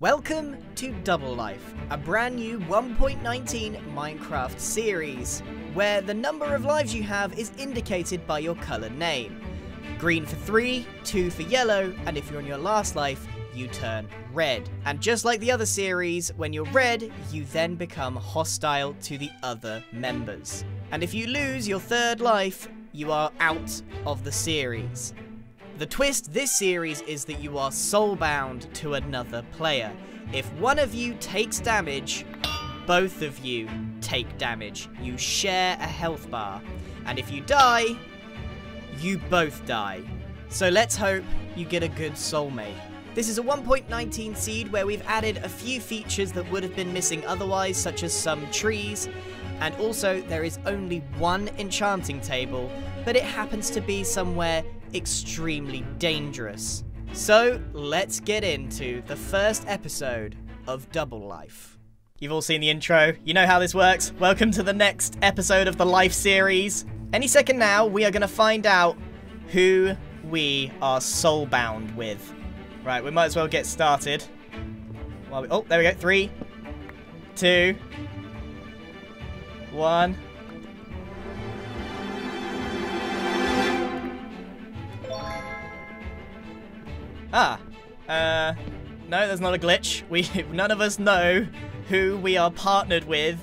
Welcome to Double Life, a brand new 1.19 Minecraft series, where the number of lives you have is indicated by your colour name. Green for 3, 2 for yellow, and if you're on your last life, you turn red. And just like the other series, when you're red, you then become hostile to the other members. And if you lose your third life, you are out of the series. The twist this series is that you are soulbound to another player. If one of you takes damage, both of you take damage. You share a health bar. And if you die, you both die. So let's hope you get a good soulmate. This is a 1.19 seed where we've added a few features that would have been missing otherwise, such as some trees, and also there is only one enchanting table, but it happens to be somewhere extremely dangerous. So let's get into the first episode of Double Life. You've all seen the intro, you know how this works. Welcome to the next episode of the Life series. Any second now, we are going to find out who we are soulbound with. Right, we might as well get started. While we, oh, there we go. Three, two, one. Ah, uh, no, there's not a glitch. We none of us know who we are partnered with.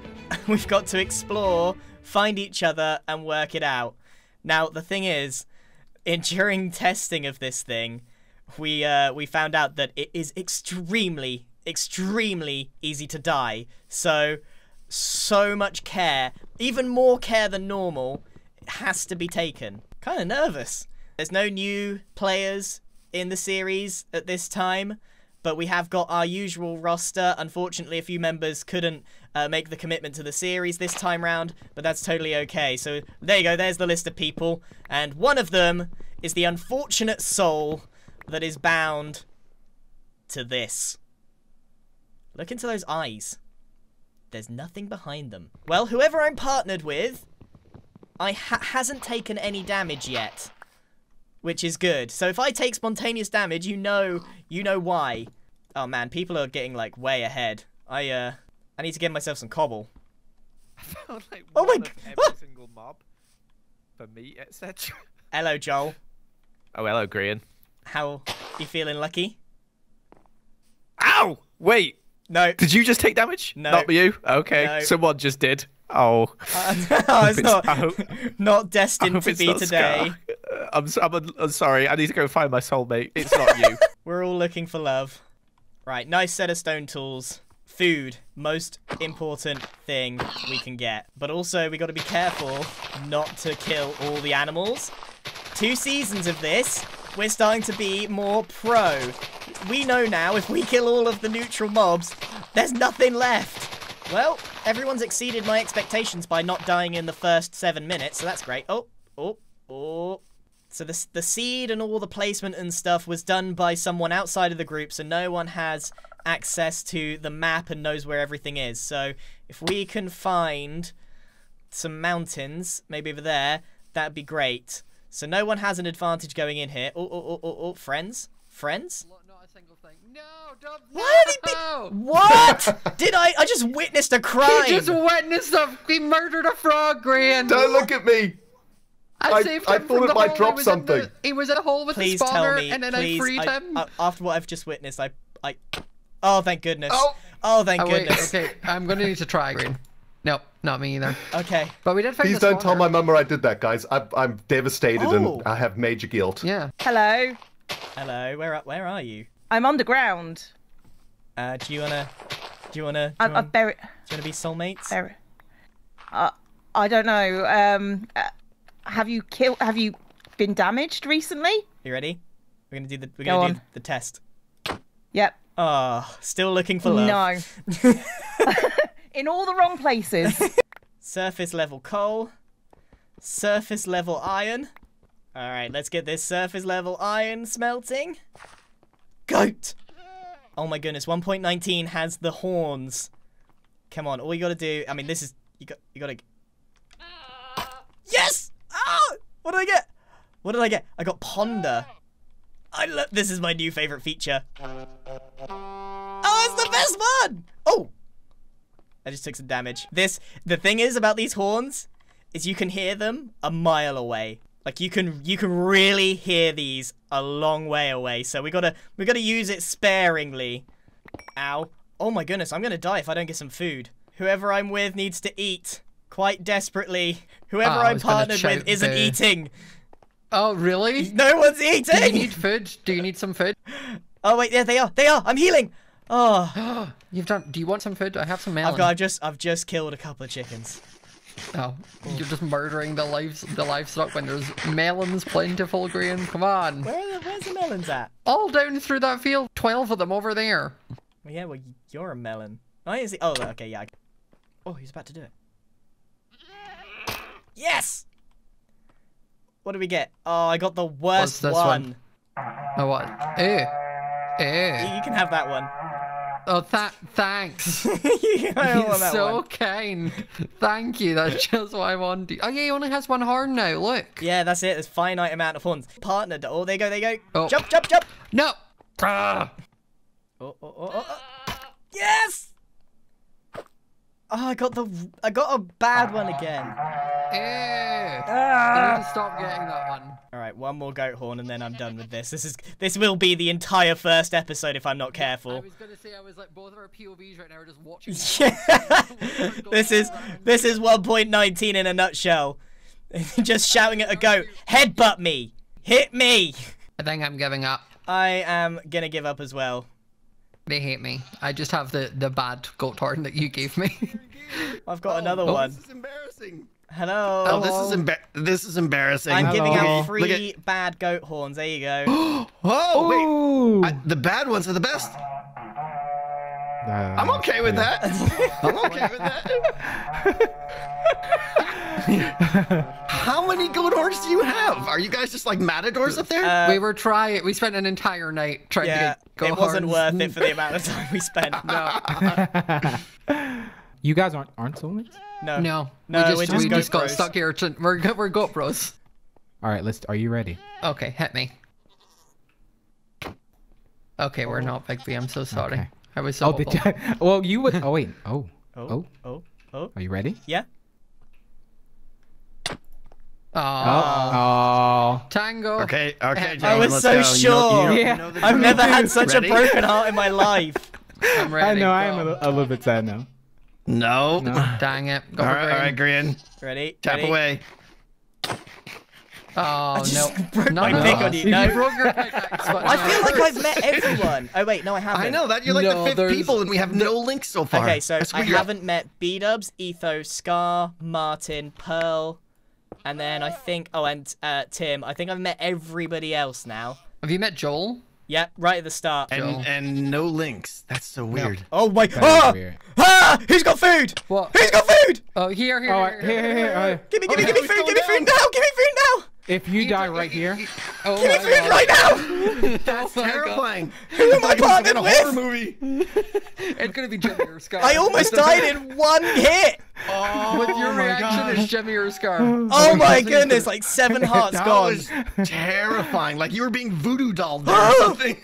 We've got to explore, find each other, and work it out. Now, the thing is, in during testing of this thing, we uh, we found out that it is extremely, extremely easy to die. So, so much care, even more care than normal, has to be taken. Kind of nervous. There's no new players in the series at this time, but we have got our usual roster. Unfortunately, a few members couldn't uh, make the commitment to the series this time round, but that's totally okay. So there you go, there's the list of people, and one of them is the unfortunate soul that is bound to this. Look into those eyes. There's nothing behind them. Well, whoever I'm partnered with, I ha hasn't taken any damage yet which is good. So if I take spontaneous damage, you know, you know why. Oh man, people are getting like way ahead. I uh, I need to get myself some cobble. I found like Oh my one g- of every single mob for meat, etc. Hello, Joel. Oh, hello, Green. How you feeling, Lucky? Ow! Wait, No. did you just take damage? No. Not you? Okay, No. someone just did. Oh. Uh, it's it's- not hope- not destined to be today. Scar. Uh, I'm, I'm, I'm sorry, I need to go find my soulmate. It's not you. We're all looking for love. Right, nice set of stone tools. Food, most important thing we can get. But also, we got to be careful not to kill all the animals. Two seasons of this, we're starting to be more pro. We know now if we kill all of the neutral mobs, there's nothing left. Well, everyone's exceeded my expectations by not dying in the first seven minutes, so that's great. Oh, oh, oh. So the, the seed and all the placement and stuff was done by someone outside of the group, so no one has access to the map and knows where everything is. So if we can find some mountains, maybe over there, that'd be great. So no one has an advantage going in here. Oh, oh, oh, oh, oh, friends? Friends? Not a single thing. No, don't. Why did he be- What? Did I? I just witnessed a crime. He just witnessed a. He murdered a frog, Grian. Don't look at me. I- saved I him thought from it the might drop he was in the- something. he was in a hole with Please the tell spawner, me. and then please, I freed I- him. I- after what I've just witnessed, I, I. Oh, thank goodness. Oh. Oh, thank oh wait, goodness. okay. I'm gonna need to try, Green. Nope, not me either. Okay. But we did find Please don't tell my mum where I did that, guys. I'm, I'm devastated Oh. and I have major guilt. Yeah. Hello. Hello. Where are, where are you? I'm underground. Uh, do you wanna? Do you wanna? Do I, you I wanna, buried. do you wanna be soulmates? Bur- uh, I don't know. Um, uh, have you killed? Have you been damaged recently? You ready? We're gonna do the. We're Go gonna do on. the test. Yep. Oh, still looking for love. No. In all the wrong places. Surface level coal. Surface level iron. All right, let's get this surface level iron smelting. Goat. Oh my goodness, 1.19 has the horns. Come on, all you gotta do. I mean, this is you got you gotta. Yes! Ah! What did I get? What did I get? I got ponder. I love. This is my new favorite feature. Oh, it's the best one. Oh, I just took some damage. This the thing is about these horns is you can hear them a mile away. Like you can you can really hear these a long way away. So we gotta we gotta use it sparingly. Ow. Oh my goodness, I'm gonna die if I don't get some food. Whoever I'm with needs to eat. Quite desperately. Whoever ah, I I'm partnered with isn't boo. eating. Oh, really? No one's eating! Do you need food? Do you need some food? Oh wait, there they are. They are. I'm healing. Oh, You've done. Do you want some food? I have some I've got. I've just. I've just killed a couple of chickens. Oh, you're just murdering the lives, the livestock when there's melons plentiful, Green. Come on. Where? Are the, where's the melons at? All down through that field. Twelve of them over there. Well, yeah. Well, you're a melon. Why is he? Oh, okay. Yeah. Oh, he's about to do it. Yes. What do we get? Oh, I got the worst this one. one? Oh what? Eh. Eh. You can have that one. Oh, that. Thanks. He's so one. kind. Thank you. That's just what I wanted. Oh yeah, he only has one horn now. Look. Yeah, that's it. There's finite amount of horns. Partnered. Oh, there you go. There you go. Oh. Jump, jump, jump. No. Ah. Oh, oh, oh, oh. Yes. Oh, I got the. I got a bad one again. Eh. Ah. Need to stop getting that one. All right, one more goat horn, and then I'm done with this. This is this will be the entire first episode if I'm not careful. I was gonna say I was like both of our POVs right now are just watching. this is this is 1.19 in a nutshell. Just shouting at a goat, headbutt me, hit me. I think I'm giving up. I am gonna give up as well. They hate me. I just have the the bad goat horn that you gave me. I've got another oh, one. This is embarrassing. Hello. Oh, this is embar- this is embarrassing. I'm giving Hello. out Look free bad goat horns. There you go. Oh wait, I, the bad ones are the best. Uh, I'm okay with that. I'm okay with that. How many goat horns do you have? Are you guys just like matadors up there? Uh, we were trying. We spent an entire night trying yeah, to get goat it wasn't worth it for the amount of time we spent. No, you guys aren't aren't soulmates? No. no, No, we just, we're just we just got stuck here. To, we're go- we're goat bros. All right, let's. Are you ready? Okay, hit me. Okay, we're not Bigby. I'm so sorry. Okay. I was so. Oh, did you, well, you would. Oh wait. Oh. Oh. Oh. Oh. Oh. Are you ready? Yeah. Oh, Oh. tango. okay, okay. I was let's so go. You know- sure. you know- you Yeah. know I've never had such Ready? a broken heart in my life. I'm I ready. know. I am a, a little bit sad now. No. No. Dang it. Go All for right, all right, green. Green. Ready? Tap Ready? away. Oh just no. broke None my of pick on you. No. broke your pickaxe, I feel like I've met everyone. Oh wait, no, I haven't. I know that you're like No, the fifth there's- people, and we have no links so far. Okay, so That's I haven't met B Dubs, Etho, Scar, Martin, Pearl, and then I think oh and uh, Tim. I think I've met everybody else now. Have you met Joel? Yep, right at the start. And Joel. and no links. That's so weird. Oh my! That is Ah! weird. Ah! Who's got food? What? Who's got food? Oh, here, here, Oh, here, here, here, here. all right. Give me, give me, Oh, give me food! going Give me food now! Give me food now! If you die right here, Oh Give me my food God. right now! That's oh my God. terrifying. Who am I Like partnered in a horror with? movie. It's gonna be Jimmy or Scar. I almost died in one hit. Oh, With your oh my reaction God. is Jimmy or Scar. Oh, oh my goodness! Like seven hearts That gone. was terrifying. Like you were being voodoo dolled there or something.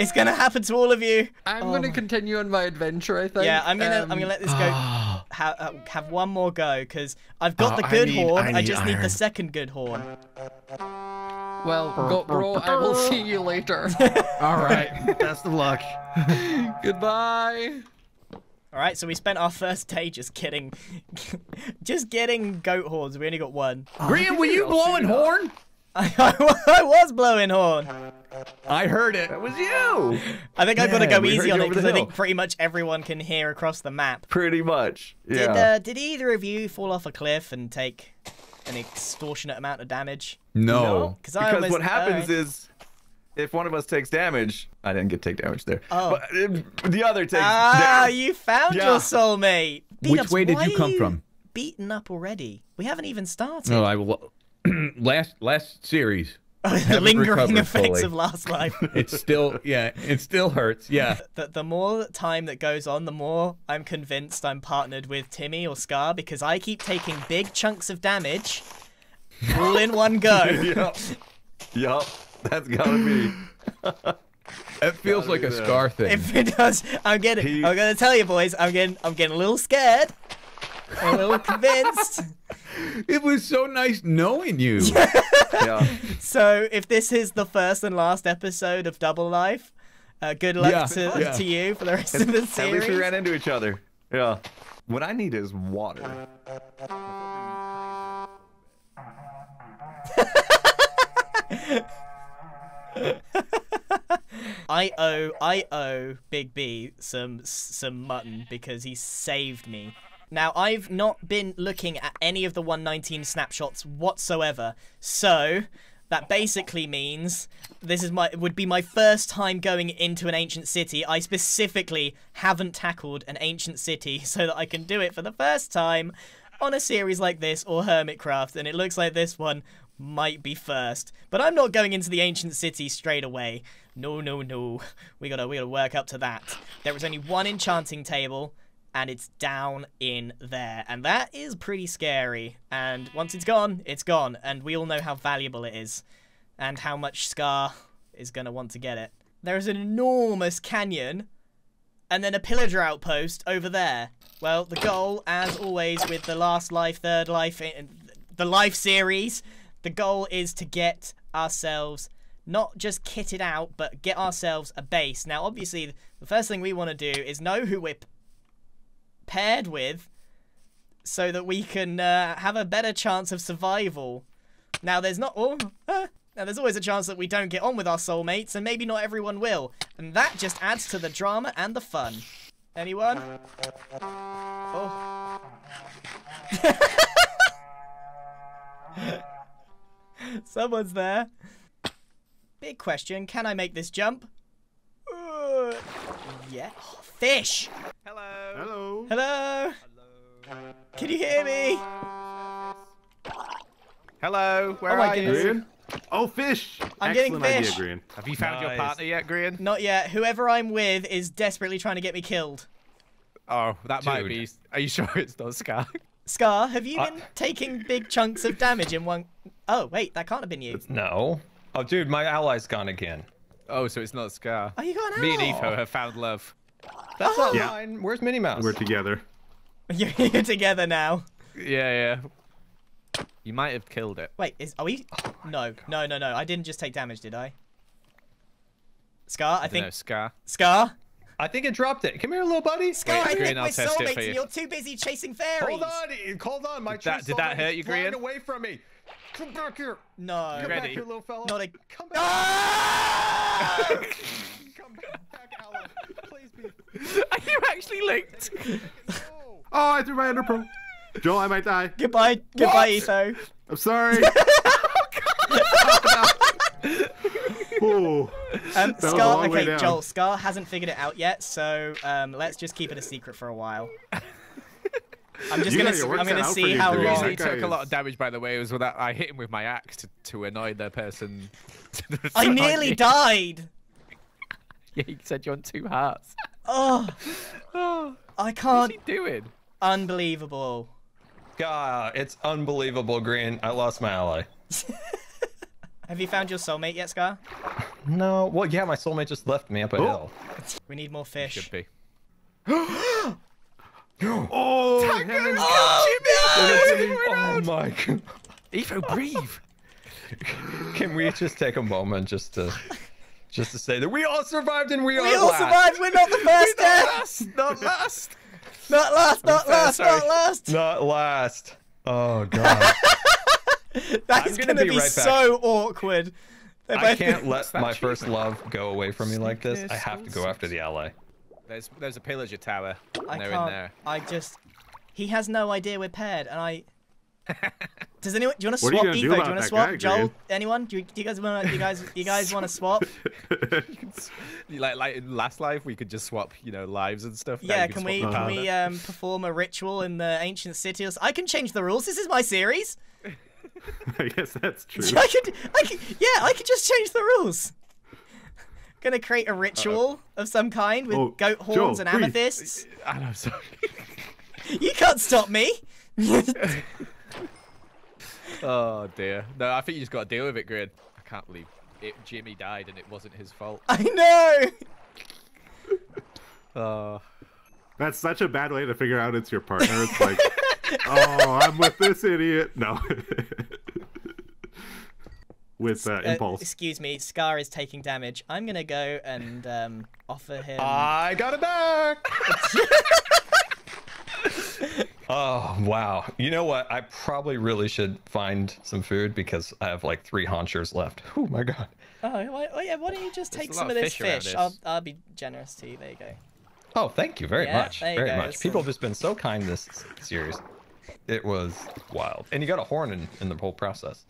It's gonna happen to all of you. I'm gonna continue on my adventure. I think. Yeah, I'm gonna Um, I'm gonna let this go. ha- uh, have one more go because I've got Oh, the I good need- horn. I I, need just need the second good horn. Well, go, bro. I will see you later. all right. Best of luck. Goodbye. All right, so we spent our first day just getting, just getting goat horns. We only got one. Green, were you blowing horn? I, I was blowing horn. I heard it. That was you. I think I've got to go easy on it because I think pretty much everyone can hear across the map. Pretty much. Yeah. Did uh, did either of you fall off a cliff and take an extortionate amount of damage? no. 'Cause I because almost- what happens alright. is, if one of us takes damage, I didn't get take damage there. Oh. But uh, the other takes. Ah, damage. you found Yeah. your soulmate. Which B-dubs, way did you are come from? Beaten up already. We haven't even started. No, I will. last last series, the lingering effects fully. of last life. it's still yeah, it still hurts. Yeah, the, the more time that goes on, the more I'm convinced I'm partnered with Jimmy or Scar because I keep taking big chunks of damage all in one go. Yup. Yup. That's gotta be. It feels like a scar thing. If it does, I'm getting. He- I'm gonna tell you, boys. I'm getting. I'm getting a little scared. I'm a little convinced. It was so nice knowing you. Yeah. So, if this is the first and last episode of Double Life, uh, good luck Yeah, to, yeah. to you for the rest of the series. At least we ran into each other. Yeah. What I need is water. I owe I owe Big B some some mutton because he saved me. Now I've not been looking at any of the 119 snapshots whatsoever, so that basically means this is my would be my first time going into an ancient city. I specifically haven't tackled an ancient city so that I can do it for the first time on a series like this or Hermitcraft, and it looks like this one might be first. But I'm not going into the ancient city straight away. No, no, no. We gotta we gotta work up to that. There is only one enchanting table, and it's down in there. And that is pretty scary. And once it's gone, it's gone. And we all know how valuable it is. And how much Scar is gonna want to get it. There is an enormous canyon and then a pillager outpost over there. Well, the goal, as always with the last life, third life, in the life series, the goal is to get ourselves not just kitted out, but get ourselves a base. Now, obviously, the first thing we want to do is know who we're paired with, so that we can uh, have a better chance of survival. Now, there's not. Oh, uh, now, there's always a chance that we don't get on with our soulmates, and maybe not everyone will. And that just adds to the drama and the fun. Anyone? Oh. Someone's there. Big question. Can I make this jump? Uh, yeah. Oh, fish! Hello. Hello? Hello. Hello. Can you hear me? Hello. Where Oh my are you? goodness. Green? Oh, fish! I'm getting fish. idea, Green. Have you found your partner yet, Green? Not yet. Whoever I'm with is desperately trying to get me killed. Oh, that might be. Are you sure it's not Scar? Scar, have you I- been taking big chunks of damage in one? Oh wait, that can't have been you. No. Oh, dude, my allay's gone again. Oh, so it's not Scar. Oh, you got an Me and owl. Etho have found love. That's oh. not Yeah. mine. Where's Minnie Mouse? We're together. You're, you're together now. Yeah, yeah. You might have killed it. Wait, is are we? Oh no, no, no, no. I didn't just take damage, did I? Scar, I, I think think Scar. Scar. I think it dropped it. Come here, little buddy. Scar, Wait, I Green, think I'll we're test it soulmates, you. and you're too busy chasing fairies. Hold on, hold on. My Did that- did that hurt you, is flying Grian? away from me. Come back here. No. Come Ready? back here, little fella. Not a- Come back. Ah! Come back, allay. Please be. Are you actually linked? No. Oh, I threw my ender pearl. Joel, I might die. Goodbye, goodbye, Etho. I'm sorry. oh, Um, was Scar, okay. Joel, Scar hasn't figured it out yet, so um, let's just keep it a secret for a while. I'm just You gonna, got your s- work I'm gonna see how Green. The reason long. he took guy a lot of damage, by the way, was that I hit him with my axe to, to annoy the person. I side. nearly died. Yeah, he said you want two hearts. Oh, Oh, I can't. What's he doing? Unbelievable. God, it's unbelievable, Green. I lost my allay. Have you found your soulmate yet, Scar? No. Well, yeah, my soulmate just left me up a Oh. hill. We need more fish. Should be. oh, heaven. Oh my god. Etho, breathe. Can we just take a moment just to just to say that we all survived and we, We are all last. survived. We're not the first death. last, not last. Not last. Not fair, last. sorry. Not last. Not last. Oh god. That's gonna gonna be be right back. so awkward. They're I can't let my first love go away from me like this. I have to go after the allay. There's there's a pillager tower. I and they're can't. in there. I just. He has no idea we're paired, and I. Does anyone? Do you want to What are you swap? gonna do do you want to swap? guy, Joel? Graham? Anyone? Do you, do you guys want? to You guys? You guys want to swap? like like in last life, we could just swap, you know, lives and stuff. Yeah. you Can we? Can we um, perform a ritual in the ancient city? I can change the rules. This is my series. I guess that's true. I could. I could. Yeah. I could just change the rules. Gonna create a ritual of some kind with Oh, goat horns Joel, and breathe. amethysts. I know, sorry. You can't stop me. oh dear. No, I think you just got to deal with it, Grid. I can't believe. it, Jimmy died and it wasn't his fault. I know. Oh. That's such a bad way to figure out it's your partner. It's like, oh, I'm with this idiot. No. With uh, Uh, impulse. excuse me, Scar is taking damage. I'm gonna go and um, offer him. I got it back. oh wow! You know what? I probably really should find some food because I have like three haunchers left. Oh my god! Oh, why, yeah. Why don't you just take some of of this fish fish? I'll I'll be generous to you. There you go. Oh, thank you very Yeah, much. there you Very go, much. some- People have just been so kind this series. It was wild, and you got a horn in, in the whole process.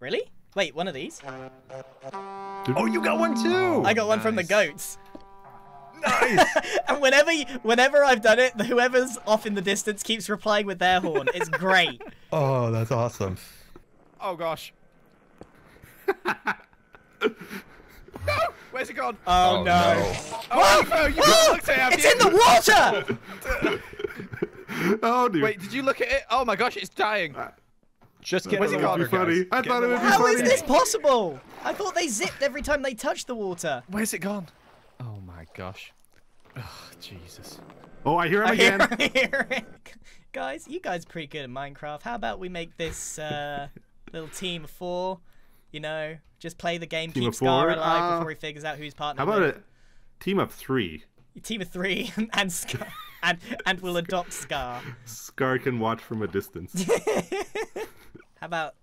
Really? Wait, one of these? Oh, you got one too. I got one from the goats. nice. And whenever you, whenever I've done it, whoever's off in the distance keeps replying with their horn. It's great. oh, that's awesome. Oh gosh. no! Where's it gone? Oh, oh no. Oh, no, you looked at it, It's in the water! oh, dude. Wait, did you look at it? Oh my gosh, it's dying. Uh, Just get Where's in it the gone? water, That'd be funny. guys. I Get thought it the would be water. How is this possible? I thought they zipped every time they touched the water. Where's it gone? Oh my gosh. Oh, Jesus. Oh, I hear him I hear, again. I hear it. Guys, you guys are pretty good at Minecraft. How about we make this uh, little team of four? You know, just play the game, Team keep of Scar four? alive Uh, before he figures out who's partnered How about with. a team of three? Team of three and Scar, and and we'll adopt Scar. Scar can watch from a distance. How about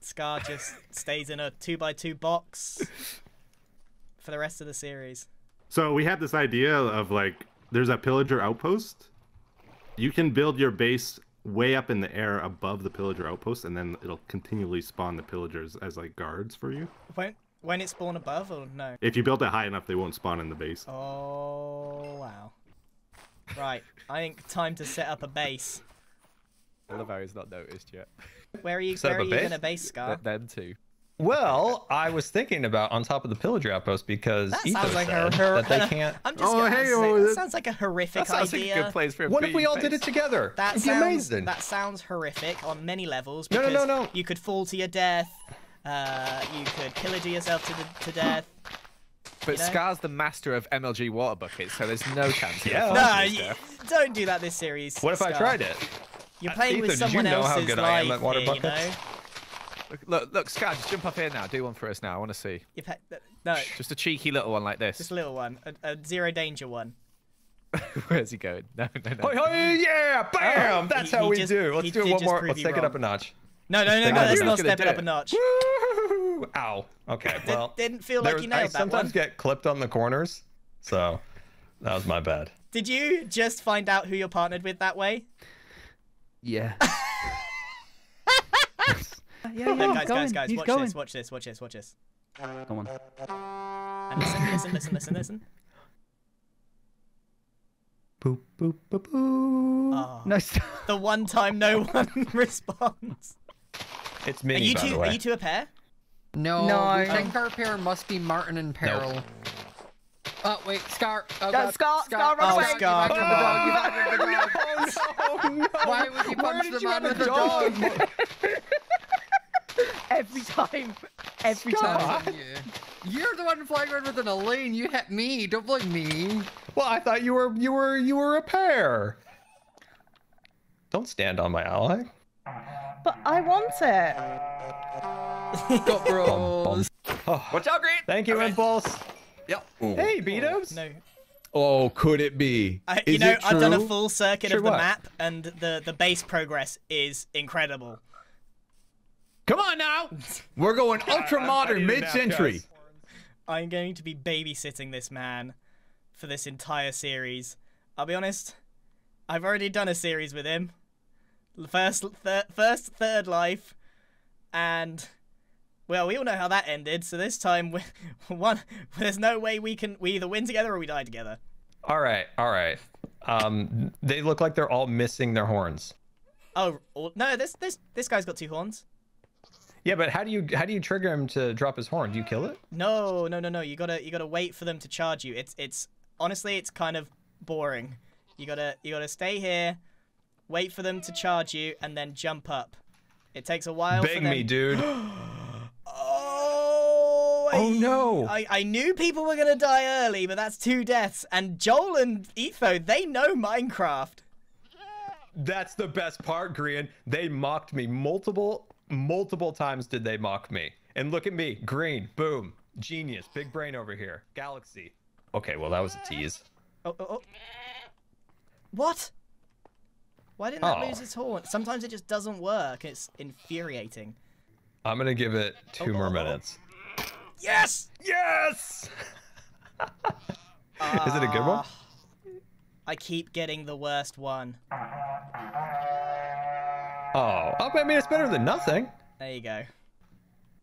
Scar just stays in a two by two box for the rest of the series? So we had this idea of like, there's a pillager outpost. You can build your base way up in the air above the pillager outpost, and then it'll continually spawn the pillagers as like guards for you. Won't when it spawn above or no? If you build it high enough, they won't spawn in the base. Oh wow. Right, I think time to set up a base. I love how he's not noticed yet. Where are you? Set where are a you base? gonna base Scar? Th- them two. Well, I was thinking about on top of the pillager outpost because That Etho sounds like a said hor- that they can't. I'm just Oh, gonna hey, say, oh, that that- sounds like a horrific That sounds like a good place for a What if we all base. did it together? That It'd be sounds amazing. that sounds horrific on many levels. No, no, no, no. You could fall to your death. Uh, you could pillager yourself to the, to death. But know? Scar's the master of MLG water buckets, so there's no chance. Yeah. No, to No, his you, death. don't do that this series. What if I tried it? You're playing Etho, with did you someone know how else's good life I am at water here, you buckets? know. Look, look, look, Scar, just jump up here now. Do one for us now. I want to see. You've had, no, Just a cheeky little one like this. just a little one, a, a zero danger one. Where's he going? No, no, no. Hoi, hoi, yeah, bam! Oh, That's He- how he we just- do. Let's do it one more. Let's you take it up a notch. No, no, no, no. it Let's not Just step it do up a notch. Woo! Ow. Okay. Well, Didn't feel like was- you I nailed that sometimes one. get clipped on the corners, so that was my bad. Did you just find out who you're partnered with that way? Yeah. yeah, No, yeah, guys, going. guys, guys, watch going. this, watch this, watch this, watch this. Come on. And listen, listen, listen, listen, listen. Boop boop boop boop. Ah. Oh, Nice. the one time no one responds. It's Are me, you by two? the Are you two a pair? No, No. we think our pair must be Martin and Pearl. Oh wait, Scar. Oh, God. Scar, Scar, run Oh, away. Scar. You've angered the dog. You've angered the dog. Why would you punch did the man have with a a dog? Every time. Every Scar. time. You're the one flying around with an allay. You hit me. Don't blame me. Well, I thought you were you were you were a pair. Don't stand on my allay. But I want it. Got bros. Oh, Watch out, Green! thank you, Impulse. Yep. Hey, Beatos. No. Oh, could it be? I, Is you know, it I've done a full circuit Sure of the what? map, and the the base progress is incredible. Come on now. We're going ultra modern, mid-century. I'm going to be babysitting this man for this entire series. I'll be honest, I've already done a series with him. The First, thir- first, third life, and well, we all know how that ended. So this time, we, one, there's no way we can we either win together or we die together. All right, all right. Um, they look like they're all missing their horns. Oh no, this this this guy's got two horns. Yeah, but how do you how do you trigger him to drop his horn? Do you kill it? No, no, no, no. You gotta you gotta wait for them to charge you. It's it's honestly it's kind of boring. You gotta you gotta stay here, wait for them to charge you, and then jump up. It takes a while. for Beg me, dude. boy. Oh, oh, no. I, I knew people were gonna die early, but that's two deaths. And Joel and Etho, they know Minecraft. That's the best part, Grian. They mocked me multiple, multiple times. Did they mock me? And look at me, green, boom, genius, big brain over here, galaxy. Okay, well that was a tease. Oh, oh, oh. What? Why didn't that Oh. lose its horn? Sometimes it just doesn't work. It's infuriating. I'm gonna give it two Oh, more oh, oh. minutes. Yes! Yes! Is it a good one? Ah, I keep getting the worst one. Oh, oh, I mean it's better than nothing. There you go.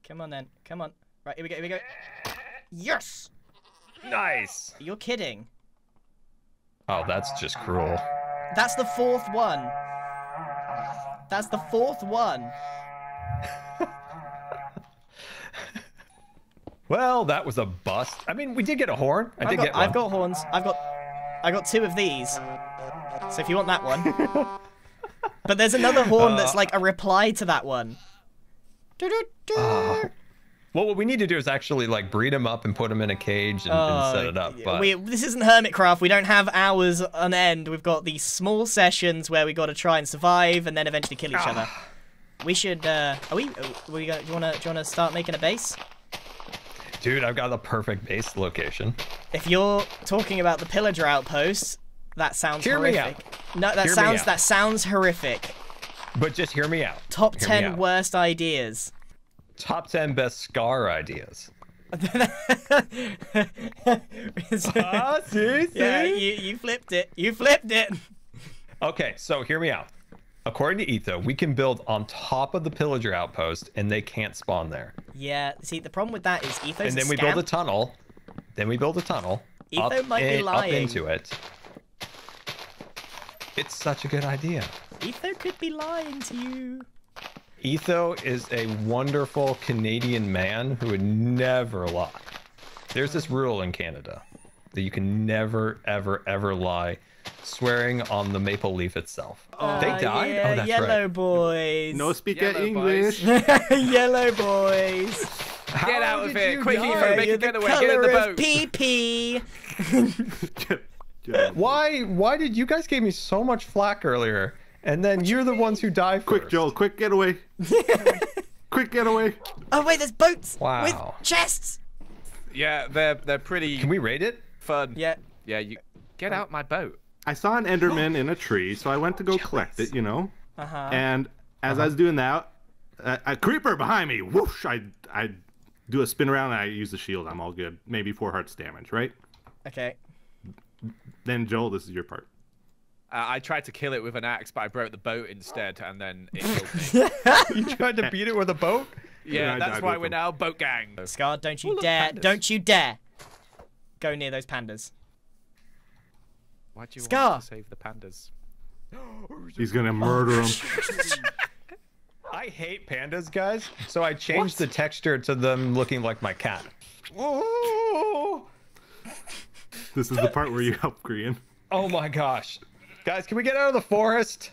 Come on then. Come on. Right, here we go. Here we go. Yes! Nice. You're kidding. Oh, that's just cruel. That's the fourth one. That's the fourth one. Well, that was a bust. I mean, we did get a horn. I I've did got, get one. I've got horns. I've got, I got two of these. So if you want that one, but there's another horn that's Uh, like a reply to that one. Doo-doo-doo. Well, what we need to do is actually like breed them up and put them in a cage and, and Oh, set it up. But we, this isn't Hermitcraft. We don't have hours on end. We've got these small sessions where we got to try and survive and then eventually kill each other. We should. Uh, are we? Are we gonna, do you wanna? Do you wanna start making a base? dude, I've got the perfect base location. If you're talking about the pillager outpost, that sounds Hear horrific. No, that Hear sounds that sounds horrific. But just hear me out. Top Hear ten worst ideas. Top 10 best Scar ideas. Ah, see, yeah, you you flipped it. You flipped it. Okay, so hear me out. According to Etho, we can build on top of the pillager outpost and they can't spawn there. Yeah. See, the problem with that is Ethos. and then a we build a tunnel. Then we build a tunnel. Etho up, might be in- up into it. It's such a good idea. Etho could be lying to you. Etho is a wonderful Canadian man who would never lie. There's this rule in Canada that you can never, ever, ever lie, swearing on the maple leaf itself. they Uh, died? Yeah, oh, that's yellow right. boys. No speak Yellow English. yellow boys. Get out of did here! you Quick, die? Etho, make You're a the getaway. Get in the colour of boat. PP. Yeah. Why? Why did you guys give me so much flack earlier, and then you're the ones who die first? Quick, Joel, quick getaway. quick getaway. Oh wait, there's boats Wow. with chests. Yeah, they're they're pretty Can we raid it? fun. Yeah. Yeah, you get out my boat. I saw an Enderman in a tree, so I went to go collect it, you know. Uh huh. And as I was doing that, a, a creeper behind me. Whoosh! I I do a spin around and I use the shield. I'm all good. Maybe four hearts damage, right? Okay. Then Joel, this is your part. Uh, I tried to kill it with an axe, but I broke the boat instead, and then it killed me. You tried to beat it with a boat? Yeah, I that's why we're them. now boat gang. Scar, don't you Full of dare! pandas. Don't you dare! Go near those pandas. Why do you Scar. want to save the pandas? He's gonna murder them. I hate pandas, guys, so I changed the texture to them looking like my cat. Oh, This is the part where you help Grian. oh my gosh. Guys, can we get out of the forest?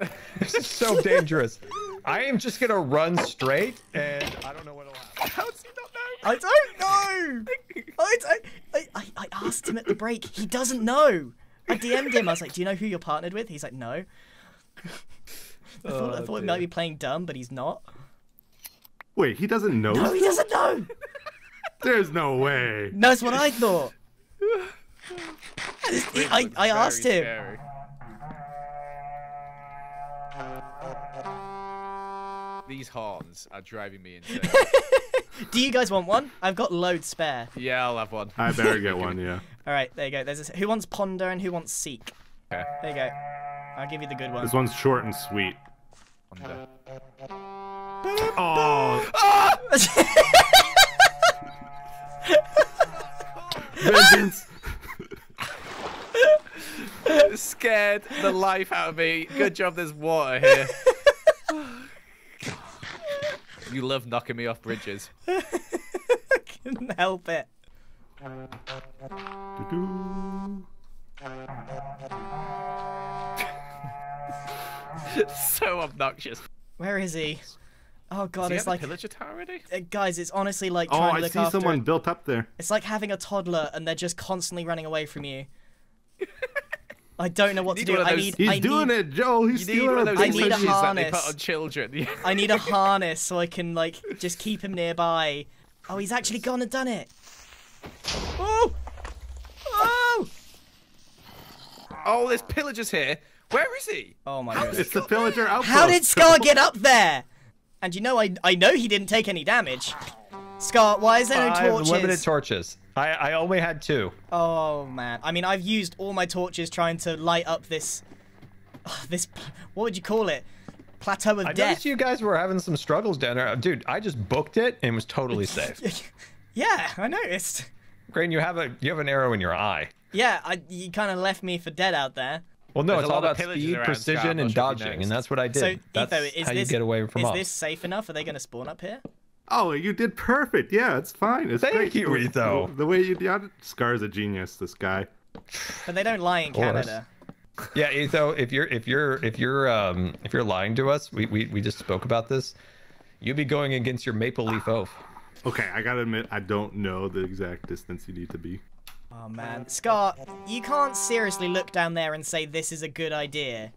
This is so dangerous. I am just gonna run straight, and I don't know what'll happen. How does he not know? I don't know. I, don't, I, I I asked him at the break. He doesn't know. I DM'd him. I was like, "Do you know who you're partnered with?" He's like, "No." I thought, I oh, thought he might be playing dumb, but he's not. Wait, he doesn't know. No, he doesn't know. There's no way. That's what I thought. I, I, I asked him. Scary. These horns are driving me insane. Do you guys want one? I've got loads spare. yeah, I'll have one. I better get one. Yeah. All right, there you go. There's a, who wants ponder and who wants seek. Okay. There you go. I'll give you the good one. This one's short and sweet. Wonder. Oh. Vengeance. Scared the life out of me. Good job there's water here. You love knocking me off bridges. I couldn't help it. Doo-doo. so obnoxious. Where is he? Oh Does god, he it's have like a pillager tower already? uh, guys, it's honestly like Oh, trying to I look see after. someone built up there. It's like having a toddler and they're just constantly running away from you. I don't know what to do. one I those- need. He's I doing it, Joe. He's You need stealing one of those I need a leashes that they put harness. on children. I need a harness so I can like just keep him nearby. Oh, he's actually gone and done it. Oh! Oh! oh, there's pillagers here. Where is he? Oh my god. It's the pillager outpost. How did Scar get up there? And you know, I I know he didn't take any damage. Scar, why is there no Five torches? limited torches. I, I only had two. Oh man, I mean, I've used all my torches trying to light up this, this, what would you call it? Plateau of I death. I noticed you guys were having some struggles down there. Dude, I just booked it and was totally safe. yeah, I noticed. Grian, you have a you have an arrow in your eye. Yeah, I, you kind of left me for dead out there. Well, no, There's it's all about speed, precision, Scott. And not sure if you dodging, and that's what I did. So, that's Etho, is how this you get away from is us. this safe enough? Are they going to spawn up here? Oh, you did perfect. Yeah, it's fine. It's Thank great. you, The- Etho. The, the way you did Scar's a genius. This guy. But they don't lie in. Canada. Yeah, Etho, if you're if you're if you're um if you're lying to us, we we, we just spoke about this. You'd be going against your maple leaf oath. Okay, I gotta admit, I don't know the exact distance you need to be. Oh man, Scar, you can't seriously look down there and say this is a good idea.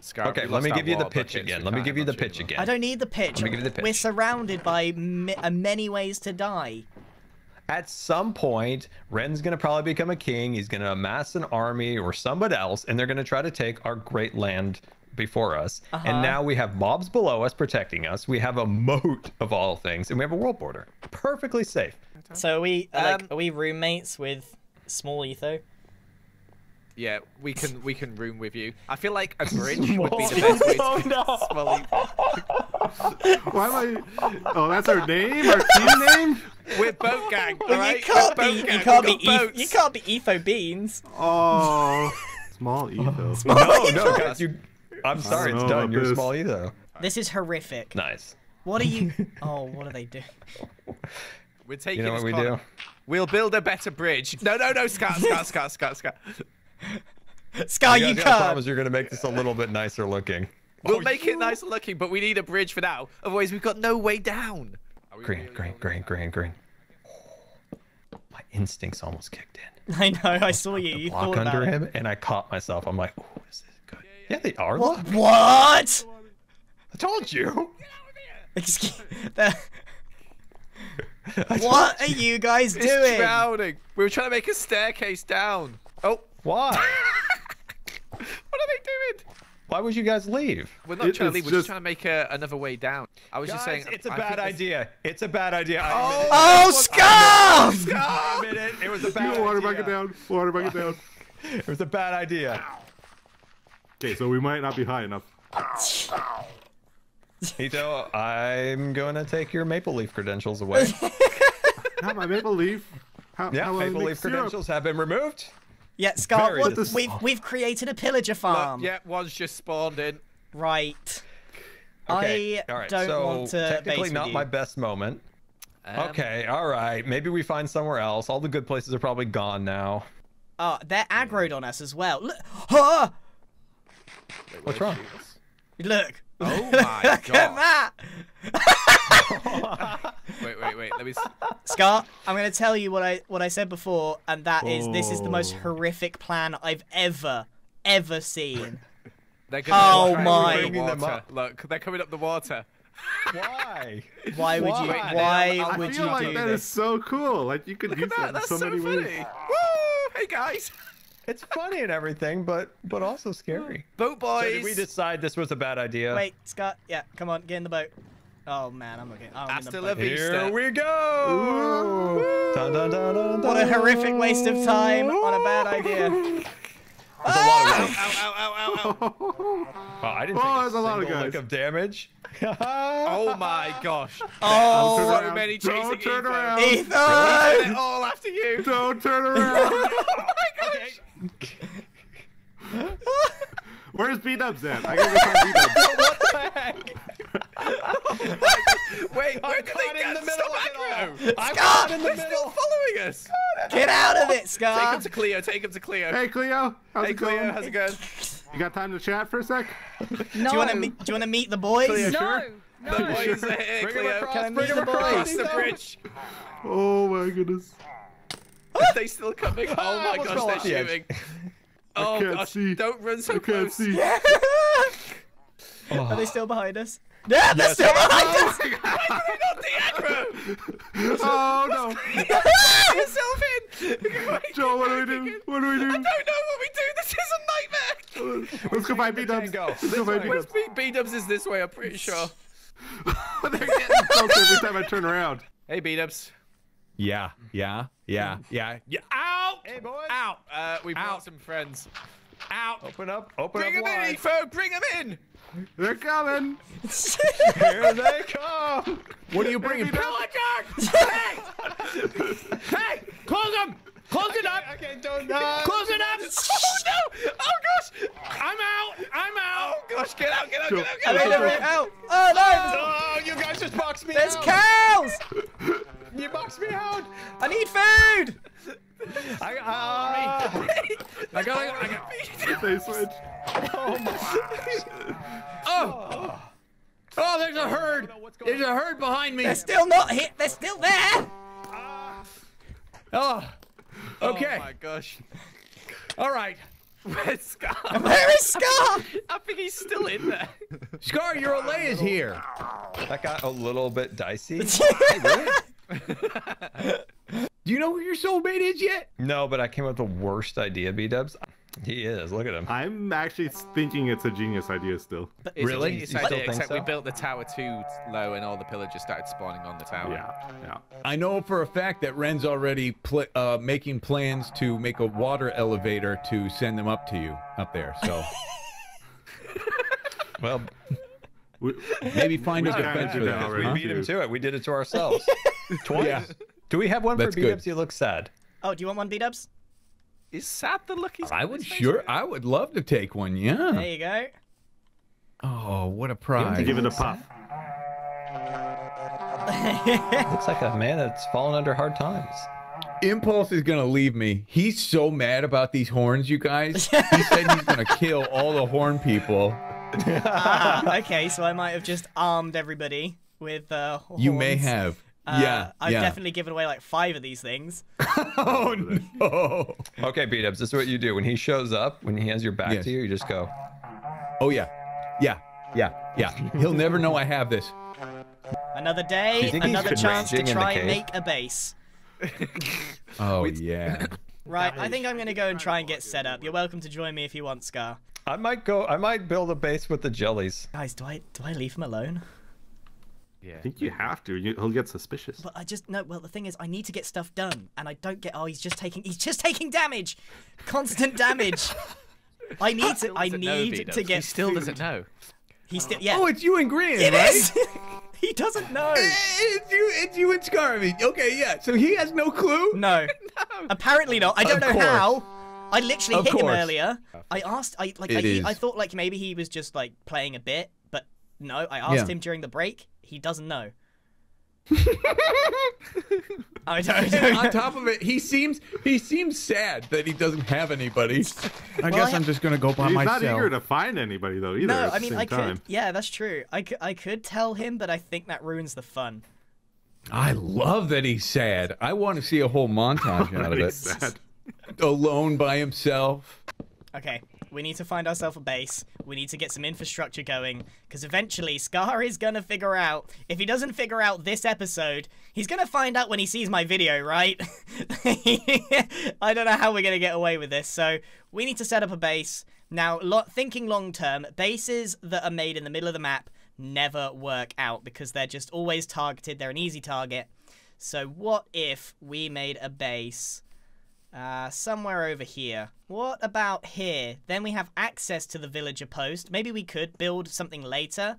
Scar, Okay, let me give you the pitch again. Let me give you the pitch again. I don't need the pitch. Let me give you the We're surrounded by mi- uh, many ways to die. At some point, Ren's gonna probably become a king. He's gonna amass an army or somebody else, and they're gonna try to take our great land before us. Uh-huh. And now we have mobs below us protecting us. We have a moat of all things, and we have a world border. Perfectly safe. So are we uh, like Um, are we roommates with small Etho? Yeah, we can we can room with you. I feel like a bridge would be the best way to Oh, no. Small Why am I? Oh, that's our name, our team name. We're boat gang, Well, alright? you can't We're be gang. you can't be We've got Eth- boats. you can't be Etho Beans. Oh, small Etho. No, no, guys, you. I'm sorry, it's done. You're this. small Etho. This is horrific. Nice. What are you? Oh, what are they doing? We're taking You know what we corner. do? We'll build a better bridge. No, no, no, Scar, Scar, Scar, Scar, Scar. Scar, You you guys gotta can't. promise you're gonna make this a little bit nicer looking. We'll oh, make it nice looking, but we need a bridge for now. Otherwise, we've got no way down. Green, green, green, green, green. My instincts almost kicked in. I know. I saw you. You Walk thought about under it. him, and I caught myself. I'm like, oh, this good. Yeah, they are. What? Look, What? I told you. Excuse. the- What are you guys It's doing? drowning. We were trying to make a staircase down. Oh, Why? what are they doing? Why would you guys leave? We're not It- trying to leave. We're just just- trying to make a, another way down. I was just saying. it's a I bad think this- idea. It's a bad idea. I Oh, Scar! admit it. Oh, I it. It was a bad Water idea. bucket down. Water bucket down. It was a bad idea. Okay, so we might not be high enough. Etho, I'm gonna take your maple leaf credentials away. Not my maple leaf. How, yeah, how maple leaf syrup? credentials have been removed. Yeah, Scar. Very What, we've we've created a pillager Look, farm. yeah, one's just spawned in. Right. Okay, I all right. don't so want to technically base not with my best moment. Um, okay, all right. Maybe we find somewhere else. All the good places are probably gone now. Oh, they're aggroed on us as well. Look. Huh! What's wrong? Look. Oh my Look at god. that. Wait, wait, wait. Let me. s- Scar, I'm going to tell you what I what I said before, and that is this is the most Oh. horrific plan I've ever ever seen. They're gonna Oh my. bring Bringing them water. up. Look, they're coming up the water. Why? Why would you? Why? Why I I would feel you like do that is this? so cool. Like you could use Look at that. that That's so so many funny. ways. Woo! Hey guys. It's funny and everything, but but also scary. Boat So boys. did we decide this was a bad idea? Wait, Scar. Yeah, come on, get in the boat. Oh man, I'm okay. Oh, I'm in Hasta the la vista. Here we go. Dun, dun, dun, dun, What a horrific waste of time on a bad idea. There's a lot of ah! Ow, ow, ow, ow, ow. Oh, I didn't Oh, take there's a lot of single lick guys. of damage. Oh my gosh. Oh, so around. many Don't chasing turn Etho. around. Etho! They're all after you. Don't turn around. oh my gosh. Where's B Dubs at? I gotta go find B Dubs. what the heck? Wait, where I'm caught in the middle so of it all. I'm Scar! caught in the They're still following us. Get out of it, Scar! Take him to Cleo. Take him to Cleo. Hey Cleo, how's Hey it going? Cleo, how's it going? You got time to chat for a sec? No. Do you want to meet? Do you want to meet the boys? Cleo, no. sure? No. The boys are here, Bring 'em Cleo. across, Can I bring meet 'em the across. boys? The bridge. Oh my goodness. Are they still coming? Oh my almost gosh, off they're edge. shooting. Oh can't gosh, see. don't run so I can't close. see. Are they still behind us? Yeah, they're still behind us. Not the aggro! Oh no. Get yourself in! Joe, what do we do? What do we do? I do? don't know what we do. This is a nightmare. Let's go find B-dubs. Let's go find Where's B-dubs. B Dubs is this way. I'm pretty sure. They're getting closer every time I turn around. Hey B Dubs. Yeah, yeah, yeah, yeah, yeah. Out! Hey, boys. Out. Uh, we brought Out. some friends. Out! Open up. Open Bring up them in, wide. Etho. Bring them in. They're coming. Here they come. What are you bringing? Baby, Pillagers! hey! hey! Close them! Close it up! Okay, don't die. Close it up! Oh no! Oh gosh! I'm out! I'm out! Oh gosh! Get out! Get out! Get out! Get out! never out? Oh no! Oh, you guys just boxed me There's out. cows! You boxed me out. I need food! I, uh, I got I got They switch. Oh! Oh, there's a herd! There's a herd behind me! They're still not hit. They're still there. Oh! Okay. Oh my gosh! All right. Where's Scar? Where is Scar? I think he's still in there. Scar, your allay is here. that got a little bit dicey. Do you know who your soulmate is yet? No, but I came up with the worst idea, B Dubs. He is. Look at him. I'm actually thinking it's a genius idea still. It's Really? A genius You still idea, think except we built the tower too low, and all the pillagers started spawning on the tower. Yeah, yeah. I know for a fact that Ren's already pl- uh, making plans to make a water elevator to send them up to you up there. So Well, We, maybe find a We kinda defense for that that. we beat him to it. We did it to ourselves. Twice. Yeah. Do we have one That's for B good. Dubs? You look sad. Oh, do you want one B dubs? Is Sad the lucky? I would sure. I would love to take one. Yeah. There you go. Oh, what a think prize! give it a puff. Looks like a man that's fallen under hard times. Impulse is gonna leave me. He's so mad about these horns, you guys. He said he's gonna kill all the horn people. Ah, okay, so I might have just armed everybody with uh, You may have. Uh, yeah. I've yeah. definitely given away like five of these things. Oh no. Okay, B Dubs, this is what you do. When he shows up, when he has your back Yes. to you, you just go, Oh yeah. Yeah. Yeah. Yeah. He'll never know I have this. Another day, you think he's another chance to ranging in the try and make a base. Oh yeah. Right, I think I'm gonna go and try and get set up. You're welcome to join me if you want, Scar. I might go, I might build a base with the jellies. Guys, do I do I leave him alone? Yeah. I think you have to. You, he'll get suspicious. But I just no. Well, the thing is, I need to get stuff done, and I don't get. Oh, he's just taking. He's just taking damage, constant damage. I need to. I doesn't know, need to get. He still food. doesn't know. He still. Yeah. Oh, it's you and Grian. it right? is. he doesn't know. It's you. It's you and Scarvy. Okay, yeah. So he has no clue. No. Apparently not. I don't Of know course. how. I literally Of hit him earlier. I asked. I like. I, he- I thought like maybe he was just like playing a bit, but no. I asked Yeah. him during the break. He doesn't know. I don't. I On don't top of it, he seems he seems sad that he doesn't have anybody. I Well, guess I- I'm just gonna go by He's myself. not eager to find anybody though either. No, at I the mean same I could. time. Yeah, that's true. I could. I could tell him, but I think that ruins the fun. I love that he's sad. I want to see a whole montage out of He's it. sad. Alone by himself. Okay, we need to find ourselves a base. We need to get some infrastructure going, because eventually Scar is gonna figure out. If he doesn't figure out this episode, he's gonna find out when he sees my video, right? I don't know how we're gonna get away with this. So we need to set up a base. Now, lo- thinking long term, bases that are made in the middle of the map never work out because they're just always targeted. They're an easy target. So what if we made a base? Uh, somewhere over here. What about here? Then we have access to the villager post. Maybe we could build something later.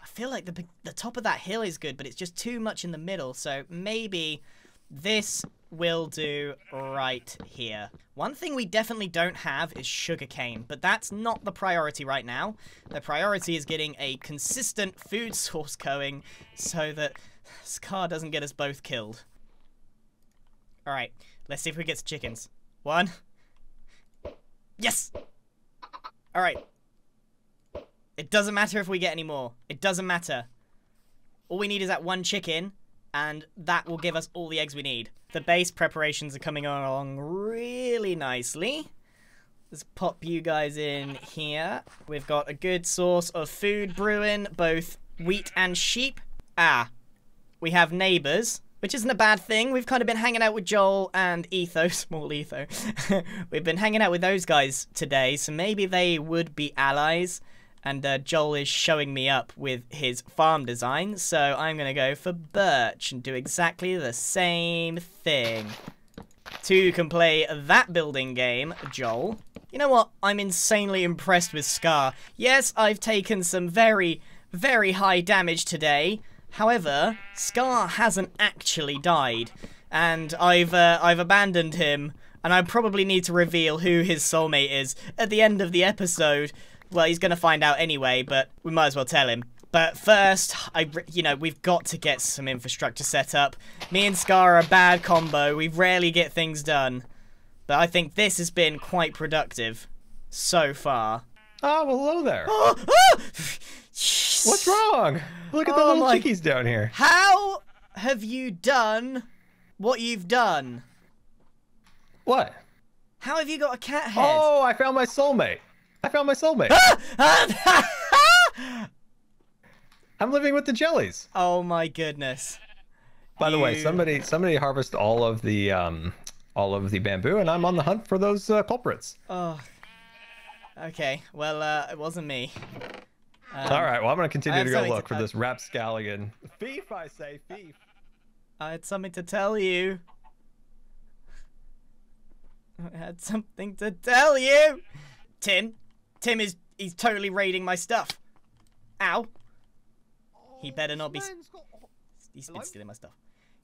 I feel like the the top of that hill is good, but it's just too much in the middle. So maybe this will do right here. One thing we definitely don't have is sugarcane, but that's not the priority right now. The priority is getting a consistent food source going so that Scar doesn't get us both killed. Alright, let's see if we get chickens. One. Yes! All right. It doesn't matter if we get any more. It doesn't matter. All we need is that one chicken, and that will give us all the eggs we need. The base preparations are coming along really nicely. Let's pop you guys in here. We've got a good source of food brewing, both wheat and sheep. Ah, we have neighbors, which isn't a bad thing. We've kind of been hanging out with Joel and Etho, small Etho. We've been hanging out with those guys today, so maybe they would be allies. And uh, Joel is showing me up with his farm design, so I'm going to go for Birch and do exactly the same thing. Two can play that building game, Joel. You know what? I'm insanely impressed with Scar. Yes, I've taken some very, very high damage today. However, Scar hasn't actually died, and I've uh, I've abandoned him, and I probably need to reveal who his soulmate is at the end of the episode. Well, he's gonna find out anyway, but we might as well tell him. But first, I, you know, we've got to get some infrastructure set up. Me and Scar are a bad combo. We rarely get things done. But I think this has been quite productive so far. Oh, well, hello there. What's wrong? Look at the Oh little my- chickies down here. How have you done what you've done? What? How have you got a cat head? Oh, I found my soulmate. I found my soulmate. I'm living with the jellies. oh my goodness. By the way, somebody somebody harvest all of the um all of the bamboo, and I'm on the hunt for those uh, culprits. Oh. Okay. Well, uh, it wasn't me. Um, all right, well I'm gonna continue to go look to- for this rapscallion. Thief, I say, thief. I had something to tell you. I had something to tell you. Tim. Tim is he's totally raiding my stuff. Ow. He better not be. He's been stealing my stuff.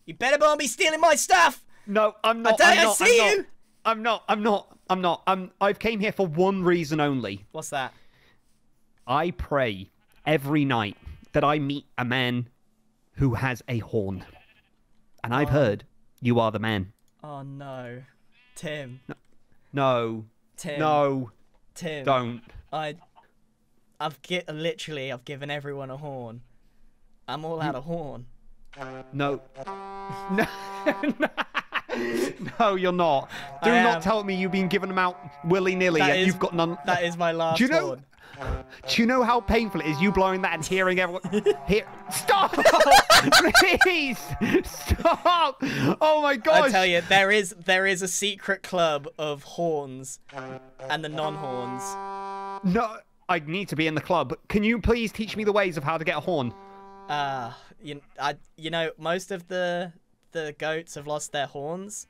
You better not be stealing my stuff. No, I'm I not. don't- I'm I not, see I'm you. Not, I'm not. I'm not. I'm not. I'm. I've came here for one reason only. What's that? I pray every night that I meet a man who has a horn, and I've oh. heard you are the man. Oh no, Tim. No. no. Tim. No. Tim. Don't. I. I've get literally. I've given everyone a horn. I'm all out of horn. No. No. no, you're not. Do I not am. tell me you've been giving them out willy nilly and is- you've got none. That is my last Do you know? horn. Do you know how painful it is you blowing that and hearing everyone hear? Stop! Please stop! Oh my god! I tell you, there is there is a secret club of horns and the non-horns. No, I need to be in the club. Can you please teach me the ways of how to get a horn? Uh, you, I, you know, most of the the goats have lost their horns.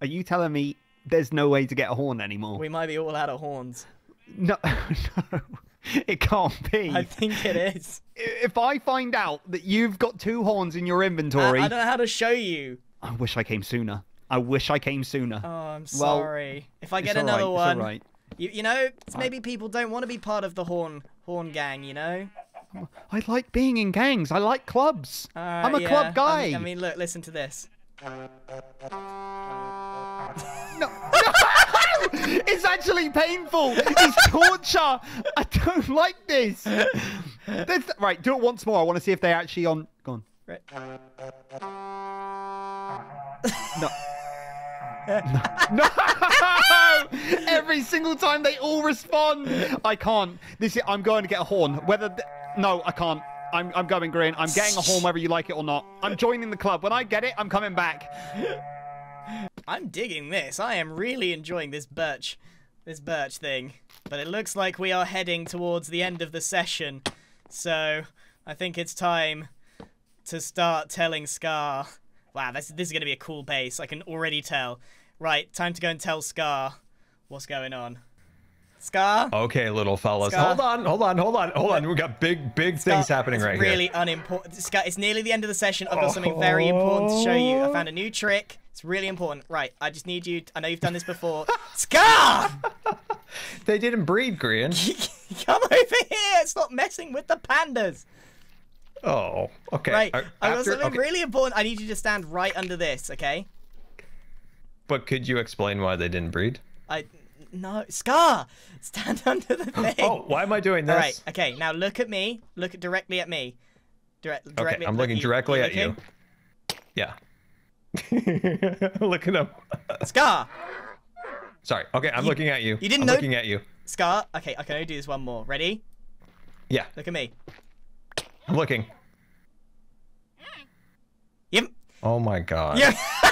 Are you telling me there's no way to get a horn anymore? We might be all out of horns. No, no, it can't be. I think it is. If I find out that you've got two horns in your inventory, I don't know how to show you. I wish I came sooner. I wish I came sooner. Oh, I'm Well, sorry. if I get all another right, one, It's all right. you, you know, it's maybe people don't want to be part of the horn horn gang. You know. I like being in gangs. I like clubs. Uh, I'm a yeah, club I guy. mean- I mean, look, listen to this. it's actually painful. It's torture. I don't like this. Right, do it once more. I want to see if they actually on. Go on. Right. No. No! Every single time they all respond. I can't. This is, I'm going to get a horn. Whether th- no, I can't. I'm I'm going green. I'm getting a horn whether you like it or not. I'm joining the club. When I get it, I'm coming back. I'm digging this. I am really enjoying this birch, this birch thing. But it looks like we are heading towards the end of the session, so I think it's time to start telling Scar. Wow, this this is gonna be a cool base. I can already tell. Right, time to go and tell Scar what's going on. Scar. Okay, little fellas. Scar? Hold on, hold on, hold on, hold on. We got big, big things happening it's right really here. unimportant. Scar, it's nearly the end of the session. I've got something very important to show you. I found a new trick. It's really important. Right, I just need you. I know you've done this before. Scar! They didn't breed, Grian. Come over here! Stop messing with the pandas! Oh, okay. Right, Uh, I've got something okay. really important. I need you to stand right under this, okay? But could you explain why they didn't breed? I no, Scar, stand under the oh, thing. Oh, why am I doing this? All right. Okay. Now look at me. Look at directly at me. Direct, directly Okay, I'm looking you- directly at you. Yeah. looking up. Scar. Sorry. Okay, I'm You- looking at you. you didn't I'm know- looking at you. Scar. Okay. I can only do this one more. Ready? Yeah, Look at me. I'm looking. Yep. Oh my god. Yeah.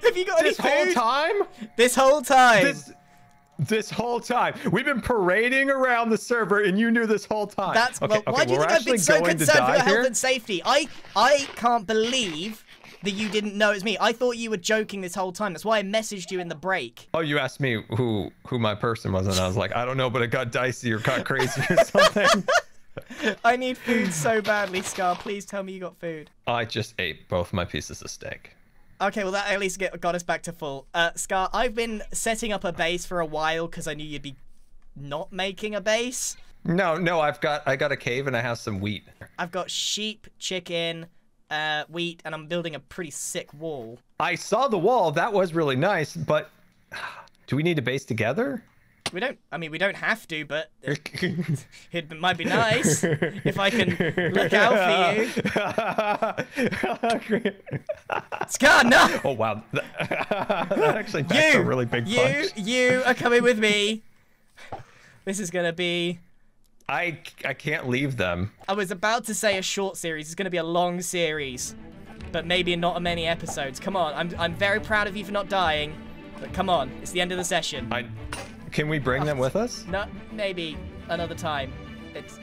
Have you got This any whole time? This whole time. This this whole time. We've been parading around the server and you knew this whole time. That's okay, well, why do you think I've been so concerned for your health and safety? I I can't believe that you didn't know it was me. I thought you were joking this whole time. That's why I messaged you in the break. Oh, you asked me who who my person was, and I was like, I don't know, but it got dicey or got crazy or something. I need food so badly, Scar. Please tell me you got food. I just ate both my pieces of steak. Okay, well that at least get, got us back to full. Uh, Scar, I've been setting up a base for a while because I knew you'd be not making a base. No, no, I've got I got a cave and I have some wheat. I've got sheep, chicken, uh, wheat, and I'm building a pretty sick wall. I saw the wall. That was really nice, but do we need a base together? We don't. I mean, we don't have to, but it, it might be nice if I can look out for you. Scar, no! Oh wow, that actually that's You, a really big you, punch. you are coming with me. This is gonna be. I I can't leave them. I was about to say a short series. It's gonna be a long series, but maybe not many episodes. Come on, I'm I'm very proud of you for not dying. But come on, it's the end of the session. I can we bring them with us? No, maybe another time. It's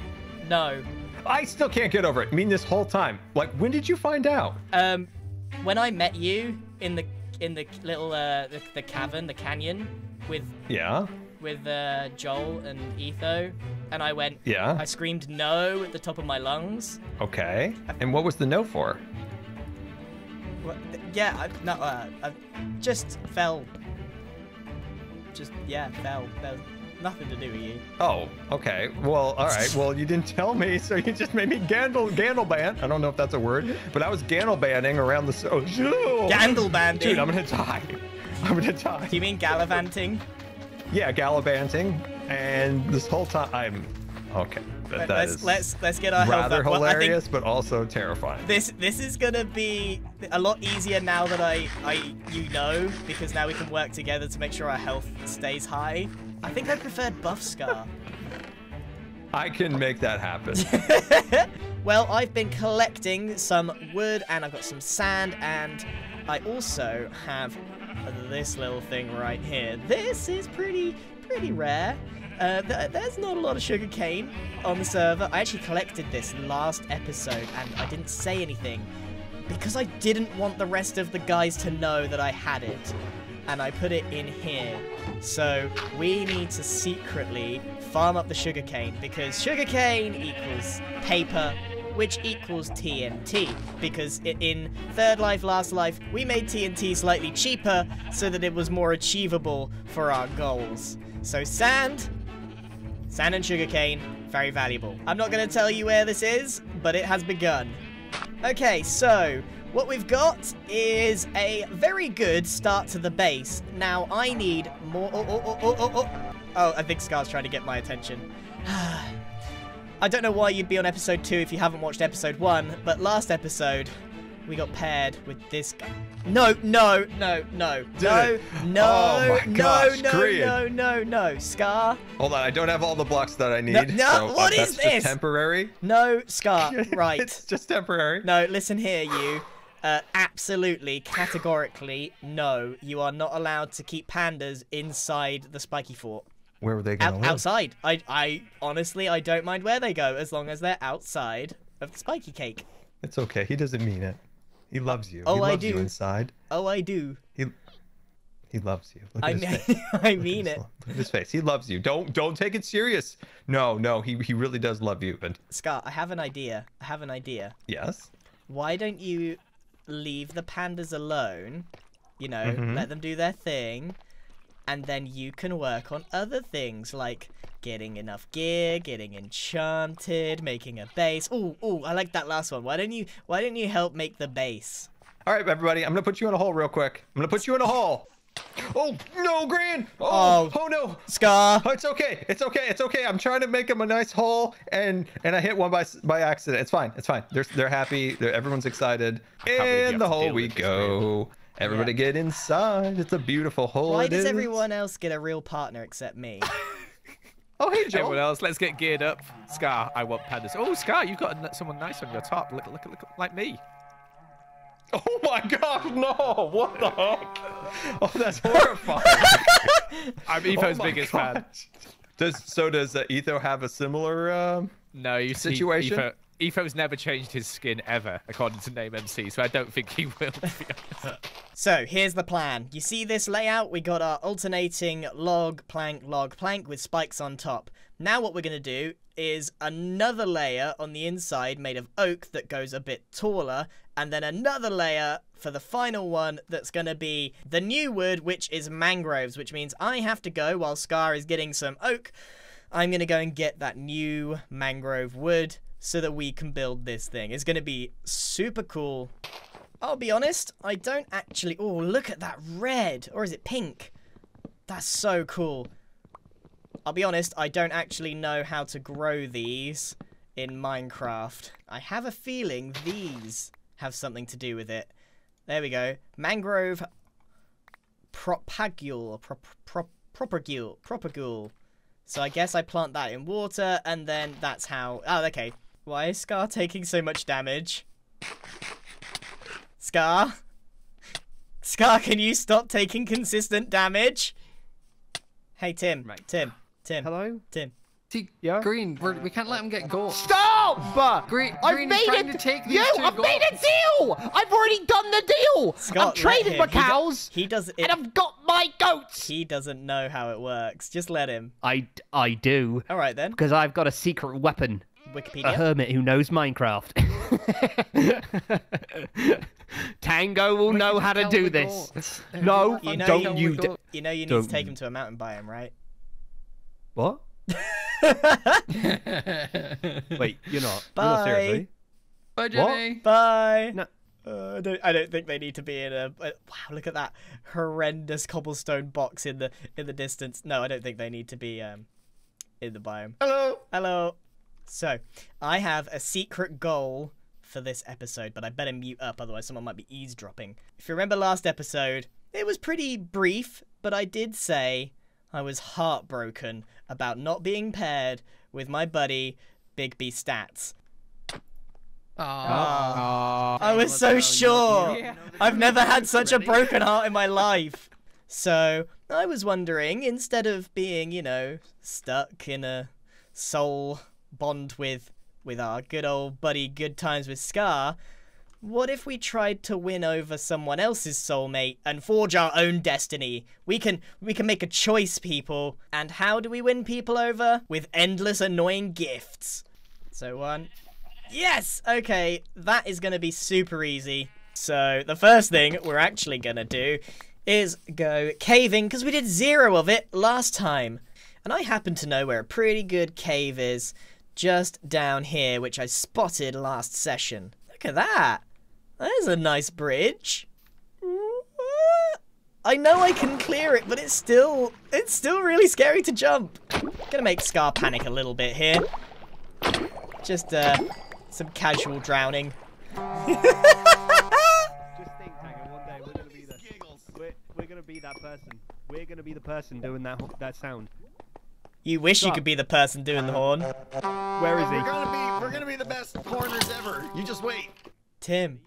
no. I still can't get over it. I mean, this whole time. Like, when did you find out? Um, when I met you in the in the little uh the, the cavern, the canyon, with Yeah. with uh, Joel and Etho, and I went. Yeah. I screamed no at the top of my lungs. Okay. And what was the no for? What, yeah, I, no, uh, I just fell. Just yeah, fell. There's nothing to do with you. Oh, okay. Well, all right. Well, you didn't tell me, so you just made me gandle gandleban. I don't know if that's a word, but I was gandlebanning around the so. Gandlebanding? Dude, I'm gonna die. I'm gonna die. Do you mean gallivanting? Yeah, gallivanting, and this whole time I'm okay. But Let- that let's let's let's get our health rather up. Well, hilarious, but also terrifying. This this is gonna be a lot easier now that I I you know because now we can work together to make sure our health stays high. I think I preferred buff scar. I can make that happen. well, I've been collecting some wood and I've got some sand and I also have this little thing right here. This is pretty pretty rare. Uh, th- there's not a lot of sugar cane on the server. I actually collected this last episode and I didn't say anything because I didn't want the rest of the guys to know that I had it. And I put it in here. So we need to secretly farm up the sugarcane because sugarcane equals paper, which equals TNT. Because in Third Life, Last Life, we made TNT slightly cheaper so that it was more achievable for our goals. So sand, sand and sugarcane, very valuable. I'm not going to tell you where this is, but it has begun. Okay, so what we've got is a very good start to the base. Now I need more. Oh, oh, oh, oh, oh, oh. Oh, I think Scar's trying to get my attention. I don't know why you'd be on episode 2 if you haven't watched episode 1, but last episode we got paired with this guy. No, no, no, no, no, no, Oh no, gosh, no, Korean. no, no, no, Scar. Hold on, I don't have all the blocks that I need. No, no, so, uh, what is that's this? Temporary. No, Scar, right. it's just temporary. No, listen here, you. Uh, absolutely, categorically, no. You are not allowed to keep pandas inside the spiky fort. Where were they going Out- outside. I, I honestly, I don't mind where they go as long as they're outside of the spiky cake. It's okay. He doesn't mean it. He loves you. Oh, he I loves you do. inside. Oh, I do. He he loves you. Look I his mean, face. I mean it. Look at his face. He loves you. Don't don't take it serious. No, no. He he really does love you. And Scar, I have an idea. I have an idea. yes. Why don't you leave the pandas alone? You know, Mhm. let them do their thing, and then you can work on other things like getting enough gear, getting enchanted, making a base. Oh, oh, I like that last one. Why don't you? Why don't you help make the base? All right, everybody. I'm gonna put you in a hole real quick. I'm gonna put you in a hole. Oh no, Grian! Oh, oh, oh, no! Scar. Oh, it's okay. It's okay. It's okay. I'm trying to make him a nice hole, and and I hit one by by accident. It's fine. It's fine. They're they're happy. They're, everyone's excited. can't believe you have And the to hole deal we with this, go. Everybody get inside. It's a beautiful hole. Why does is. everyone else get a real partner except me? Oh hey Everyone else, let's get geared up. Scar, I want pandas. Oh, Scar, you've got someone nice on your top. Look, look, look, like me. Oh my God! No! What the heck? Oh, that's horrifying. I'm Oh Etho's my biggest fan. Does so? Does uh, Etho have a similar? Um... No, you see, Situation? Etho, Etho's never changed his skin ever, according to NameMC, so I don't think he will. So here's the plan. You see this layout? We got our alternating log, plank, log, plank with spikes on top. Now what we're going to do is another layer on the inside made of oak that goes a bit taller, and then another layer for the final one that's going to be the new wood, which is mangroves, which means I have to go while Scar is getting some oak. I'm going to go and get that new mangrove wood so that we can build this thing. It's going to be super cool. I'll be honest, I don't actually. Oh, look at that red. Or is it pink? That's so cool. I'll be honest, I don't actually know how to grow these in Minecraft. I have a feeling these have something to do with it. There we go. Mangrove propagule. Prop, prop, propagule. Propagule. So I guess I plant that in water, and then that's how... Oh, okay. Why is Scar taking so much damage? Scar? Scar, can you stop taking consistent damage? Hey, Tim. Right. Tim. Tim. Hello? Tim. See, Yeah? Grian, we're, we can't let him get gold. Stop! Grian, I've Grian made is trying it. to take these you, two I've gold. made a deal. I've already done the deal. Scott, I've traded him. my He do- cows, He does it. and I've got my goats. He doesn't know how it works. Just let him. I, I do. All right then. Because I've got a secret weapon. A Wikipedia. hermit who knows Minecraft. Tango will know how to do this. No, You know don't you- you. D- You know you need Don't to take him to a mountain biome, right? What? Wait, you're not. Bye. You're not seriously. Bye, Jimmy. Bye. No. Uh, I don't. I don't think they need to be in a. uh, wow! Look at that horrendous cobblestone box in the in the distance. No, I don't think they need to be um in the biome. Hello. Hello. So, I have a secret goal for this episode, but I better mute up, otherwise someone might be eavesdropping. If you remember last episode, it was pretty brief, but I did say I was heartbroken about not being paired with my buddy Big B Stats. Aw. I was so sure. I've never had such a broken heart in my life. So I was wondering, instead of being, you know, stuck in a soul bond with with our good old buddy Good Times with Scar, what if we tried to win over someone else's soulmate and forge our own destiny? We can we can make a choice, people. And how do we win people over? With endless annoying gifts. So one, Yes! Okay, that is to be super easy. So, the first thing we're actually to do is go caving, because we did zero of it last time. And I happen to know where a pretty good cave is, just down here, which I spotted last session. Look at that! There's a nice bridge. I know I can clear it, but it's still it's still really scary to jump. Gonna make Scar panic a little bit here. Just uh some casual drowning. Just think, one day we're gonna be the. We're, we're gonna be that person. We're gonna be the person doing that that sound. You wish you could be the person doing the horn. Where is he? We're gonna be we're gonna be the best corners ever. You just wait. Tim.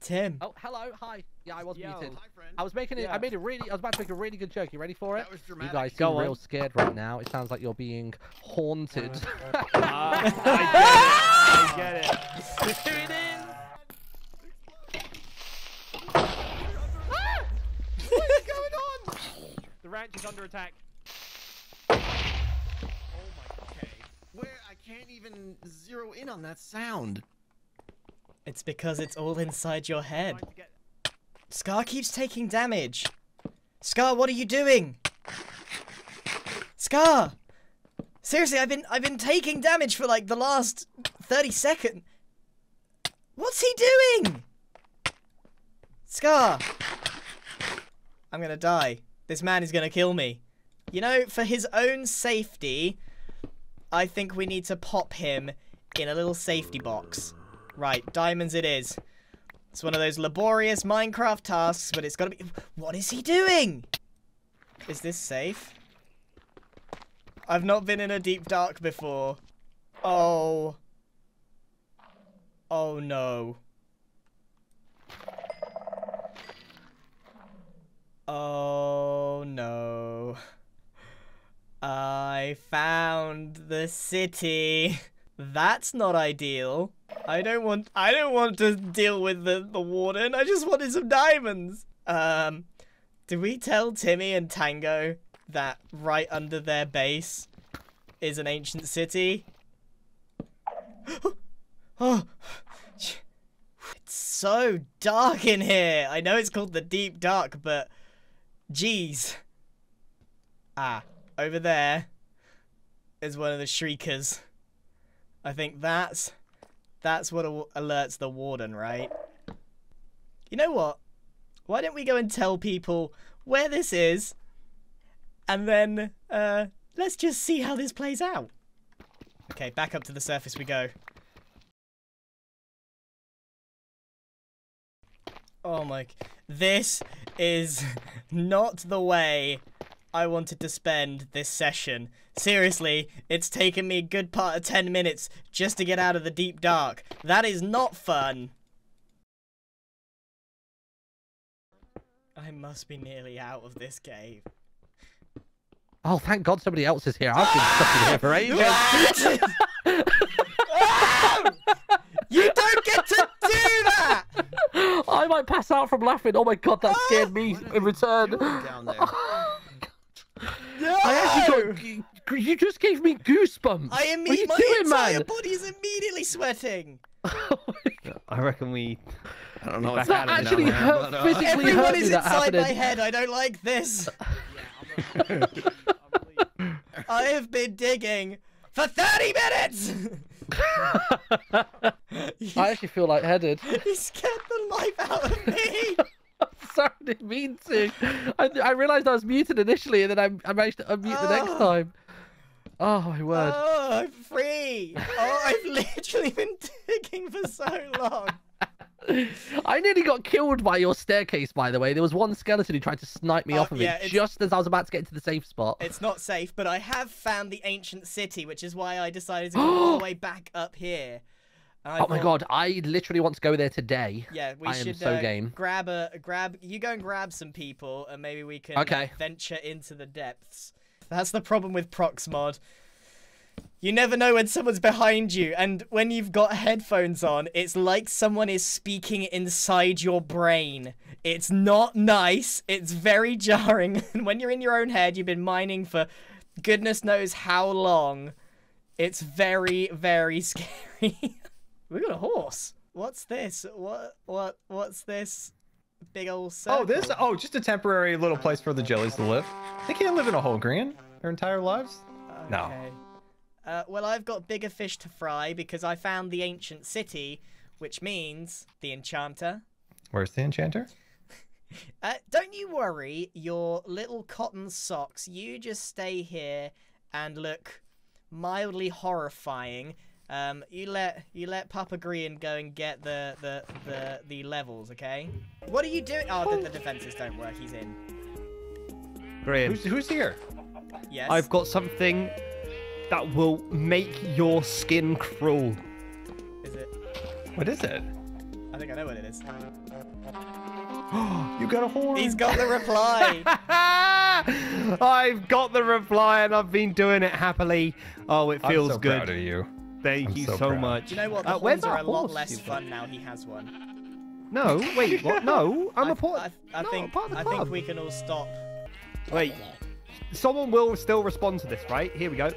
Tim. Oh, hello, hi. Yeah, I was Yo. muted. Hi. I was making it. I made a really. I was about to make a really good joke. You ready for it? That was You guys Go seem real scared right now. It sounds like you're being haunted. Ah, I get it. I get it. Here it is. The ranch is under attack. Oh Where I can't even zero in on that sound. It's because it's all inside your head. Trying to get- Scar keeps taking damage. Scar, what are you doing? Scar! Seriously, I've been I've been taking damage for like the last 30 seconds. What's he doing? Scar. I'm gonna die. This man is gonna kill me. You know, for his own safety, I think we need to pop him in a little safety box. Right, diamonds it is. It's one of those laborious Minecraft tasks, but it's gotta be... What is he doing? Is this safe? I've not been in a deep dark before. Oh. Oh no. Oh no. I found the city. That's not ideal. I don't want I don't want to deal with the, the warden. I just wanted some diamonds. Um did we tell Timmy and Tango that right under their base is an ancient city? oh it's so dark in here. I know it's called the deep dark, but Jeez. Ah, over there is one of the shriekers. I think that's that's what alerts the warden, right? You know what? Why don't we go and tell people where this is, and then uh, let's just see how this plays out. Okay, back up to the surface we go. Oh my! This is not the way I wanted to spend this session. Seriously, it's taken me a good part of 10 minutes just to get out of the deep dark. That is not fun. I must be nearly out of this cave. Oh, thank God somebody else is here. I've been stuck in here for ages. You don't get to do that! I might pass out from laughing. Oh my God, that oh! scared me in return. Down there. I actually got. You just gave me goosebumps. I am what are you my doing, entire man? body is immediately sweating. I reckon we. I don't know. Back if at I it know, actually man, hurt but, uh, physically. Everyone hurt is me that inside my head. I don't like this. I have been digging for 30 minutes! I actually feel lightheaded. you scared the life out of me! Sorry, I didn't mean to. I, I realised I was muted initially, and then I, I managed to unmute the next Oh. time. Oh my word! Oh, I'm free! Oh, I've literally been digging for so long. I nearly got killed by your staircase. By the way, there was one skeleton who tried to snipe me Oh, off of yeah, it it's- just as I was about to get into the safe spot. It's not safe, but I have found the ancient city, which is why I decided to go all the way back up here. Oh my god! I literally want to go there today. Yeah, we I am should so uh, game. grab a grab. You go and grab some people, and maybe we can uh, Okay. venture into the depths. That's the problem with Proxmod. You never know when someone's behind you, and when you've got headphones on, it's like someone is speaking inside your brain. It's not nice. It's very jarring. And when you're in your own head, you've been mining for goodness knows how long. It's very, very scary. We got a horse. What's this? What? What? What's this? Big old circle. Oh, this? Oh, just a temporary little place for the jellies to live. They can't live in a whole grain their entire lives. No. Uh, well, I've got bigger fish to fry because I found the ancient city, which means the enchanter. Where's the enchanter? Uh, don't you worry, your little cotton socks. You just stay here and look mildly horrifying. Um, you let you let Papa Grian go and get the the the, the levels, okay? What are you doing? Oh, the, the defenses don't work. He's in. Graham, Who's, who's here? Yes. I've got something that will make your skin crawl. Is it? What is it? I think I know what it is. you got a horn. He's got the reply. I've got the reply and I've been doing it happily. Oh, it feels I'm feels so good. proud of you. Thank I'm you so so, much. Do you know what? The Uh, horns are our a lot less you've fun now. He has one. No, wait, what? No, I'm I, a part. I, I no, think part of the I think we can all stop. Wait, someone will still respond to this, right? Here we go.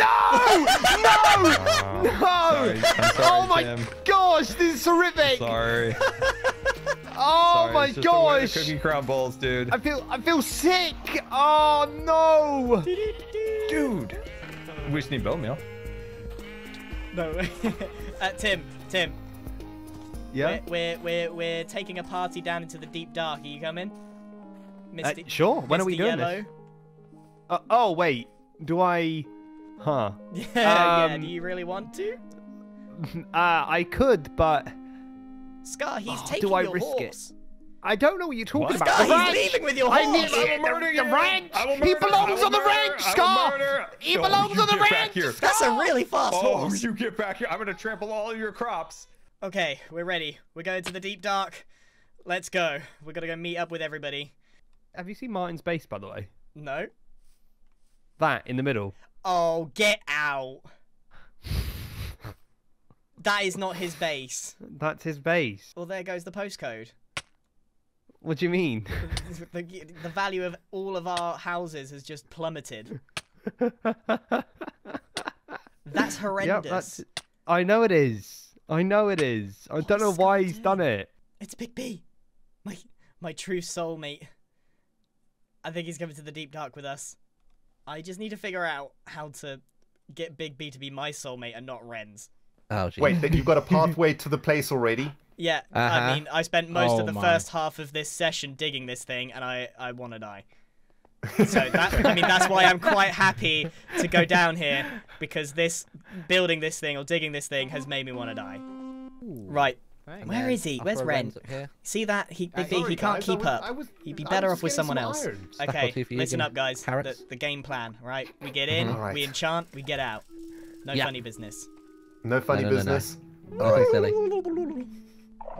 No! No! No! sorry. I'm sorry, oh my Tim. gosh, this is horrific! Sorry. Oh Sorry, my it's just the way the gosh! Cookie crumbles, dude. I feel I feel sick! Oh no! Dude. We just need bone meal. No. uh, Tim, Tim. Yeah. We're, we're we're we're taking a party down into the deep dark. Are you coming? Misty, Uh, sure. When are we Mr. doing Yellow? this? Uh, oh wait. Do I? Huh. Yeah, yeah. Um, Do you really want to? Uh, I could, but Scar, he's Oh, taking do I your risk it? I don't know what you're talking What? about. Scar, The he's ranch! leaving with your I horse. need I will the, murder the you. ranch. I will he murder- belongs I will on the murder- ranch, I will Scar. murder- He Oh, belongs you on the get back ranch. here. That's a really fast Oh, horse. you get back here. I'm gonna trample all of your crops. Okay, we're ready. We're going to the deep dark. Let's go. We're gonna go meet up with everybody. Have you seen Martyn's base, by the way? No. That in the middle. Oh, get out. that is not his base. That's his base. Well, there goes the postcode. What do you mean? the, the value of all of our houses has just plummeted. That's horrendous. Yep, that's. I know it is. I know it is. I don't know why he's done it. It's Big B, my my true soulmate. I think he's coming to the deep dark with us. I just need to figure out how to get Big B to be my soulmate and not Ren's. Oh, geez. Wait, then you've got a pathway to the place already? Yeah, Uh-huh. I mean, I spent most Oh of the my. first half of this session digging this thing, and I I want to die. So that I mean, that's why I'm quite happy to go down here because this building this thing or digging this thing has made me want to die. Right. Where is he? Where's Ren? Ren's up here. See that? He Big B, Sorry, he can't guys, I keep was- up. I was- He'd be better off with someone some else. iron. Okay, or two for you, listen give up, guys. The, the game plan, right? We get in, All right. we enchant, we get out. No Yeah. funny business. No funny no, no, no. business? Nothing silly.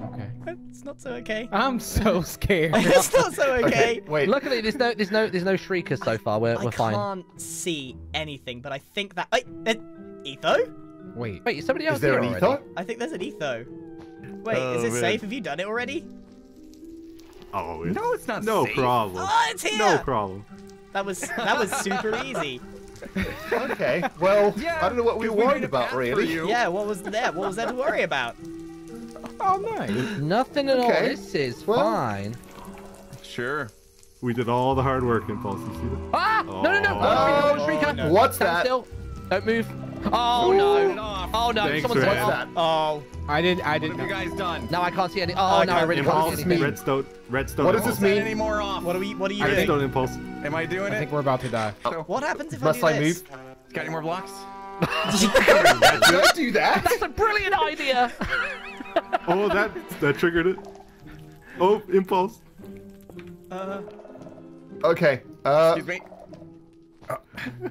Okay. It's not so okay. I'm so scared. it's not so okay. Wait, Luckily, there's no, there's no, there's no shriekers so far. We're, I we're fine. I can't see anything, but I think that. Wait, uh, etho? Wait. Wait, is somebody else is there here an already? Etho? I think there's an etho. Wait, Oh, is it man. safe? Have you done it already? Oh, it's, No, it's not No safe. problem. Oh, it's here! No problem. That was that was super easy. Okay, well, Yeah, I don't know what we 'cause were we worried made about, really. Yeah, what was there? What was there to worry about? Oh, nice. Nothing at all. This is Well- fine. Sure. We did all the hard work, Impulse. You see that? Ah! No, no, no! Oh, Oh, shrieker! no. What's Stand that? still. Don't move. Oh no! Oh no! Thanks, Someone's Ren. oh, What's that? Oh, I did. I What did. have you guys done? Now I can't see any. Oh, I no! I can't- really can't Impulse, see anything. redstone, redstone. What does this mean? any more off? what are we? What are you doing? Redstone impulse. Am I doing it? I think we're about to die. What happens if Must I I do this? move? Got any more blocks? Did I do that? That's a brilliant idea. Oh, that that triggered it. Oh, impulse. Uh, Okay. Uh, Excuse me.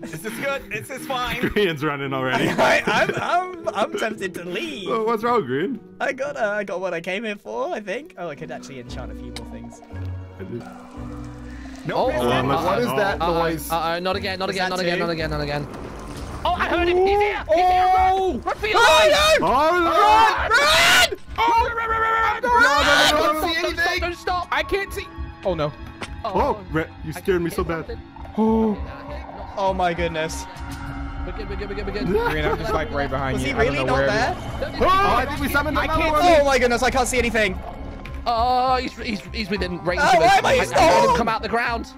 This is this good? Is this fine? Grian's running already. I, I'm, I'm, I'm tempted to leave. oh, what's wrong, Grian? I got, uh, I got what I came here for. I think. Oh, I could actually enchant a few more things. No. Oh, reason. Um, uh, what is that uh, noise? Uh, uh, not again! Not Was again! Not again! Not again! Not again! Oh, I heard him! He's here! He's here! Run! Run for your Oh, life! Oh, Run! Oh, run, run, run, run, run, run, no, run! no, no, Don't no, stop, see don't stop, anything. Don't stop! I can't see. Oh no. Oh, Re- you scared me so bad. Oh. Oh my goodness. Grian, I'm just like right behind Was you. he really not there? Oh, oh I think we summoned I can't one. Oh my goodness, I can't see anything. Oh, he's, he's, he's within range Oh, of us. why am I I, I heard him come out the ground.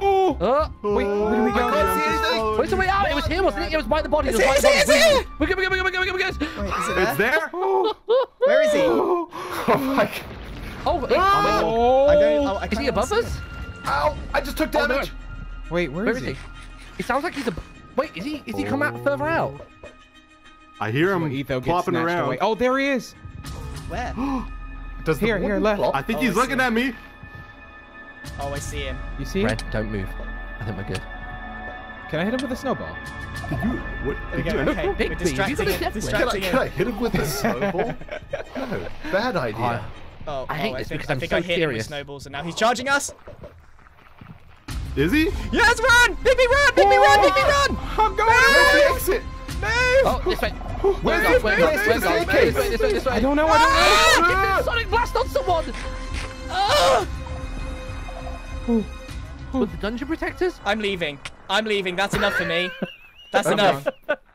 Oh. Oh, oh. Wait, where do we go? I can't see anything. where's the way out? It was here, wasn't it? It was by the body. It was It's by here, the it's body. here, it's We're good, we're good, we're good, we're good, we're good. Wait, is it It's there? there. Where is he? Oh my god. Oh, wait, Oh. I don't. Oh, I is he above us? him. Ow! I just took Oh, no. damage. Wait, where Where is is he? he? It sounds like he's a. Wait, is he? Is he come out oh. further out? I hear him Well, Etho gets plopping around. away. Oh, there he is. Where? Does the Here, here, left. block- I think Oh, he's I see looking at me. Oh, I see him. You see? him? Red, don't move. I think we're good. Can I hit him with a snowball? Did you? What? There Did go. you? Okay, Big we're distracting you got a him. death wish. Can I, Distracting can I hit him with a snowball? no, bad idea. Oh, I hate oh, this think, because I I'm think so I hit him with curious. snowballs, and now he's charging us. Is he? Yes, run! Big me run! Big me run! Big me run! I'm going. Where's the exit? Move! Oh, this way. Where's Where's? Where's the off? Where's off? This way, this way, this way. I don't know. I don't know. Ah! Sonic Blast on someone! Ah! With the dungeon protectors? I'm leaving. I'm leaving. That's enough for me. That's enough.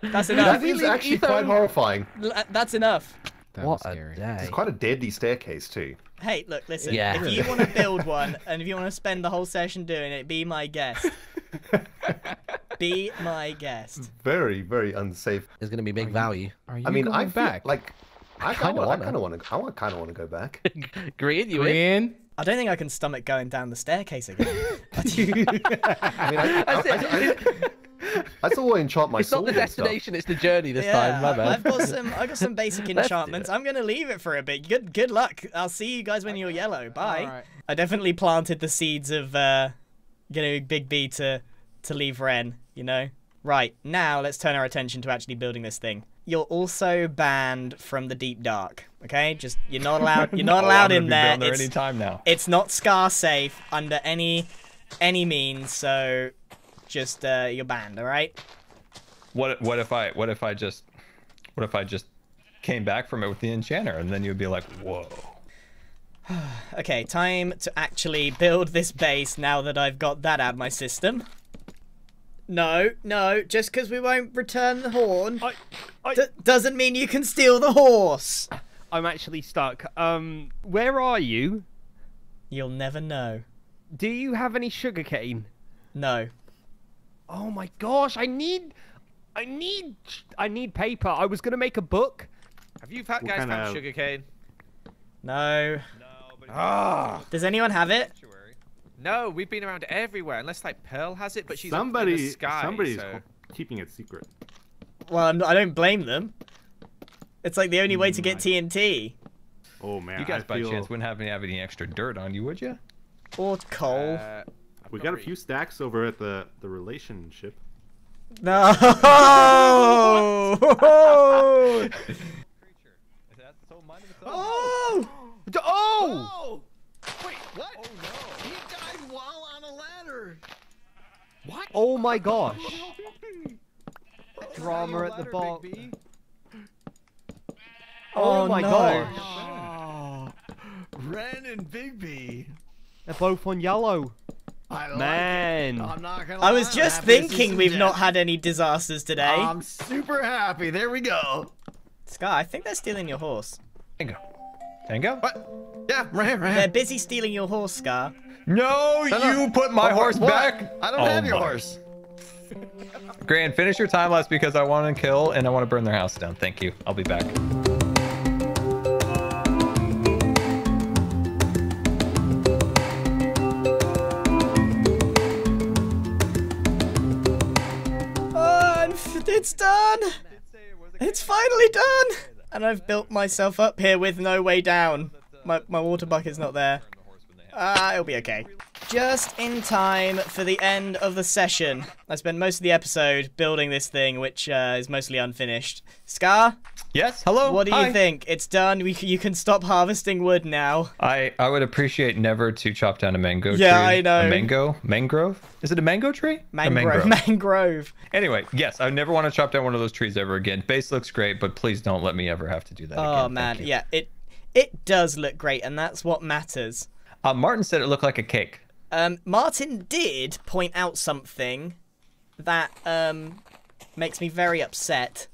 That's enough. is actually quite horrifying. That's enough. That what a day. It's quite a deadly staircase too. Hey, look, listen. Yeah. If you want to build one, and if you want to spend the whole session doing it, be my guest. be my guest. Very, very unsafe. There's going to be big value. Are you I mean, going I feel back? like I kinda kind of, I wanna. kind of want to. I kind of want to go back. Grian, you in? Grian. I don't think I can stomach going down the staircase again. I mean, I, I, I, I, I still enchant my It's not the destination, it's the journey this yeah, time. My bad. I've got some. I got some basic enchantments. I'm gonna leave it for a bit. Good, good luck. I'll see you guys when you're yellow. Bye. I definitely planted the seeds of uh, getting Big B to to leave Ren. You know. Right now, let's turn our attention to actually building this thing. You're also banned from the deep dark. Okay, just you're not allowed. You're not allowed I'm in gonna be there. there It's- anytime now. It's not scar safe under any any means. So just uh, you're banned. All right. What what if I what if I just what if I just came back from it with the enchanter and then you'd be like, whoa. Okay, time to actually build this base now that I've got that out of my system. No, no, just because we won't return the horn d- doesn't mean you can steal the horse. I'm actually stuck. Um, where are you? You'll never know. Do you have any sugarcane? No. Oh my gosh, I need, I need, I need paper. I was gonna make a book. Have you fat What guys kind found of- sugarcane? No. No. Ah. Does anyone have it? No, we've been around everywhere. Unless like Pearl has it, but she's up in Somebody, the sky. somebody's so... keeping it secret. Well, I'm, I don't blame them. It's like the only way to get TNT. Oh man, you guys I by feel... chance wouldn't have any have any extra dirt on you, would you? Or coal. Uh, We got a few stacks over at the the relationship. No. Oh! Oh! Wait, what? Oh no. He died while on a ladder. What? Oh my gosh. Drama at the bar. Oh, Oh, my no. gosh. Ren and Big B. They're both on yellow. I like Man. It. I'm not gonna I was lie, I'm just happy thinking we've death. not had any disasters today. I'm super happy. There we go. Scar, I think they're stealing your horse. Tango. Tango? What? Yeah, right, right. They're busy stealing your horse, Scar. No, No, no. you put my Oh, horse what? back. I don't Oh have your my- horse. Grian, finish your time lapse because I want to kill and I want to burn their house down. Thank you. I'll be back. It's done! It's finally done! And I've built myself up here with no way down. My, my water bucket's not there. Ah, it'll be okay. Just in time for the end of the session. I spent most of the episode building this thing, which uh, is mostly unfinished. Scar, Yes. Hello. what do Hi. you think? It's done. We, you can stop harvesting wood now. I I would appreciate never to chop down a mango tree. Yeah, I know. A mango? Mangrove? Is it a mango tree? A Mangrove. Mangrove. Anyway, yes, I never want to chop down one of those trees ever again. Base looks great, but please don't let me ever have to do that again. Oh again. man, yeah, it it does look great, and that's what matters. Uh, Martyn said it looked like a cake. Um, Martyn did point out something that um makes me very upset.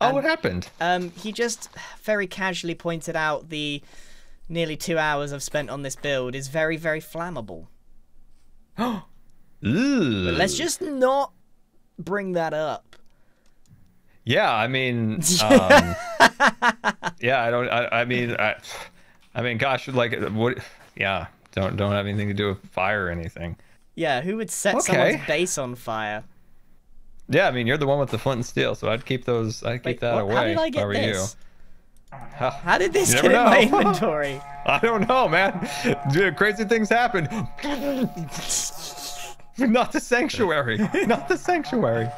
Oh, what happened? Um, he just very casually pointed out the nearly two hours I've spent on this build is very, very flammable. But let's just not bring that up. Yeah, I mean, um, yeah, I don't. I, I mean, I, I mean, gosh, like, what? Yeah, don't don't have anything to do with fire or anything. Yeah, who would set Okay. someone's base on fire? Yeah, I mean, you're the one with the flint and steel, so I'd keep those. I'd keep Wait, that what- away. how did I get this? you. How did this You get in my inventory? I don't know, man. Dude, crazy things happen. Not the sanctuary. Not the sanctuary.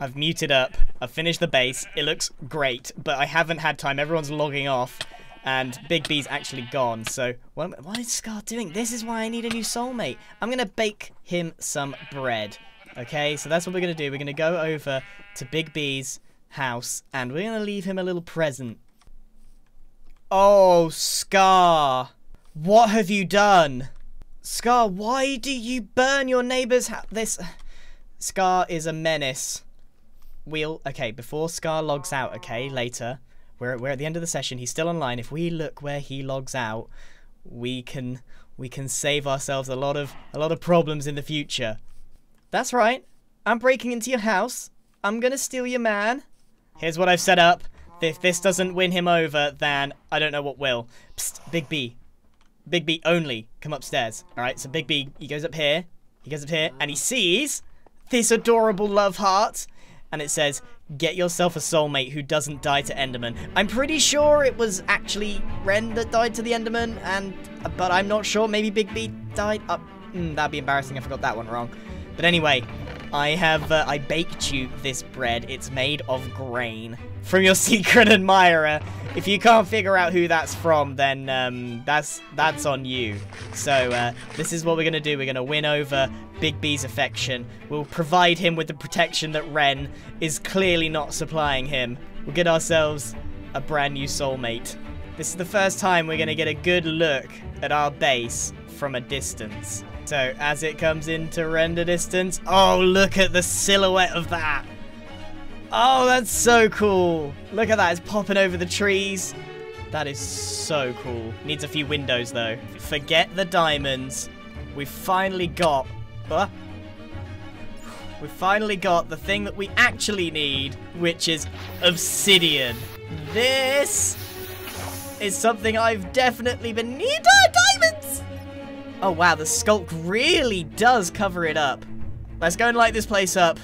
I've muted up. I've finished the base. It looks great, but I haven't had time. Everyone's logging off, and Big B's actually gone. So what, what is Scar doing? This is why I need a new soulmate. I'm gonna bake him some bread. Okay, so that's what we're gonna do. We're gonna go over to Big B's house, and we're gonna leave him a little present. Oh, Scar, what have you done? Scar, why do you burn your neighbor's house? This Scar is a menace. We'll okay before Scar logs out. Okay, later. We're we're at the end of the session. He's still online. If we look where he logs out, we can we can save ourselves a lot of a lot of problems in the future. That's right. I'm breaking into your house. I'm gonna steal your man. Here's what I've set up. If this doesn't win him over, then I don't know what will. Psst, Big B. Big B only. Come upstairs. Alright, so Big B, he goes up here. He goes up here, and he sees this adorable love heart. And it says, get yourself a soulmate who doesn't die to Enderman. I'm pretty sure it was actually Ren that died to the Enderman, and but I'm not sure. Maybe Big B died. Uh, mm, that'd be embarrassing if I got that one wrong. But anyway, I have uh, I baked you this bread. It's made of grain from your secret admirer. If you can't figure out who that's from, then um, that's that's on you. So uh, this is what we're gonna do. We're gonna win over Big B's affection. We'll provide him with the protection that Ren is clearly not supplying him. We'll get ourselves a brand new soulmate. This is the first time we're gonna get a good look at our base from a distance. So as it comes into render distance, oh look at the silhouette of that. Oh, that's so cool. Look at that, it's popping over the trees. That is so cool. Needs a few windows though. Forget the diamonds. We finally got... Uh, we finally got the thing that we actually need, which is obsidian. This is something I've definitely been need diamonds! Oh wow, the sculk really does cover it up. Let's go and light this place up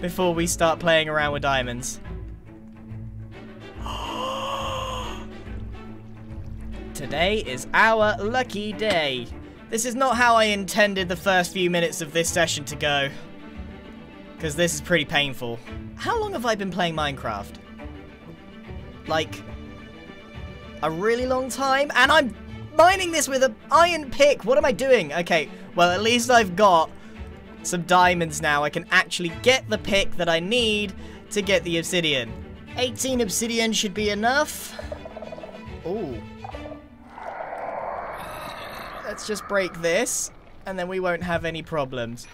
before we start playing around with diamonds. Today is our lucky day. This is not how I intended the first few minutes of this session to go. Because this is pretty painful. How long have I been playing Minecraft? Like, a really long time? And I'm mining this with an iron pick. What am I doing? Okay, well, at least I've got some diamonds now. I can actually get the pick that I need to get the obsidian. 18 obsidian should be enough. Ooh. Let's just break this, and then we won't have any problems.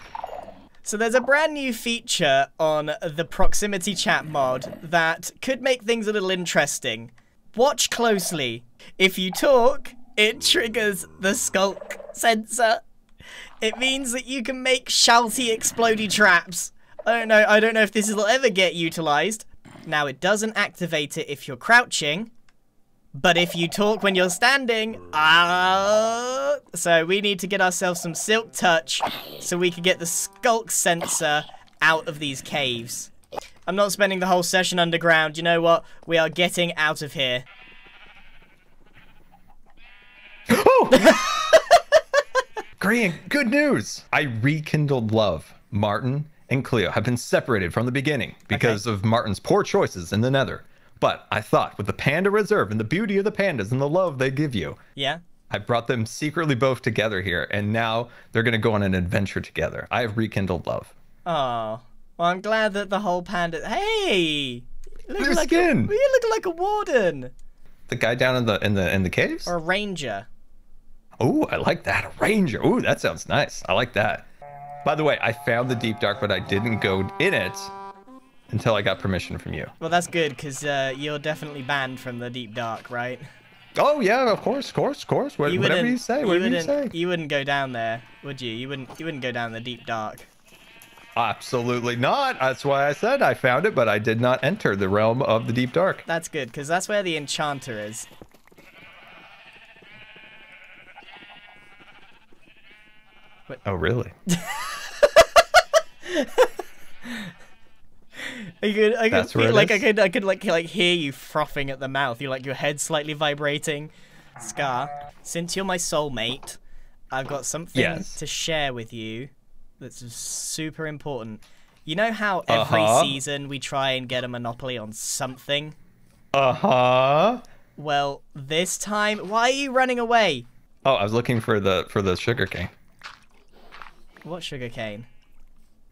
So there's a brand new feature on the proximity chat mod that could make things a little interesting. Watch closely. If you talk, it triggers the sculk sensor. It means that you can make shouty explodey traps. I don't know, I don't know if this will ever get utilized. Now it doesn't activate it if you're crouching, but if you talk when you're standing, ah, so we need to get ourselves some silk touch so we can get the sculk sensor out of these caves. I'm not spending the whole session underground. You know what? We are getting out of here. Oh! Grian, good news! I rekindled love. Martyn and Cleo have been separated from the beginning because of Martyn's poor choices in the nether. But I thought, with the panda reserve and the beauty of the pandas and the love they give you, Yeah? I brought them secretly both together here, and now they're going to go on an adventure together. I have rekindled love. Oh. Well, I'm glad that the whole panda... Hey! Look like skin! A, you look like a warden! The guy down in the in the in the caves. Or a ranger. Oh, I like that. A ranger. Oh, that sounds nice. I like that. By the way, I found the deep dark, but I didn't go in it until I got permission from you. Well, that's good, because uh, you're definitely banned from the deep dark, right? Oh yeah, of course, of course, of course. What, whatever you say, whatever you, wouldn't, say. You wouldn't go down there, would you? You wouldn't. You wouldn't go down the deep dark. Absolutely not. That's why I said I found it, but I did not enter the realm of the deep dark. That's good, because that's where the enchanter is. Oh really? I could, I could feel like I could, I could like, like hear you frothing at the mouth. You like your head slightly vibrating. Scar, since you're my soulmate, I've got something Yes. to share with you that's super important. You know how every Uh-huh. season we try and get a monopoly on something? Uh huh. Well, this time, why are you running away? Oh, I was looking for the for the sugar cane. What sugarcane?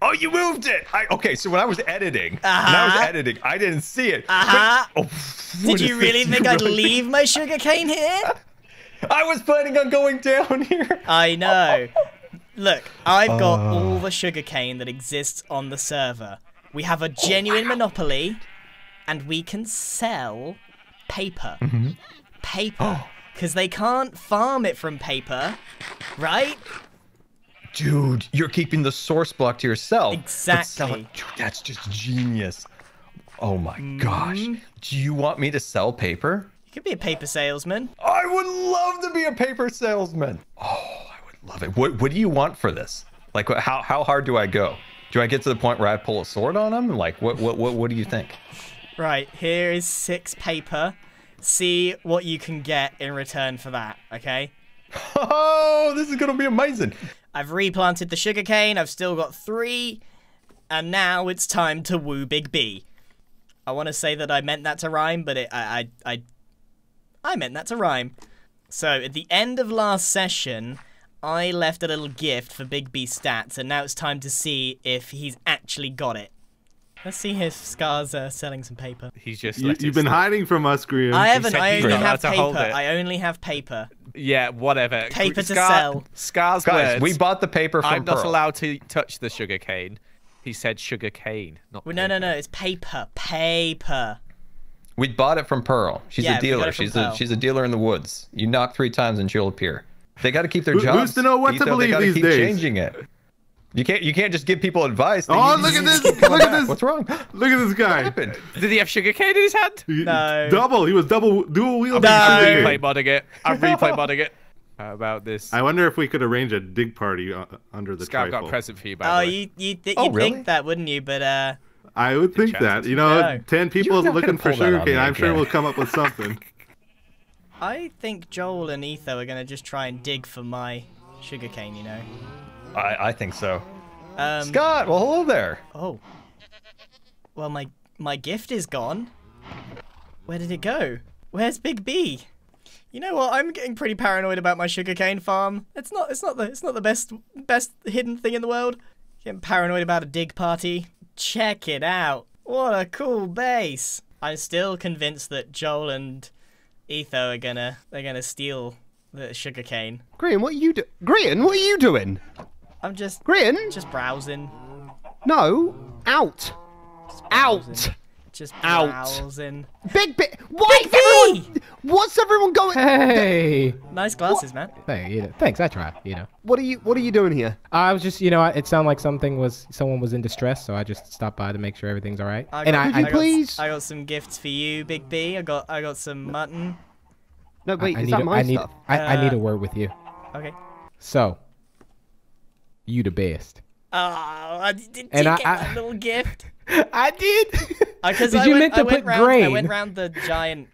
Oh, you moved it. I, okay, so when I was editing, when I was Uh-huh. editing, I didn't see it. Uh-huh. But- oh, Did you really think I'd leave my sugarcane here? I was planning on going down here. I know. Look, I've got Oh. all the sugarcane that exists on the server. We have a genuine monopoly, and we can sell paper. Mm-hmm. Paper. Because they can't farm it from paper, right? Dude, you're keeping the source block to yourself. Exactly. Dude, that's just genius. Oh my mm-hmm. gosh. Do you want me to sell paper? You could be a paper salesman. I would love to be a paper salesman. Oh, I would love it. What What do you want for this? Like, how how hard do I go? Do I get to the point where I pull a sword on him? Like, what what what, what do you think? Right, here is six paper. See what you can get in return for that, okay? Oh, this is gonna be amazing. I've replanted the sugarcane, I've still got three, and now it's time to woo Big B. I want to say that I meant that to rhyme, but it, I, I, I, I meant that to rhyme. So, at the end of last session, I left a little gift for Big B stats, and now it's time to see if he's actually got it. Let's see if Scar's uh, selling some paper. He's just. You, you've been slip. hiding from us, Grian. I haven't. I only have allowed to hold paper. I only have paper. Yeah, whatever. Paper to Scar- sell. Scar's Guys, words. we bought the paper from I'm not allowed to touch the sugar cane. He said sugar cane, not. Well, no, no, no. It's paper. Paper. We bought it from Pearl. She's Yeah, a dealer. She's Pearl. a she's a dealer in the woods. You knock three times and she'll appear. They got to keep their Who- jobs. who's to know what to Etho. They believe gotta these keep days? changing it. You can't you can't just give people advice. They- Oh, you- look at this! keep coming Look at this! What's wrong? Look at this guy. happened? Did he have sugar cane in his hand? No. Double. He was double dual wielding. I'm replay modding it. I'm replay modding it. How about this? I wonder if we could arrange a dig party uh, under the Scar, I've got present for you, by Oh, the way. you you th- Oh, you'd really? think that, wouldn't you? But uh, I would think that. You know, No. ten people looking for pull that on sugarcane. I'm sure we'll come up with something. I think Joel and Etho are gonna just try and dig for my sugarcane. You know. I I think so. Um, Scott, well hello there. Oh. Well, my my gift is gone. Where did it go? Where's Big B? You know what? I'm getting pretty paranoid about my sugarcane farm. It's not. It's not the. It's not the best best hidden thing in the world. Getting paranoid about a dig party. Check it out. What a cool base. I'm still convinced that Joel and Etho are gonna they're gonna steal the sugarcane. Grian, what are you do? Grian, what are you doing? I'm just Grian, just browsing. no, out, out, Just Out. browsing. big bit. Why is everyone? What's everyone going? Hey. Nice glasses, man. Hey, you know, thanks. I try. You know. What are you? What are you doing here? I was just, you know, it sounded like something was someone was in distress, so I just stopped by to make sure everything's all right. I and got, I, Could you I, got- I got some gifts for you, Big B. I got I got some mutton. No, wait, I is need, that a, my I need, stuff? I, I need Uh, a word with you. Okay. So, you the best. Oh, I did And you I- get I- that little gift? I did. Because Did I you went, meant to I went put round, I went round the giant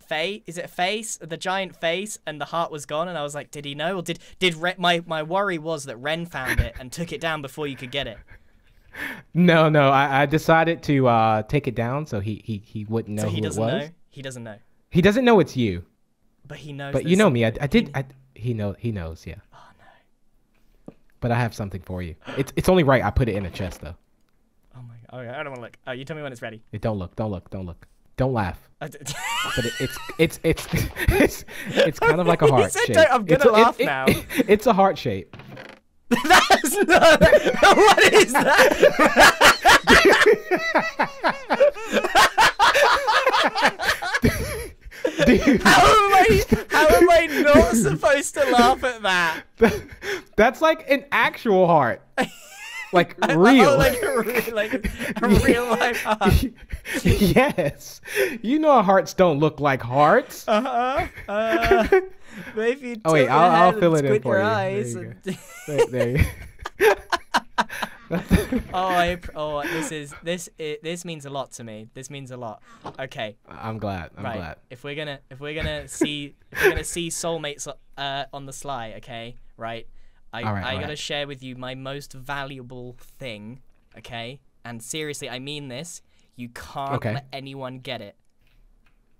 face. Is it face? The giant face, and the heart was gone. And I was like, did he know? Or did did Ren, my my worry was that Ren found it and took it down before you could get it. No, no. I, I decided to uh, take it down so he he, he wouldn't know so who he it doesn't was. know. He doesn't know. He doesn't know it's you, But he knows. but you know me. I, I did. I, he know. He knows. Yeah. Oh. But I have something for you. It's it's only right. I put it in a chest though. Oh my oh god. Okay, I don't want to look. Oh, you tell me when it's ready. It, don't look. Don't look. Don't look. Don't laugh. But it, it's it's it's it's it's kind of like a heart shape. I'm It's gonna a- laugh it- now. it's a heart shape. That's not. what is Dude, How am I? How am I not supposed to laugh at that? that's like an actual heart. Like Oh, real. like a real, like a real life heart. yes. You know hearts don't look like hearts. Uh-huh. Uh, maybe Oh wait, I'll, I'll fill it in for you. eyes There you and- go. There, there you oh, I, oh, this is this it, this means a lot to me. This means a lot. Okay, I'm glad. I'm right. glad. If we're gonna if we're gonna see if we're gonna see soulmates uh, on the sly, okay, right? I Alright, I gotta alright. share with you my most valuable thing, okay? And seriously, I mean this. You can't Okay. let anyone get it.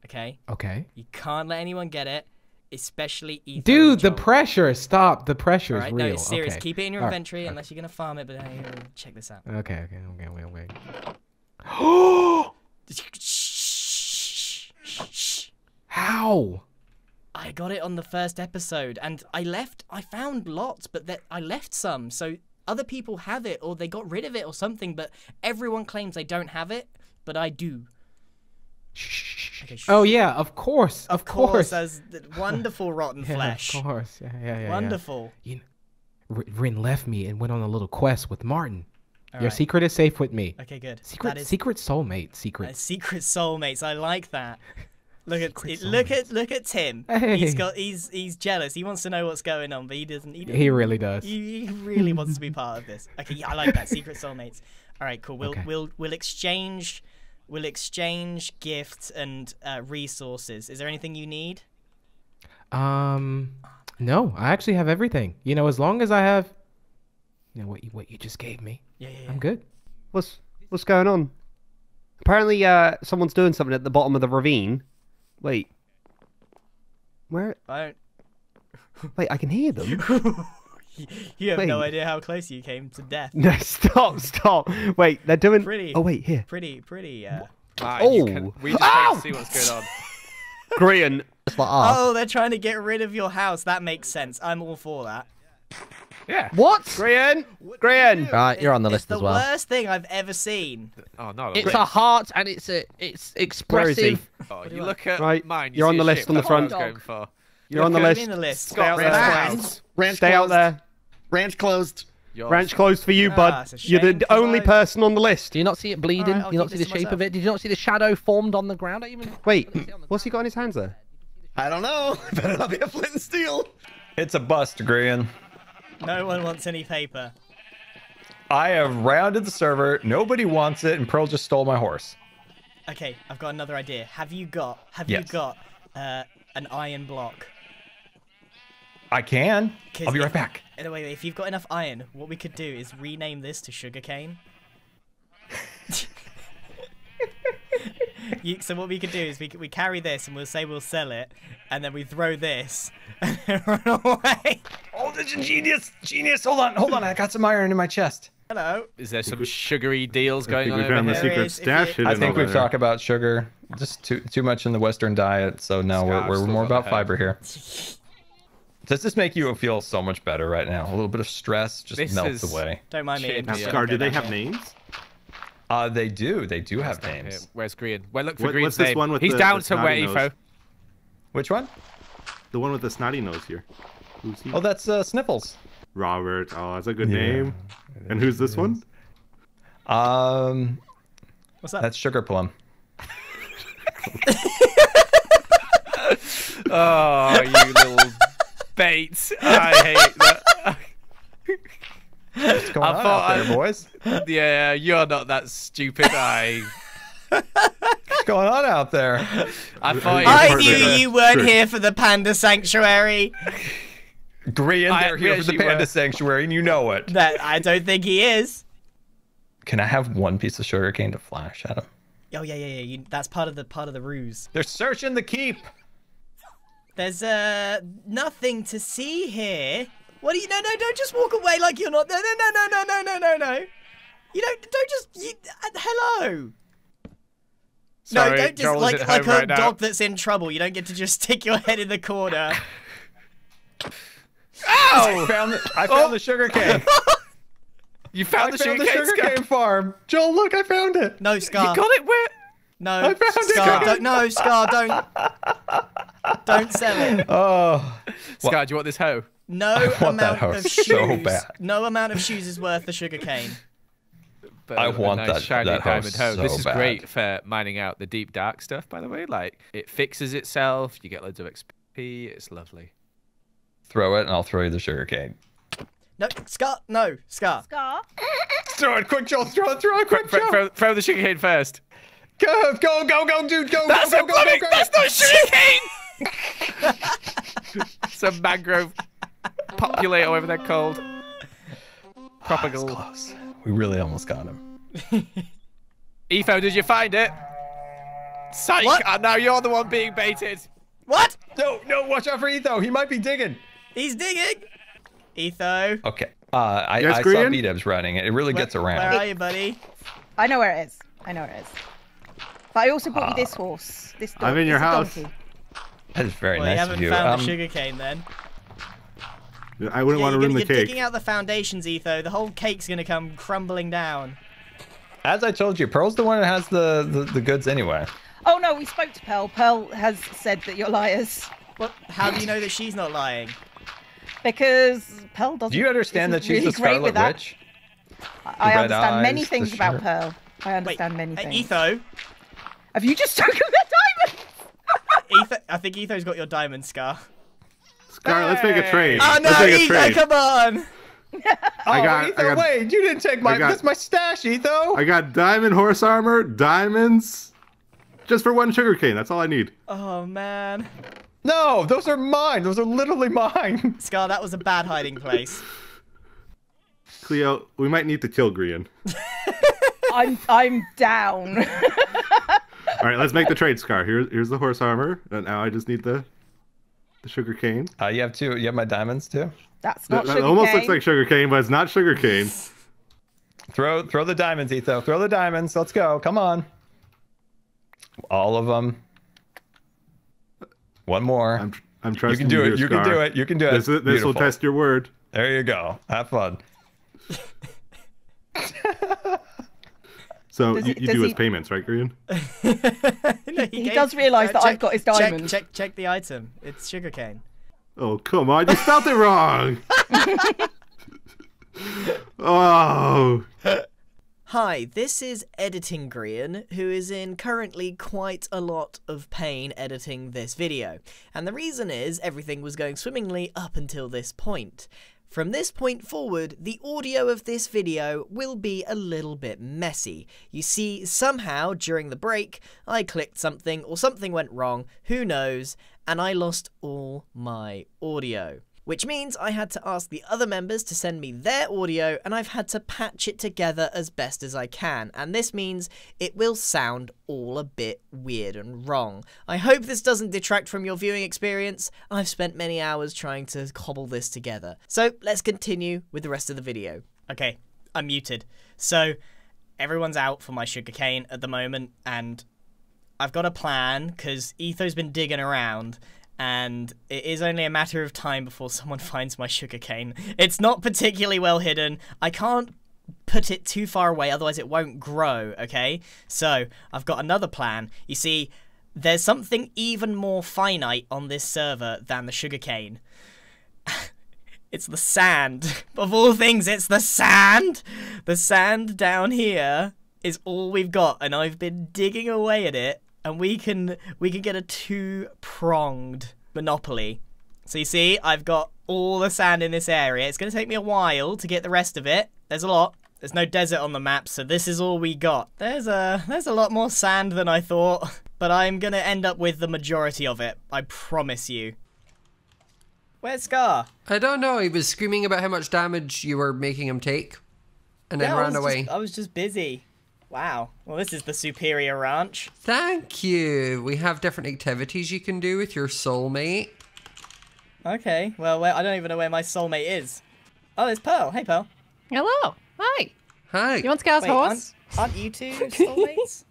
Okay? Okay. You can't let anyone get it, especially Ethan. Dude, the pressure. Stop. The pressure is real. no, it's serious. Okay. Keep it in your Alright, inventory unless you're gonna farm it. But hey, uh, check this out. Okay, okay, okay, okay, okay. Oh! How? I got it on the first episode, and I left. I found lots, but that I left some. So other people have it, or they got rid of it, or something. But everyone claims they don't have it, but I do. Okay, sh- Oh yeah, of course, of, of course, course. as the wonderful rotten Yeah, flesh. Of course, yeah, yeah, yeah. yeah. Wonderful. You know, R- Ren left me and went on a little quest with Martyn. Your Alright. secret is safe with me. Okay, good. Secret, is- secret soulmate. Secret. Uh, secret soulmates. I like that. Look at it, look at look at Tim. He's Hey. got he's he's jealous. He wants to know what's going on, but he doesn't. He, doesn't, He really does. He, he really wants to be part of this. Okay, yeah, I like that. Secret soulmates. All right, cool. We'll Okay. we'll we'll exchange we'll exchange gifts and uh, resources. Is there anything you need? Um, no, I actually have everything. You know, as long as I have, you know, what you what you just gave me, Yeah, yeah. I'm good. What's what's going on? Apparently, uh, someone's doing something at the bottom of the ravine. Wait, where? I don't. Wait, I can hear them. You have no idea how close you came to death. no, stop, stop. Wait, they're doing. Pretty. Oh wait, here. Pretty, pretty. Uh... Oh. you can- we just Ow! wait to see what's going on. Grian. Like. Oh, they're trying to get rid of your house. That makes sense. I'm all for that. Yeah. What? Grian. Grian. Right, you're on the It's list the as well. the worst thing I've ever seen. Oh no. It's a heart and it's a it's Where is he? expressive. Oh, you look at Right, mine. You you're on the list on the that's what I was front. going for. You're on the list. at me in the list. Stay out there. Ranch, ranch Stay out there. Ranch closed. Yours. Ranch closed for you, Ah, bud. You're the only I- person on the list. Do you not see it bleeding? Alright, I'll Do you not see the this to shape of it? Did you not see the shadow formed on the ground? I even Wait, what's he got in his hands there? I don't know. Better not be a flint and steel. It's a bust, Grian. No one wants any paper. I have rounded the server. Nobody wants it, and Pearl just stole my horse. Okay, I've got another idea. Have you got? Have Yes. you got uh, an iron block? I can. I'll be if- right back. Anyway, if you've got enough iron, what we could do is rename this to sugarcane. you, so what we could do is we we carry this and we'll say we'll sell it, and then we throw this and then run away. Oh, this is genius! Genius! Hold on, hold on. I got some iron in my chest. Hello. Is there some sugary deals going think on we found the secret is- if stash you- I think we've talked about sugar. Just too too much in the Western diet, so no, we're, we're more about fiber here. Does this make you feel so much better right now? A little bit of stress just This melts is- away. Don't mind me. Now. Scar, do they have names? Uh, they do. They do have Down here. names. Where's Grian? Well, look for What- Grian's what's this name. one with He's the- down the somewhere, snotty Etho. nose? Which one? The one with the snotty nose here. Who's he? Oh, that's uh, Sniffles. Robert. Oh, that's a good Yeah. name. And who's this one? Um, What's that? that's Sugar Plum. Oh, you little baits. I hate that. What's going I on thought out I- there, boys? Yeah, you're not that stupid. I What's going on out there? I thought You're I knew you weren't trick. here for the panda sanctuary. Grian, I- they're here for the Panda were. Sanctuary, and you know it. That I don't think he is. Can I have one piece of sugar cane to flash at him? Oh yeah, yeah, yeah. You, that's part of the part of the ruse. They're searching the keep. There's uh nothing to see here. What do you? No, no, don't just walk away like you're not. No, no, no, no, no, no, no, no. You don't. Don't just. You, uh, hello. Sorry, no, don't just Joel's like like a right dog that's in trouble. You don't get to just stick your head in the corner. Ow! Oh! I found the, I found oh. the sugar cane. you found I the, found sugar, the cane, sugar cane farm. Joel, look, I found it. No, Scar. You got it where? No, I found Scar. Scar. Don't, no, Scar. Don't. Don't sell it. Oh, Scar, do you want this hoe? No want that amount hoe of so shoes. bad. No amount of shoes is worth the sugar cane. But I a want nice that- shiny that diamond hoe. This so is bad. great for mining out the deep dark stuff. By the way, like it fixes itself. You get loads of XP. It's lovely. throw it, and I'll throw you the sugar cane. No, Scar. No, Scar. Scar. Throw it, quick, Joel. Throw it, throw it, quick, Throw, throw, throw the sugar cane first. Go, go, go, go, dude, go, That's go, a go, go, bloody. go, go. That's not sugar cane. Some mangrove populator, whatever they're called. Propagule. Close. We really almost got him. Etho, did you find it? Psych! What? And now you're the one being baited. What? No, no, watch out for Etho. He might be digging. He's digging. Etho. Okay. Uh, I, Yes, I saw Grian? B-Dubs running it. It really gets around. Where are you, buddy? I know where it is. I know where it is. But I also bought you this horse. This dog. I'm in your house. donkey. That is very Well, you nice haven't found Um, the sugar cane then. I wouldn't Yeah, want to you're, ruin you're the cake. digging out the foundations, Etho. The whole cake's gonna come crumbling down. as I told you, Pearl's the one that has the, the, the goods anyway. Oh no, we spoke to Pearl. Pearl has said that you're liars What? How do you know that she's not lying? because Pearl doesn't. Do you understand that isn't she's really the great Scarlet with that. Witch? I red understand many eyes, the things about shirt. Pearl. I understand many Hey, things. Etho. Have you just taken the diamond? Etho, I think Etho's got your diamond scar. Scar, let's make a trade. Oh no, let's make a Etho, trade. come on! I oh, got- Etho, I got- wait, you didn't take my. Got- That's my stash, Etho. I got diamond horse armor, diamonds, just for one sugar cane. That's all I need. Oh man. No, those are mine. Those are literally mine. Scar, that was a bad hiding place. Cleo, we might need to kill Grian. I'm I'm down. All right, let's make the trade, Scar. Here's here's the horse armor, and now I just need the the sugar cane. Uh, you have two. You have my diamonds too. That's That, not that sugar almost cane. looks like sugarcane, but it's not sugarcane. Throw throw the diamonds, Etho. Throw the diamonds. Let's go. Come on. All of them. One more. I'm I'm you can do you, it. You can do it. You can do it. This, is- this will test your word. There you go. Have fun. So Does you, he- you does do he- his payments, right, Grian? No, He gave- does realise that I've got his check- diamond. Check, check the item. It's sugarcane. Oh come on, you spelled it wrong. oh. Hi, this is Editing Grian, who is in currently quite a lot of pain editing this video. And the reason is everything was going swimmingly up until this point. From this point forward, the audio of this video will be a little bit messy. You see, somehow during the break, I clicked something or something went wrong, who knows, and I lost all my audio. Which means I had to ask the other members to send me their audio and I've had to patch it together as best as I can. And this means it will sound all a bit weird and wrong. I hope this doesn't detract from your viewing experience. I've spent many hours trying to cobble this together. So let's continue with the rest of the video. Okay, I'm muted. So everyone's out for my sugarcane at the moment and I've got a plan because Etho's been digging around, and it is only a matter of time before someone finds my sugarcane. It's not particularly well hidden. I can't put it too far away, otherwise it won't grow. Okay, so I've got another plan. You see, there's something even more finite on this server than the sugarcane. It's the sand. Of all things, it's the sand. The sand down here is all we've got, and I've been digging away at it, and we can we can get a two-pronged monopoly. So you see, I've got all the sand in this area. It's going to take me a while to get the rest of it. There's a lot. There's no desert on the map, so this is all we got. There's a there's a lot more sand than I thought, but I'm going to end up with the majority of it. I promise you. Where's Scar? I don't know. He was screaming about how much damage you were making him take, and then Yeah, ran away. Just, I was just busy. Wow. Well, this is the Superior Ranch. Thank you. We have different activities you can do with your soulmate. Okay. Well, where, I don't even know where my soulmate is. Oh, there's Pearl. Hey, Pearl. Hello. Hi. Hi. You want Scar's Wait, horse? Aren't, aren't you two soulmates?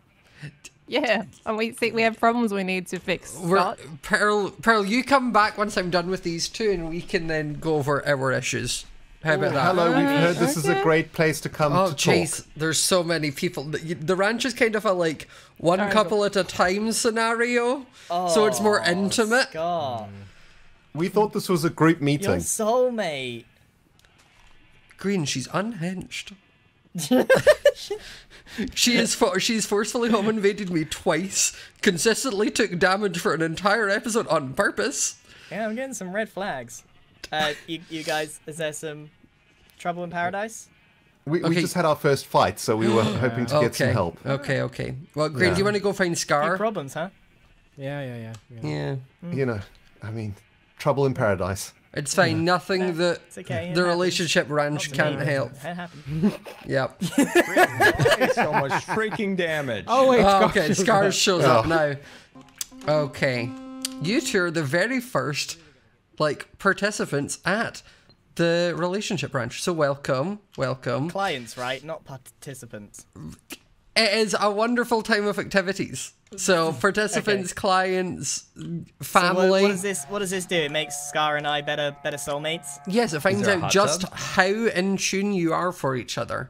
Yeah. And we think we have problems we need to fix. We're, Scott. Pearl, Pearl, you come back once I'm done with these two, and we can then go over our issues. How about that? Hello, we've heard this is a great place to come Oh, to jeez, talk. there's so many people. The the ranch is kind of a like one Triangle. couple at a time scenario, so it's more Oh, intimate. Scar. We thought this was a group meeting. Your meeting. soulmate. Grian, she's unhinged. she is for, she's forcefully home invaded me twice. Consistently took damage for an entire episode on purpose. Yeah, I'm getting some red flags. Uh, you, you guys, is there some trouble in paradise? We, we Okay. just had our first fight, so we were hoping to get some help. Okay, okay. Well, Grian, do you want to go find Few Scar? problems, huh? Yeah, yeah, yeah. yeah. Yeah. You know, I mean, trouble in paradise. It's fine. Nothing that It's okay. the happens. relationship ranch can't me. help. It happened. Yep. so much freaking damage. Oh wait, Oh, Scar okay, shows Scar up. shows up now. Okay. You two are the very first, like, participants at the relationship branch. So welcome, welcome. Clients, right? Not participants. It is a wonderful time of activities. So participants, clients, So what- family. what, does this? What does this do? It makes Scar and I better, better soulmates. yes, it finds out just tub? how in tune you are for each other,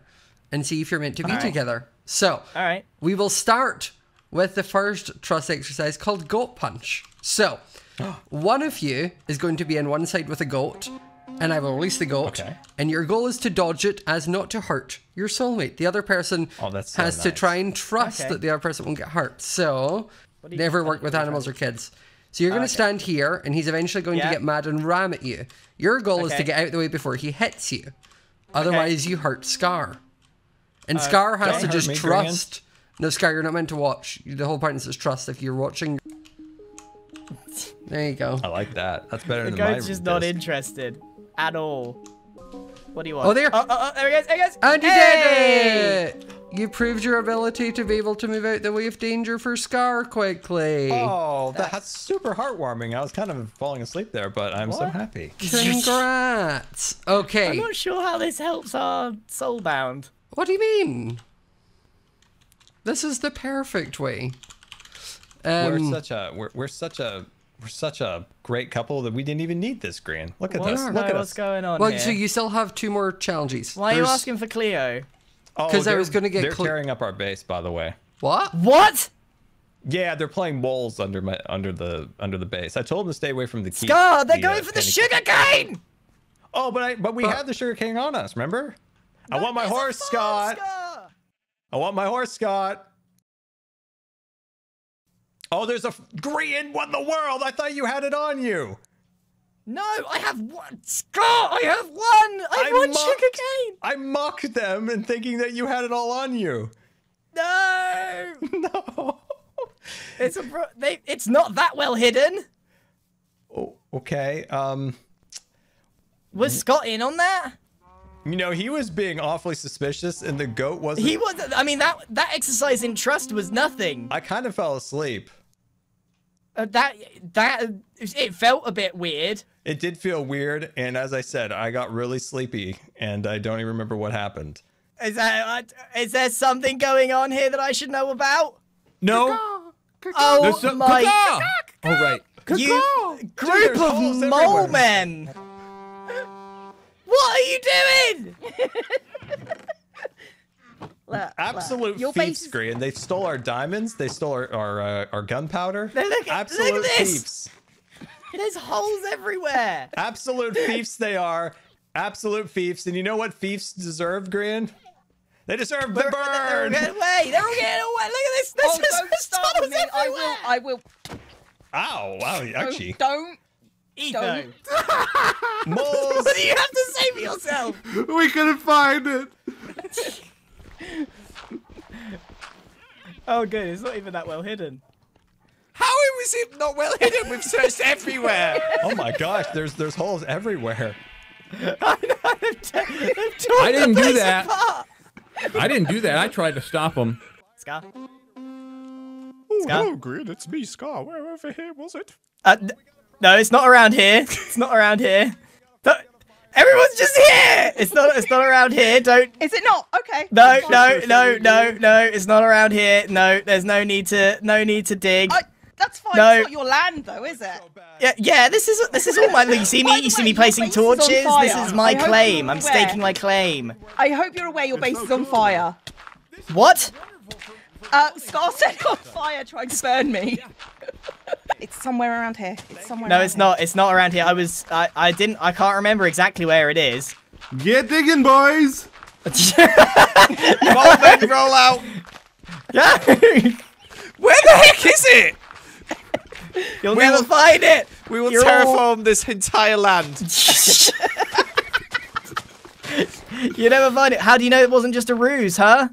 and see if you're meant to be Alright. together. So All right. we will start with the first trust exercise called Goat Punch. So, one of you is going to be on one side with a goat, and I will release the goat. Okay. And your goal is to dodge it as not to hurt your soulmate. The other person Oh, that's so has to try and trust Okay. that the other person won't get hurt. So, What do you- never what work with animals or kids. So you're going to Okay. stand here, and he's eventually going Yeah. to get mad and ram at you. Your goal is to get out of the way before he hits you. Otherwise, you hurt Scar. And Uh, Scar has to just me, Grian. trust. No, Scar, you're not meant to watch. The whole point is just trust if you're watching. There you go. I like that. That's better The than my goat's just not disc. interested at all. What do you want? Oh, there. Oh, oh, oh, there he goes. There he goes. And you Hey! did it! You proved your ability to be able to move out the way of danger for Scar quickly. Oh, that's super heartwarming. I was kind of falling asleep there, but I'm so happy. Congrats! Okay. I'm not sure how this helps our soulbound. What do you mean? This is the perfect way. we're Um, such a we're, we're such a we're such a great couple that we didn't even need this Grian. Look at What? this. Look at what's us. going on well, here? so you still have two more challenges. Why are you asking for Cleo? Oh, 'Cause I was gonna get They're Cle- tearing up our base, by the way. What? What? Yeah, they're playing moles under my under the under the base. I told them to stay away from the key. Scar, they're the, going uh, for the sugar cane. Oh, but I but we had the sugar cane on us. Remember? I want my horse, Scott. I want my horse, Scott. Oh, there's a f- Grian. What in the world? I thought you had it on you. No, I have one. Scott, I have one. I have I one mocked- sugar cane. I mocked them and thinking that you had it all on you. No. no. It's a. They, it's not that well hidden. Oh, okay. Um, Was Scott in on that? you know, he was being awfully suspicious, and the goat wasn't. He was. I mean, that that exercise in trust was nothing. I kind of fell asleep. Uh, that that it felt a bit weird. It did feel weird, and as I said, I got really sleepy, and I don't even remember what happened. Is that uh, there something going on here that I should know about? No. Oh There's some- my! Caca! Oh right. You group there's of mole everywhere. men! What are you doing? Absolute Your thieves, base Grian. They stole our diamonds. They stole our our, uh, our gunpowder. Look, look at Absolute this. thieves. There's holes everywhere. Absolute thieves they are. Absolute thieves. And you know what thieves deserve, Grian? They deserve the They're, they're all getting away. They're all getting away. Look at this. This Oh, is don't there's start with holes me. I will. I will. Ow! Wow! Actually, Don't. Etho. moles. what do you have to say for yourself? We couldn't find it. Oh, good. It's not even that well hidden. How was it not well hidden? We've searched everywhere. Oh my gosh! There's there's holes everywhere. I didn't do that. I didn't do that. I tried to stop them. Scar. Oh, Scar? hello, Grian. It's me, Scar. Where over here was it? Uh, no, it's not around here. It's not around here. Everyone's just here. It's not. It's not around here. Don't. Is it not? Okay. No, no, no, no, no. It's not around here. No, there's no need to. No need to dig. I, that's fine. No. It's not your land, though, is it? Yeah, yeah. This is this is all my. You see me. You see me placing base is on torches. This is my claim. I'm staking my claim. I hope you're aware your base is on fire. What? Uh, Scar set it on fire trying to burn me. it's somewhere around here. It's somewhere. No, around it's here. not. It's not around here. I was. I. I didn't. I can't remember exactly where it is. Get digging, boys. Mole men roll out. Yeah. Where the heck is it? You'll We never will- find it. We will You're terraform all- this entire land. You never find it. How do you know it wasn't just a ruse, huh?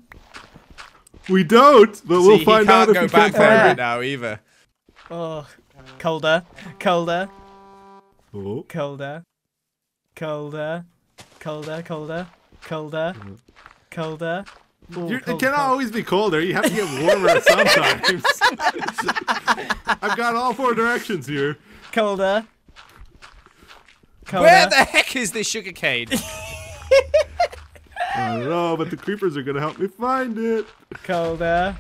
We don't, but we'll See, find he out can't if go we back can there find right now either. Oh, colder, colder, Oh. colder, colder, colder, colder, colder, colder. Ooh, You're- it cannot cold. always be colder. You have to get warmer sometimes. I've got all four directions here. Colder. Colder. Where the heck is this sugarcane? I don't know, but the creepers are gonna help me find it. Colder.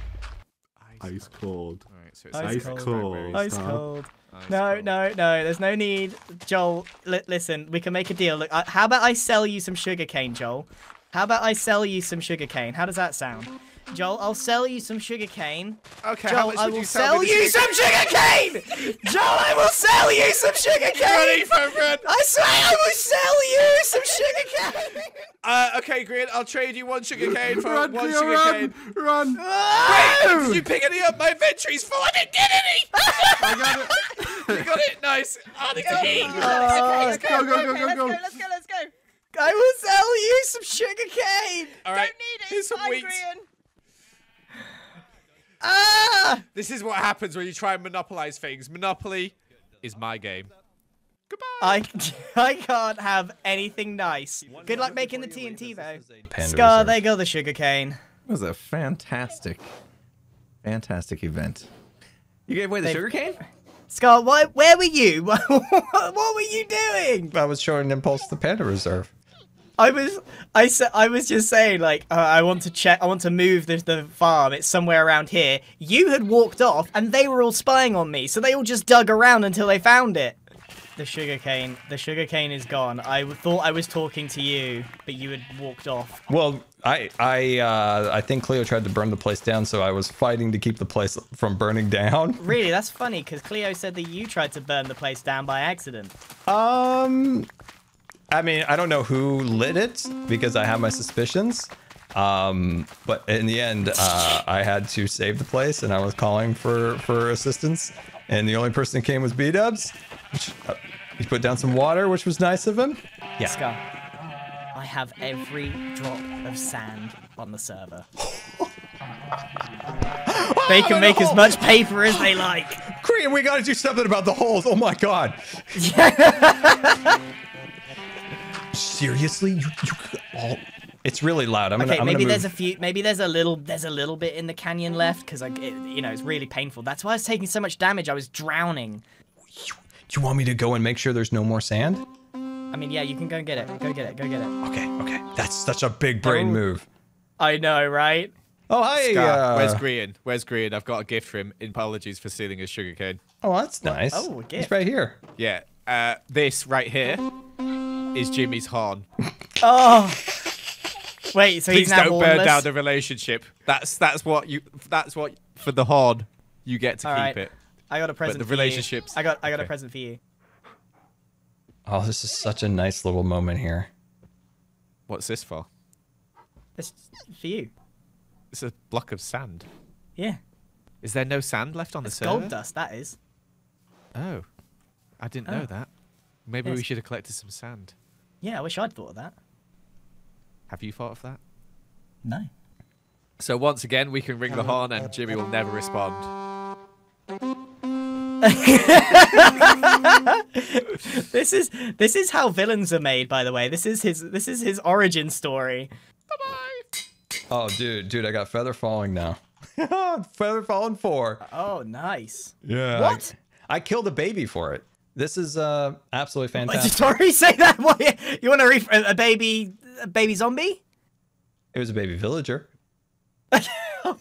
Ice cold. so it's Ice Ice cold. cold. Ice huh? cold. No, no, no. There's no need, Joel. Li- listen, we can make a deal. Look, uh, how about I sell you some sugarcane, Joel? How about I sell you some sugarcane? How does that sound? Joel, I'll sell you some sugarcane. Okay, Joel, how much I will you sell sell me you sugar- some sugarcane. Joel, I will sell you some sugarcane. Ready, friend? I swear I will sell you some sugarcane. Uh, okay, Grian, I'll trade you one sugarcane for Run, one Cleo, sugarcane. run, run. Wait, did you pick any up? My inventory's full. I didn't get any. I got it. you got it. Nice. Oh, the key. Uh, go, go, go, go, go. Let's go, let's go. I will sell you some sugarcane. All right. Need it. Here's some wheat. Grian. Ah! This is what happens when you try and monopolize things. Monopoly is my game. Goodbye. I I can't have anything nice. Good luck making the TNT though. Panda Scar, Reserve. there go the sugarcane. It was a fantastic, fantastic event. You gave away the They've- sugarcane? Scar, why, where were you? what were you doing? I was showing Impulse the Panda Reserve. I was I said I was just saying like uh, I want to check I want to move the the farm it's somewhere around here. You had walked off and they were all spying on me, so they all just dug around until they found it. The sugarcane, the sugarcane is gone. I thought I was talking to you, but you had walked off. Well, I I uh, I think Cleo tried to burn the place down, so I was fighting to keep the place from burning down. Really, that's funny because Cleo said that you tried to burn the place down by accident. Um, I mean, I don't know who lit it because I have my suspicions. Um, but in the end, uh, I had to save the place, and I was calling for for assistance. And the only person that came was B Dubs. Which, uh, he put down some water, which was nice of him. Yeah. Scar, I have every drop of sand on the server. they can make as much paper as they like. Grian, we gotta do something about the holes. Oh my god. Seriously, you, you all. It's really loud. I'm gonna. okay, I'm maybe gonna there's a few. Maybe there's a little. There's a little bit in the canyon left because I, it, you know, it's really painful. That's why I was taking so much damage. I was drowning. Do you want me to go and make sure there's no more sand? I mean, yeah, you can go and get it. Go get it. Go get it. Okay, okay. That's such a big brain Oh. move. I know, right? Oh, hi. Scar, uh, where's Grian? Where's Grian? I've got a gift for him. Apologies for stealing his sugarcane. Oh, that's nice. Oh, a gift. It's right here. Yeah. Uh, this right here is Jimmy's horn. Oh. Wait, so Please he's now don't burn down the relationship. That's that's what you. That's what for the horn. You get to All keep right. it. I got a present. the for you. relationships- I got. I got a present for you. Oh, this is such a nice little moment here. What's this for? It's for you. It's a block of sand. Yeah. Is there no sand left on It's the server? gold dust. That is. Oh, I didn't Oh. know that. Maybe we should have collected some sand. Yeah, I wish I'd thought of that. Have you thought of that? No. So once again, we can ring the horn, and Jimmy will never respond. this is this is how villains are made. By the way, this is his this is his origin story. Bye-bye. Oh, dude, dude, I got feather falling now. feather falling four. Oh, nice. Yeah. What? I, I killed a baby for it. This is uh absolutely fantastic. Sorry, say that. What, you want to ref- a baby a baby zombie? It was a baby villager. Oh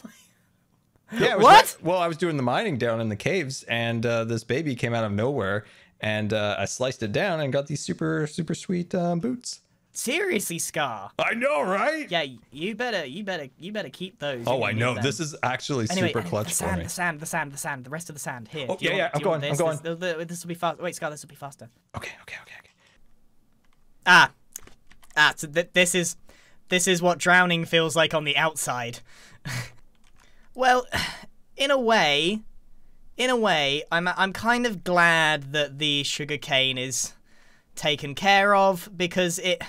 Yeah. What? Well, I was doing the mining down in the caves, and uh, this baby came out of nowhere, and uh, I sliced it down and got these super super sweet um, boots. Seriously, Scar. I know, right? Yeah, you better you better you better keep those. Oh, I know. This is actually Anyway, super clutch the for sand, me. The sand, the sand, the sand, the rest of the sand. Here. Oh, yeah, want- yeah, I'm going, I'm this? This, this, this will be fast. Wait, Scar, this will be faster. Okay, okay, okay, okay. Ah, ah. So th- this is this is what drowning feels like on the outside. well, in a way, in a way, I'm I'm kind of glad that the sugarcane is taken care of because it,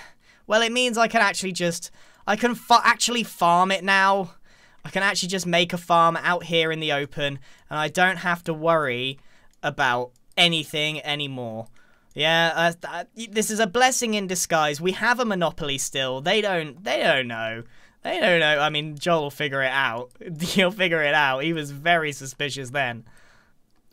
well, it means I can actually just I can fa- actually farm it now. I can actually just make a farm out here in the open, and I don't have to worry about anything anymore. Yeah, uh, th- this is a blessing in disguise. We have a monopoly still. They don't. They don't know. They don't know. I mean, Joel will figure it out. He'll figure it out. He was very suspicious then.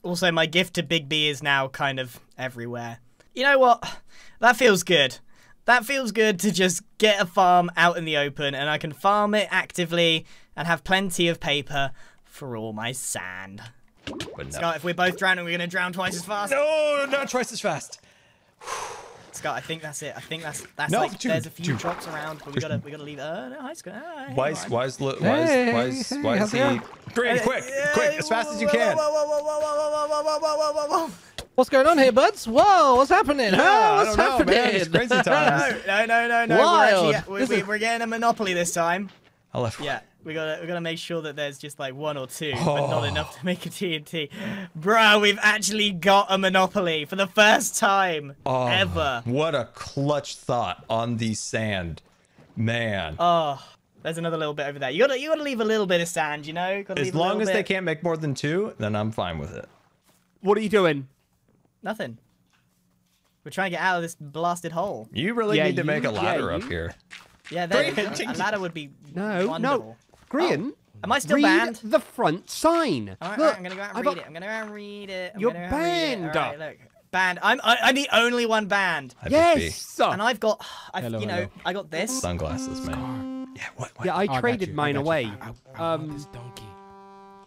Also, my gift to Big B is now kind of everywhere. You know what? That feels good. That feels good to just get a farm out in the open and I can farm it actively and have plenty of paper for all my sand. But no. Scott, if we're both drowning, we're going to drown twice as fast. No, not twice as fast. Scott, I think that's it. I think that's that's No, like dude, there's a few dude. drops around, but we gotta we gotta leave. Uh, no, hi, Scott. Uh, Why is Grian. why is why is why is why is, why is he? Grian, quick, quick, as fast as you can. What's going on here, buds? Whoa, what's happening? Yeah, huh? I What's don't know, happening? man. It's crazy times. No, no, no, no. Wild. We're, actually, uh, we, we, we're getting a monopoly this time. I left. Yeah, we gotta we gotta make sure that there's just like one or two, but Oh. not enough to make a TNT. Bro, we've actually got a monopoly for the first time Oh, ever. What a clutch thought on the sand, man. Oh, there's another little bit over there. You gotta you gotta leave a little bit of sand, you know. Gotta as leave long little as they can't make more than two, then I'm fine with it. What are you doing? Nothing. We're trying to get out of this blasted hole. You really Yeah, need to make you- a yeah, ladder up you- here. Yeah, there, Grian. a, a ladder would be No, wonderful. no. Grian, Oh, Am I still read banned? the front sign. All right, Look, I'm gonna go out and I've read got- it. I'm gonna go out and read it. I'm You're gonna go out it. banned. All right, look, banned. I'm I, I'm the only one banned. Hi, Big B. Yes. And I've got, I've, Hello, you know, hello. I got this. Sunglasses, man. Yeah, I I got traded I mine got away. I- I want um, this donkey.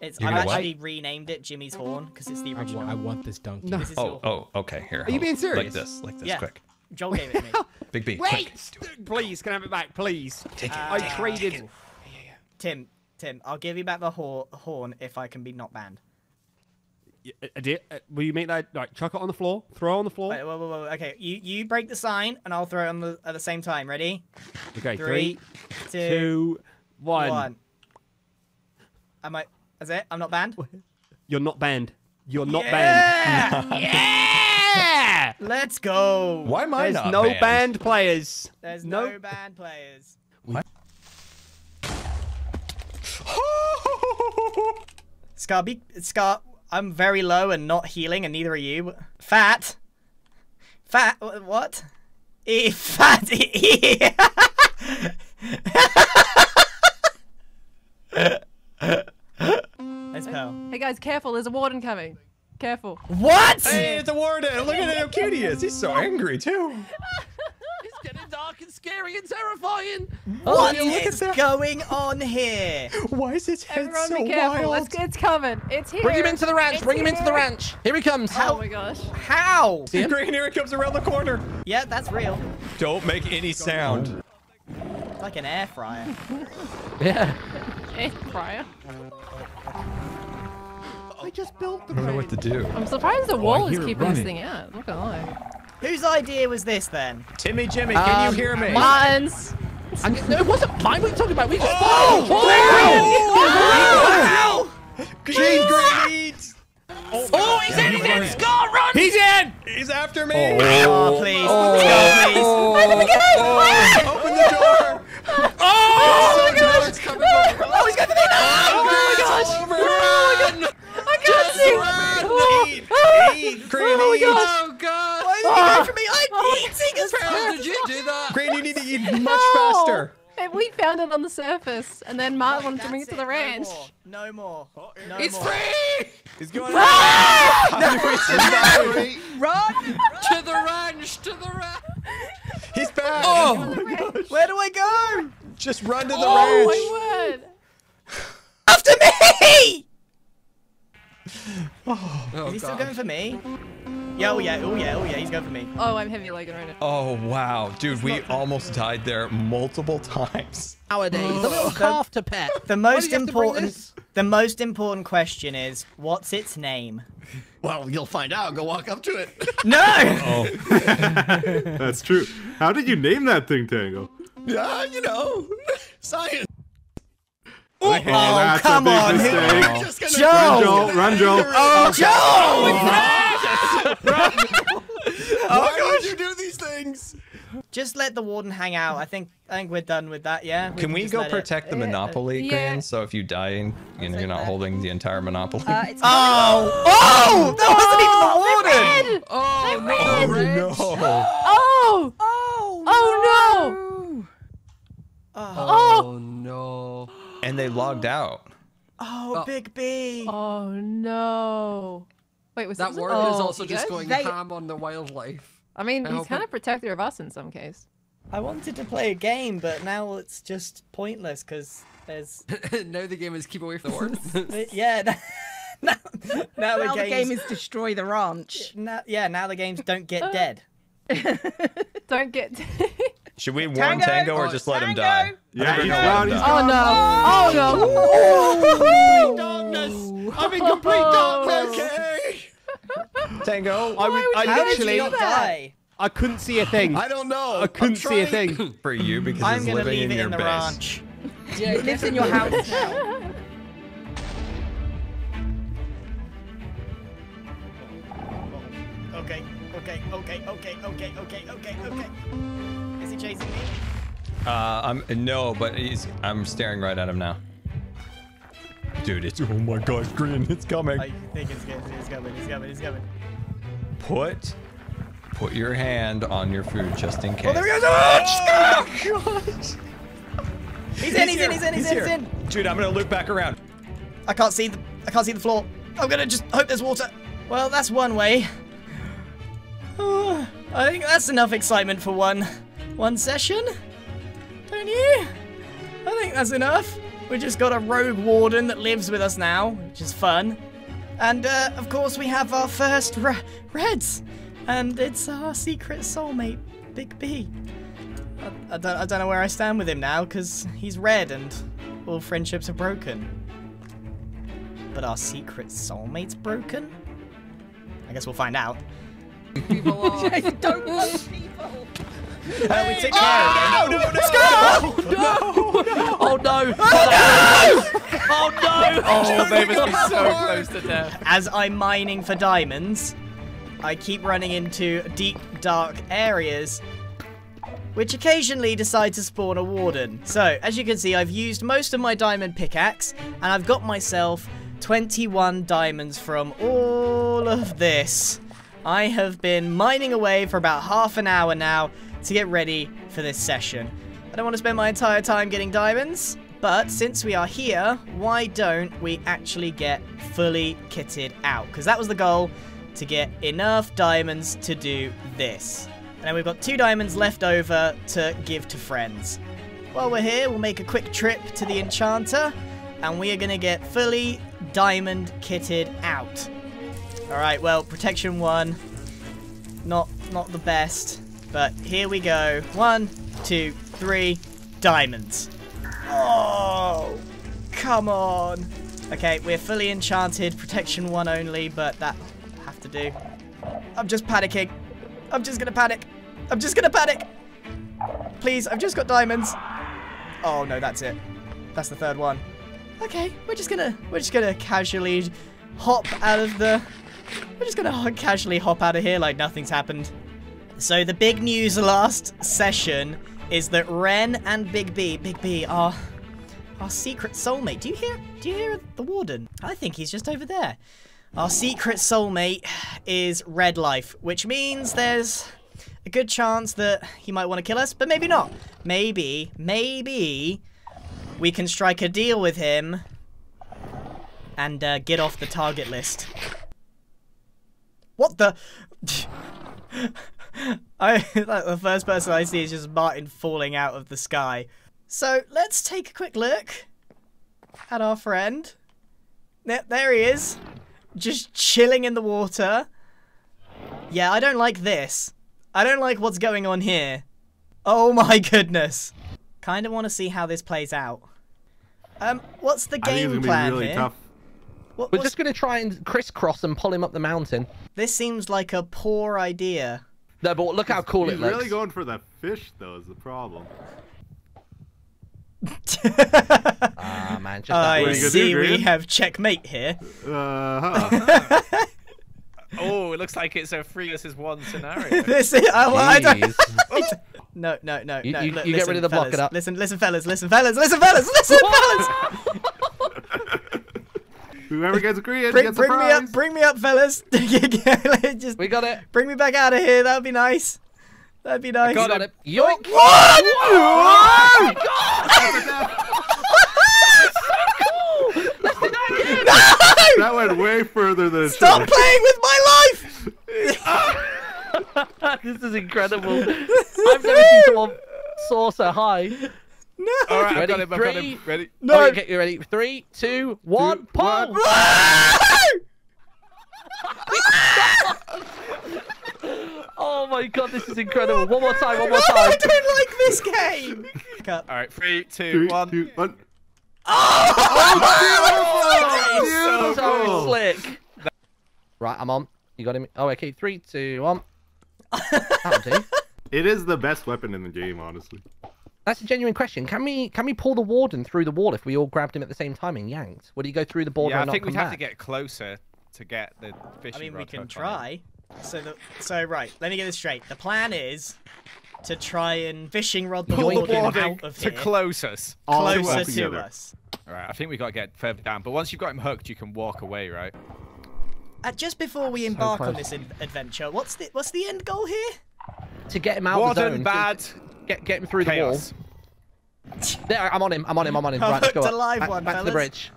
It's I've know what? actually renamed it Jimmy's Horn because it's the I original. want, I want this donkey. No. This Oh, oh, okay. Here. Are you being serious? Like this, like this, Yeah. quick. Joel gave it to me. Big B, Wait, quick. please, can I have it back, please? Take it, I take traded. it. Tim, Tim, I'll give you back the hor- horn if I can be not banned. Yeah, uh, dear, uh, will you make that? Right, chuck it on the floor. Throw it on the floor. Wait, whoa, whoa, whoa. Okay, you you break the sign and I'll throw it on the, at the same time. Ready? Okay, Three, three, two, two, one. one. Am I? That's it. I'm not banned. You're not banned. You're not Yeah! banned. yeah! Let's go. Why am I There's not no banned? banned players. There's no. no banned players. Scar, be, Scar, I'm very low and not healing, and neither are you. Fat. Fat. What? E fat. E. Nice Pearl. Hey guys, careful! There's a warden coming. Careful. What? Hey, it's a warden. Look at how cute he is. He's so angry too. It's getting dark and scary and terrifying. What Oh, look is going on here? Why is his head Everyone so be careful. wild? It's, it's coming. It's here. Bring him into the ranch. It's Bring him into the ranch. Here he comes. Oh how? Oh my gosh. How? See Grian, here he comes around the corner. Yeah, that's real. Don't make any sound. It's like an air fryer. Yeah. Air fryer. I just built the I don't know what to do. I'm surprised Oh, the wall is keeping this thing out. I'm not gonna lie. Whose idea was this then? Timmy, Jimmy, can Um, you hear me? Martyn's. And, no, it wasn't mine. What are you talking about? We just. Oh! Oh! Grian, Grian, eat. Oh, he's in! He's in! Scar, run! He's in. He's after me. Oh, please. Scar, please. Oh, Open the door. Oh, Oh my gosh. Oh, he's going for me now! Oh my gosh. Over. Run. I can't. Oh, Eat. oh, Eat. Grian, oh my gosh. Oh, God. Why is he going for me? I'm eating as How did you do that? Grian, you need to eat much No. faster. Hey, we found it on the surface, and then Martyn wanted to bring it to the ranch. No more. No It's more. free! He's going. Ah! How do we survive? Run! to the ranch! To the ranch! He's back. Oh! Where do I go? Just run to the Oh ranch. my word! After me! Oh, Is he still God. going for me? Yeah, oh yeah, oh yeah, oh yeah, he's going for me. Oh, I'm heavy legged right now. Oh wow, dude, we almost died there multiple times. Nowadays, a little calf to pet. The most you have to bring important the most important question is what's its name? Well, you'll find out. Go walk up to it. No! Oh, That's true. How did you name that thing, Tango? yeah, you know, science. Oh, that's a come big on, mistake. We're just Joe! Run, Joel. Run, Joel. Oh, Joe! Why would you do these things? Just let the warden hang out. I think I think we're done with that. Yeah. Can we just go let it- protect the monopoly, Yeah. Grian? So if you die, you know you're not holding the entire monopoly. Uh, it's Oh! Oh! That wasn't even the warden! Oh, no, red! no! Oh! Oh! Oh no! Oh, no. And they logged out. Oh, oh. Big B. Oh no! Wait, was That was it- is oh, also just going They- ham on the wildlife. I mean, I he's kind it- of protector of us in some case. I wanted to play a game, but now it's just pointless because there's. now the game is keep away from the warden. yeah. Now, now, now Now the the game is destroy the ranch. Now, yeah, now the games don't get dead. Don't get. Should we warn Tango! Tango, or Oh, just let him die? Yeah, he's let he's die. Oh no! Oh no! darkness. I'm in complete darkness. Tango, I, was, I How did literally. not die? I couldn't see a thing. I don't know. I couldn't I'm see a thing. for you because I'm it's gonna living leave in it your in the base. ranch. Yeah, it lives in your house now. Okay, okay, okay, okay, okay, okay, okay, okay. Is he chasing me? Uh, I'm no, but he's. I'm staring right at him now. Dude, it's oh my gosh, Grian, it's coming. I think it's, it's, it's coming, it's coming, it's coming. Put, put your hand on your food just in case. Oh, there he goes! Oh, gosh! He's in, he's in, he's in, he's in, he's here. in. Dude, I'm gonna loop back around. I can't see the, I can't see the floor. I'm gonna just hope there's water. Well, that's one way. Oh, I think that's enough excitement for one, one session. Don't you? I think that's enough. We just got a rogue warden that lives with us now, which is fun. And uh, of course, we have our first re- Reds, and it's our secret soulmate, Big B. I, I don't, I don't know where I stand with him now, because he's red and all friendships are broken. But our secret soulmate's broken? I guess we'll find out. People are. don't love people. Uh, we took care of him. no, no, Oh no! Oh no! Oh no! Oh, they must be so close to death. As I'm mining for diamonds, I keep running into deep, dark areas, which occasionally decide to spawn a warden. So, as you can see, I've used most of my diamond pickaxe, and I've got myself 21 diamonds from all of this. I have been mining away for about half an hour now to get ready for this session. I don't want to spend my entire time getting diamonds, but since we are here, why don't we actually get fully kitted out? Because that was the goal, to get enough diamonds to do this. And then we've got two diamonds left over to give to friends. While we're here, we'll make a quick trip to the enchanter, and we are going to get fully diamond kitted out. Alright, well, protection one, not not the best, but here we go. One, two, three, diamonds. Oh, come on. Okay, we're fully enchanted, protection one only, but that have to do. I'm just panicking. I'm just gonna panic. I'm just gonna panic. Please, I've just got diamonds. Oh no, that's it. That's the third one. Okay, we're just gonna we're just gonna casually hop out of the we're just gonna casually hop out of here like nothing's happened. So the big news last session is that Ren and Big B, Big B are our secret soulmate. Do you hear? Do you hear the warden? I think he's just over there. Our secret soulmate is Red Life, which means there's a good chance that he might want to kill us, but maybe not. Maybe, maybe we can strike a deal with him and uh, get off the target list. What the? I like the first person I see is just Martyn falling out of the sky. So let's take a quick look at our friend. There, there he is, just chilling in the water. Yeah, I don't like this. I don't like what's going on here. Oh my goodness. Kind of want to see how this plays out. Um, what's the I think it's game plan really here? tough. What, We're just going to try and crisscross and pull him up the mountain. This seems like a poor idea. No, but look how cool He's it looks. really going for the fish, though, is the problem. Ah, man, just I that What are way. you gonna see do, we Grian? have checkmate here. Uh-huh. Oh, it looks like it's a three versus one scenario. this is, well, I don't, Jeez. no, no, no, You- no. you- look, you get rid of the block fellas, it up. Listen, listen, fellas, listen, fellas, listen, fellas, listen, fellas. Whoever gets a Grian Bring, gets a bring me up, prize. bring me up, fellas. Just We got it. bring me back out of here. That'd be nice. That'd be nice. Got got it. it. Yoink. Oh what? That went way further than it Stop should. playing with my life. this is incredible. I've never seen someone soar so high. No. All right, I've Ready? got him. I've got him. Ready? No. Oh, okay, you ready? Three, two, one, pull. No! Oh Oh my god, this is incredible. One more time, one more time. I don't like this game. Cut. All right, three, two, one. Two, one. Oh, oh so slick. Right, I'm on. You got him. Oh, okay. Three, two, one. That'll do. It is the best weapon in the game, honestly. That's a genuine question. Can we can we pull the warden through the wall if we all grabbed him at the same time and yanked? Would he go through the border Yeah, I and not think we'd have back? to get closer to get the fishing rod. I mean, we can try. So the so right. Let me get this straight. The plan is to try and fishing rod the Pull the warden warden out of to here, close us. closer to together. us. All right, I think we got to get further down. But once you've got him hooked, you can walk away, right? Uh, just before we embark on this in- adventure, what's the what's the end goal here? to get him out of the Warden, zone. bad. Get get him through Chaos. the wall. There, I'm on him. I'm on him. I'm on him. Right, let's go a live back, one, back to the bridge.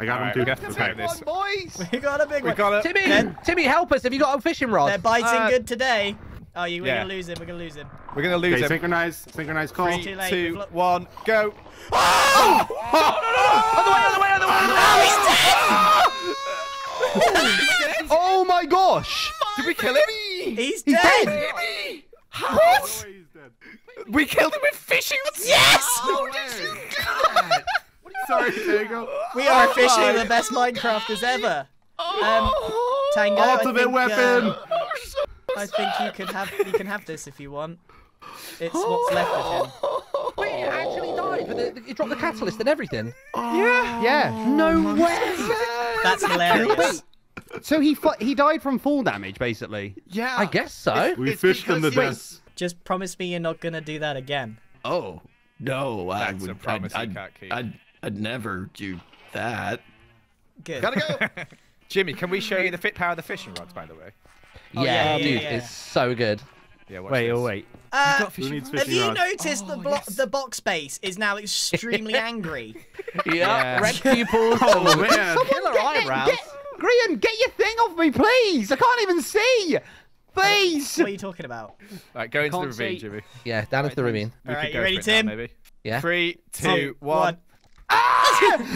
I got All right, him we too. have to Okay. this. boys. We got a big We one. got it. Timmy, Then- Timmy, help us. Have you got a fishing rod? They're biting Uh, good today. Oh, you, we're yeah. gonna lose him. We're gonna lose him. We're gonna lose Okay, him. synchronize, synchronize call. Too Three, late, two, we've lo- one, go. Other way, other way, other way. Oh my gosh! Did we kill him? He's, dead. He's dead. Dead. What? We killed him with fishing rods. Yes. Sorry, Tango. We are officially the best Minecrafters ever. Um, Tango, I Ultimate think, weapon. uh, I think you can have you can have this if you want. It's what's left of him. Wait, it actually died. but the, it dropped the catalyst and everything. Yeah. Yeah. No way. That's hilarious. So he fu- he died from fall damage, basically. Yeah. I guess so. We It's fished him to because he death. Just promise me you're not gonna do that again. Oh no, I That's a would. promise you I'd, can't keep. I'd, I'd, I'd never do that. Good. Gotta go. Jimmy, can we show you the fit power of the fishing rods, by the way? Oh, yeah, yeah, yeah, dude, yeah. it's so good. Yeah. Watch Wait, this. oh wait. Uh, Who needs have you rods? noticed the blo- the box base is now extremely angry? Yeah, Yeah. red pupils. Oh and man. Killer eyebrows. Get, Grian, get your thing off me, please! I can't even see! Please! What are you talking about? Right, go into the ravine, see. Jimmy. Yeah, down into the ravine. We All could right, go you ready, for it now, Tim? maybe. Yeah. Three, Two, two, one.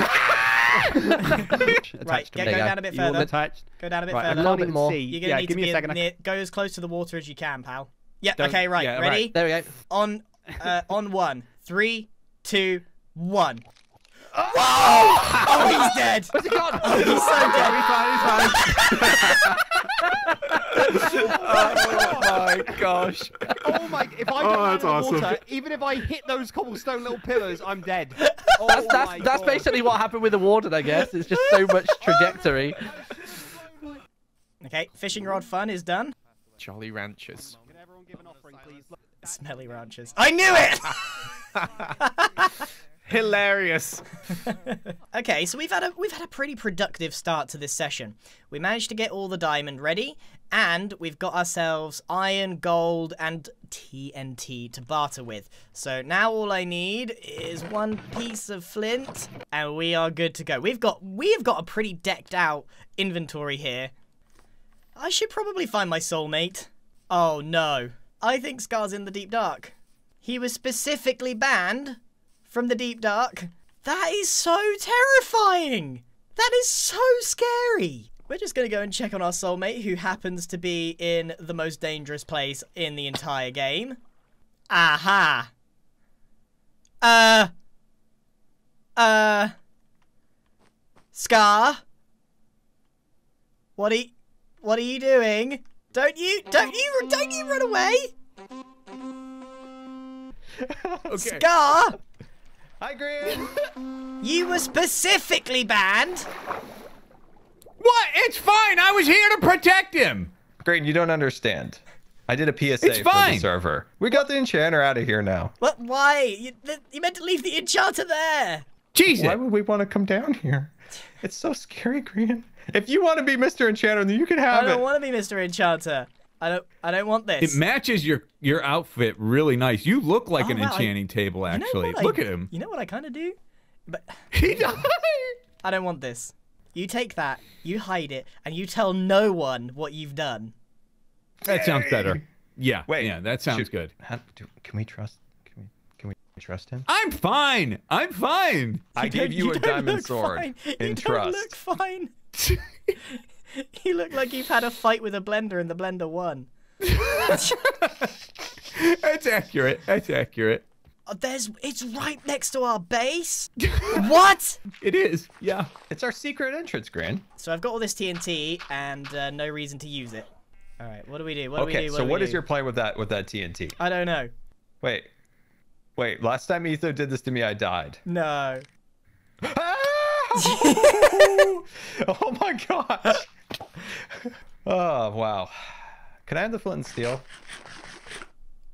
Right, get, go There you down a bit You all further. attached. Go down a bit Right, further. can't even more. see. You're gonna yeah, need give to me be a second. I- near, go as close to the water as you can, pal. Yeah. Don't- okay. Right. yeah, ready? right. There we go. On, uh, on one, three, two, one. Oh! Oh, he's dead. Where's it gone? Oh, he's so dead. He's fine. He's fine. oh my gosh. Oh my! If I Oh, go that's the awesome. water, even if I hit those cobblestone little pillars, I'm dead. Oh That's that's, that's God. basically what happened with the warden, I guess. It's just so much trajectory. Okay, fishing rod fun is done. Jolly Ranchers. Can everyone give an offering. Smelly ranchers. I knew it. Hilarious. okay, so we've had a we've had a pretty productive start to this session. We managed to get all the diamond ready, and we've got ourselves iron, gold, and TNT to barter with. So now all I need is one piece of flint, and we are good to go. We've got we've got a pretty decked out inventory here. I should probably find my soulmate. Oh no. I think Scar's in the deep dark. He was specifically banned from the deep dark. That is so terrifying. That is so scary. We're just going to go and check on our soulmate who happens to be in the most dangerous place in the entire game. Aha. Uh. Uh. Scar? What are you, what are you doing? Don't you don't you don't you run away? Okay. Scar? Hi, Grian. You were specifically banned. What? It's fine. I was here to protect him. Grian, you don't understand. I did a PSA It's for the server. We got the enchanter out of here now. What? Why? You, th- you meant to leave the enchanter there. Jesus. Why would we want to come down here? It's so scary, Grian. If you want to be Mr. Enchanter, then you can have it. I don't it. want to be Mr. Enchanter. I don't. I don't want this. It matches your your outfit really nice. You look like Oh, an wow, I- enchanting table, You know actually. I- Look at him. You know what I kind of do? But He died. I don't want this. You take that, you hide it, and you tell no one what you've done. That sounds better. Yeah. Wait, Yeah, that sounds should- good. How, do, can we trust? Can we? Can we trust him? I'm fine. I'm fine. I gave you, a diamond sword fine. in you trust. Don't look fine. you look like you've had a fight with a blender and the blender won. That's accurate. That's accurate. Oh, there's. It's right next to our base. what? It is. Yeah. It's our secret entrance, Grian. So I've got all this TNT and uh, no reason to use it. All right. What do we do? What do we do? so do what we is your plan with that with that TNT? I don't know. Wait, wait. Last time Etho did this to me, I died. No. oh my gosh. Oh wow. Can I have the flint and steel?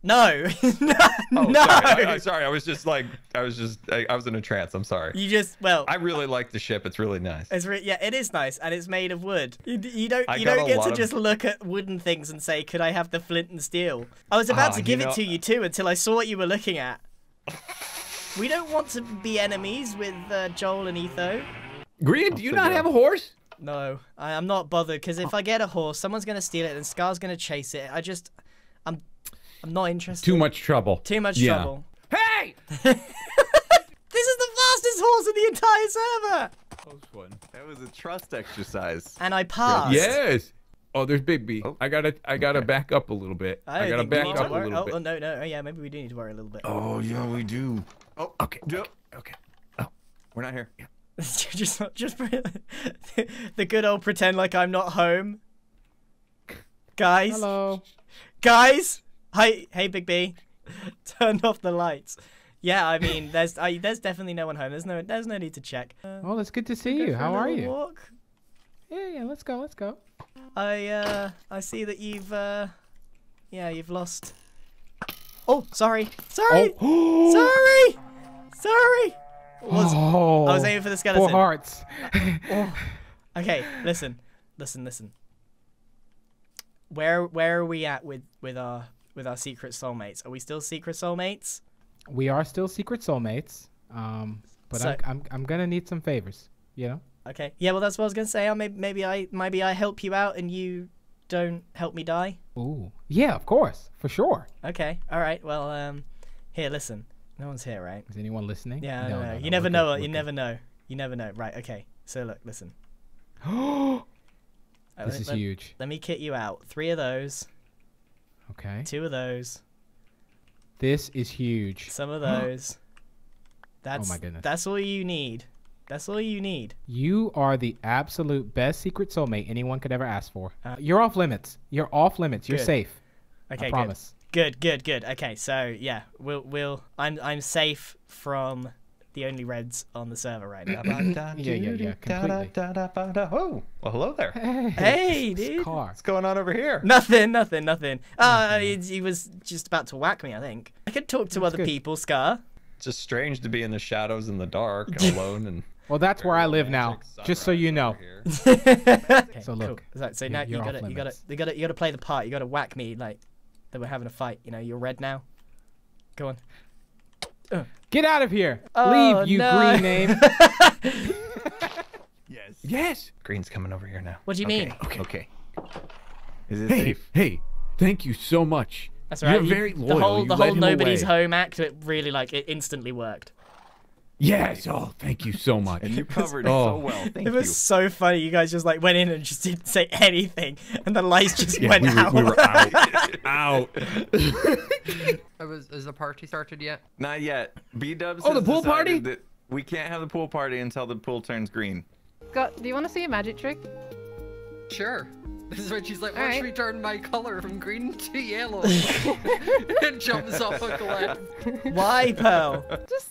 No. no. Oh, no. Sorry. I, am sorry. I was just like, I was just, I, I was in a trance. I'm sorry. You just well. I really like the ship. It's really nice. It's re- yeah, it is nice, and it's made of wood. You, you don't I you don't get to of- just look at wooden things and say, "Could I have the flint and steel?" I was about Ah, to you give know- it to you too until I saw what you were looking at. we don't want to be enemies with uh, Joel and Etho. Grian, do you not have a horse? No, I, I'm not bothered because Oh. if I get a horse, someone's gonna steal it, and Scar's gonna chase it. I just, I'm, I'm not interested. Too much trouble. Too much Yeah. trouble. Hey! This is the fastest horse in the entire server, Close one. That was a trust exercise. and I passed. Yes. Oh, there's Big B. Oh. I gotta, I gotta okay. back up a little bit. I, I, gotta back need to up a little oh, bit. Oh no, no, oh, yeah, maybe we do need to worry a little bit. Oh yeah, we do. Oh, okay. Yep. Okay. Oh, we're not here. just just the good old pretend like I'm not home. Guys. Hello. Guys. Hi, hey Big B. Turn off the lights. Yeah, I mean, there's I, there's definitely no one home. There's no there's no need to check. Uh, Well, it's good to see you. How are you? Walk. Yeah, yeah. Let's go. Let's go. I uh I see that you've uh yeah you've lost. Oh, sorry, sorry, sorry, sorry. Was, Oh, I was aiming for the skeleton. Four hearts. Oh. Okay, listen, listen, listen. Where where are we at with with our with our secret soulmates? Are we still secret soulmates? We are still secret soulmates. Um, but So- I'm, I'm I'm gonna need some favors. You know. Okay. Yeah, well that's what I was gonna say. I maybe maybe I maybe I help you out and you don't help me die. Ooh. Yeah, of course, for sure. Okay. All right. Well, um, here, listen. No one's here, right? Is anyone listening? Yeah, No, no, no, you never know. we're You good. never know. You never know. Right. Okay. So look, listen. this Uh, is let- huge. Let me kit you out. Three of those. Okay. Two of those. This is huge. Some of those. That's Oh my goodness. That's all you need. That's all you need. You are the absolute best secret soulmate anyone could ever ask for. You're off limits. You're off limits. You're Uh, Good. safe. Okay. I promise. Good. Good. Good. Good. Okay. So yeah, we'll we'll. I'm I'm safe from the only reds on the server right now. Yeah, yeah, yeah. Completely. Oh, well, hello there. Hey, dude. Scar. What's going on over here? Nothing. Nothing. Nothing. Uh, he, he was just about to whack me. I think. I could talk to That's other good. people, Scar. It's just strange to be in the shadows in the dark and alone and. Well, that's where I live now. Just so you know. Okay, So look, cool. So, so you're- now you you're gotta, you gotta, you gotta, you gotta play the part. You gotta whack me like that we're having a fight. You know, you're red now. Go on. Get out of here. Oh, Leave, you no. green name. Yes. Yes. Grian's coming over here now. What do you mean? Okay. Okay. Is it Hey, safe? hey, thank you so much. That's right. You're very loyal. The whole, You the led whole nobody's away. home act. It really like it instantly worked. Yes. Oh, thank you so much. And you covered it Oh. so well. Thank it was you. so funny. You guys just like went in and just didn't say anything, and the lights just Yeah, went we were, out. we were out. out. Uh, was, is the party started yet? Not yet. B Dubs. Oh, the pool party? That we can't have the pool party until the pool turns green. Scott, do you want to see a magic trick? Sure. This is when she's like, All watch right. me turn my color from green to yellow. and jumps off a cliff. Why, Pearl? Just,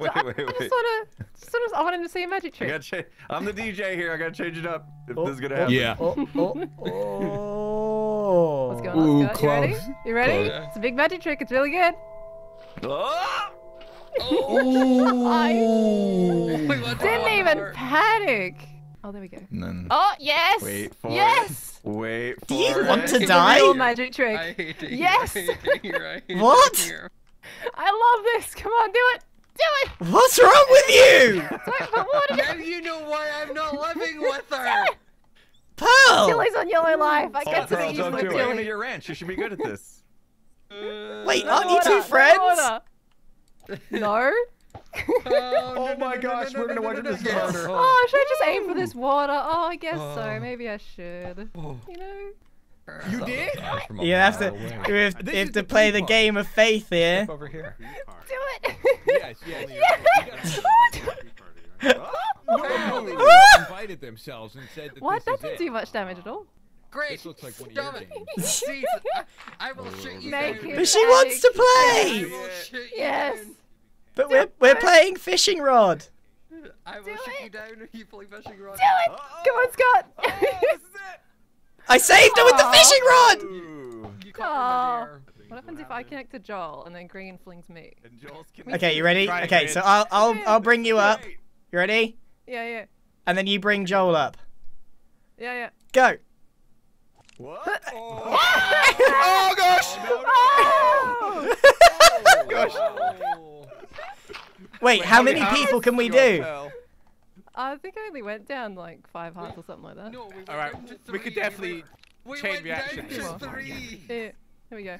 Wait, I, wait, I just want to, just wanna, I wanted to see a magic I trick. gotta change. I'm the DJ here. I gotta change it up. If Oh, this is gonna oh, happen. Yeah. Oh, oh, oh. What's going on, Ooh, Scott? You ready? You ready? Close. It's a big magic trick. It's really good. Oh! Oh! I Wait, what's didn't oh, on even panic. Oh, there we go. None. Oh, yes. Wait for yes. it. Wait for Do you it. want to It's a die? real magic trick. I hate it. Yes. I hate it. I hate it What? I love this. Come on, do it. Do it. What's wrong with you, Don't put water Now down. you know why I'm not living with her. Pearl? Chili's on Yellow Life. I Oh, get to Pearl, the don't use do with it. Aim at chili. your ranch. You should be good at this. Uh, wait, No aren't you two water, no friends? water. No. Oh my gosh, we're gonna watch this murder. Oh, should I just aim for this water? Oh, I guess so. Oh. Maybe I should. Oh. You know. You did? You have to, you have, you have to play the game of faith here. Over here. Do it. Yes, yes. No, they invited themselves and said that What? this That is didn't it. do much damage at all. Great. This looks like one of Stop your it. games. Jeez, I, I will oh, shoot you Make down. But she wants to play. I will shoot Yes. down. But we're we're playing fishing rod. I will shoot you down if you play fishing rod. Do it. Come on, Scott. I saved her with the fishing rod. You Aw. What happens if I connect to Joel and then Grian flings me? Okay, you ready? Okay, so I'll I'll I'll bring you up. You ready? Yeah, yeah, And then you bring Joel up. yeah, yeah. Go. What? Oh gosh! Oh! Wait, how many people can we do? I think I only went down like five hearts or something like that. No, we went All right, down to we could definitely we chain went reaction. down to three. Yeah, here we go.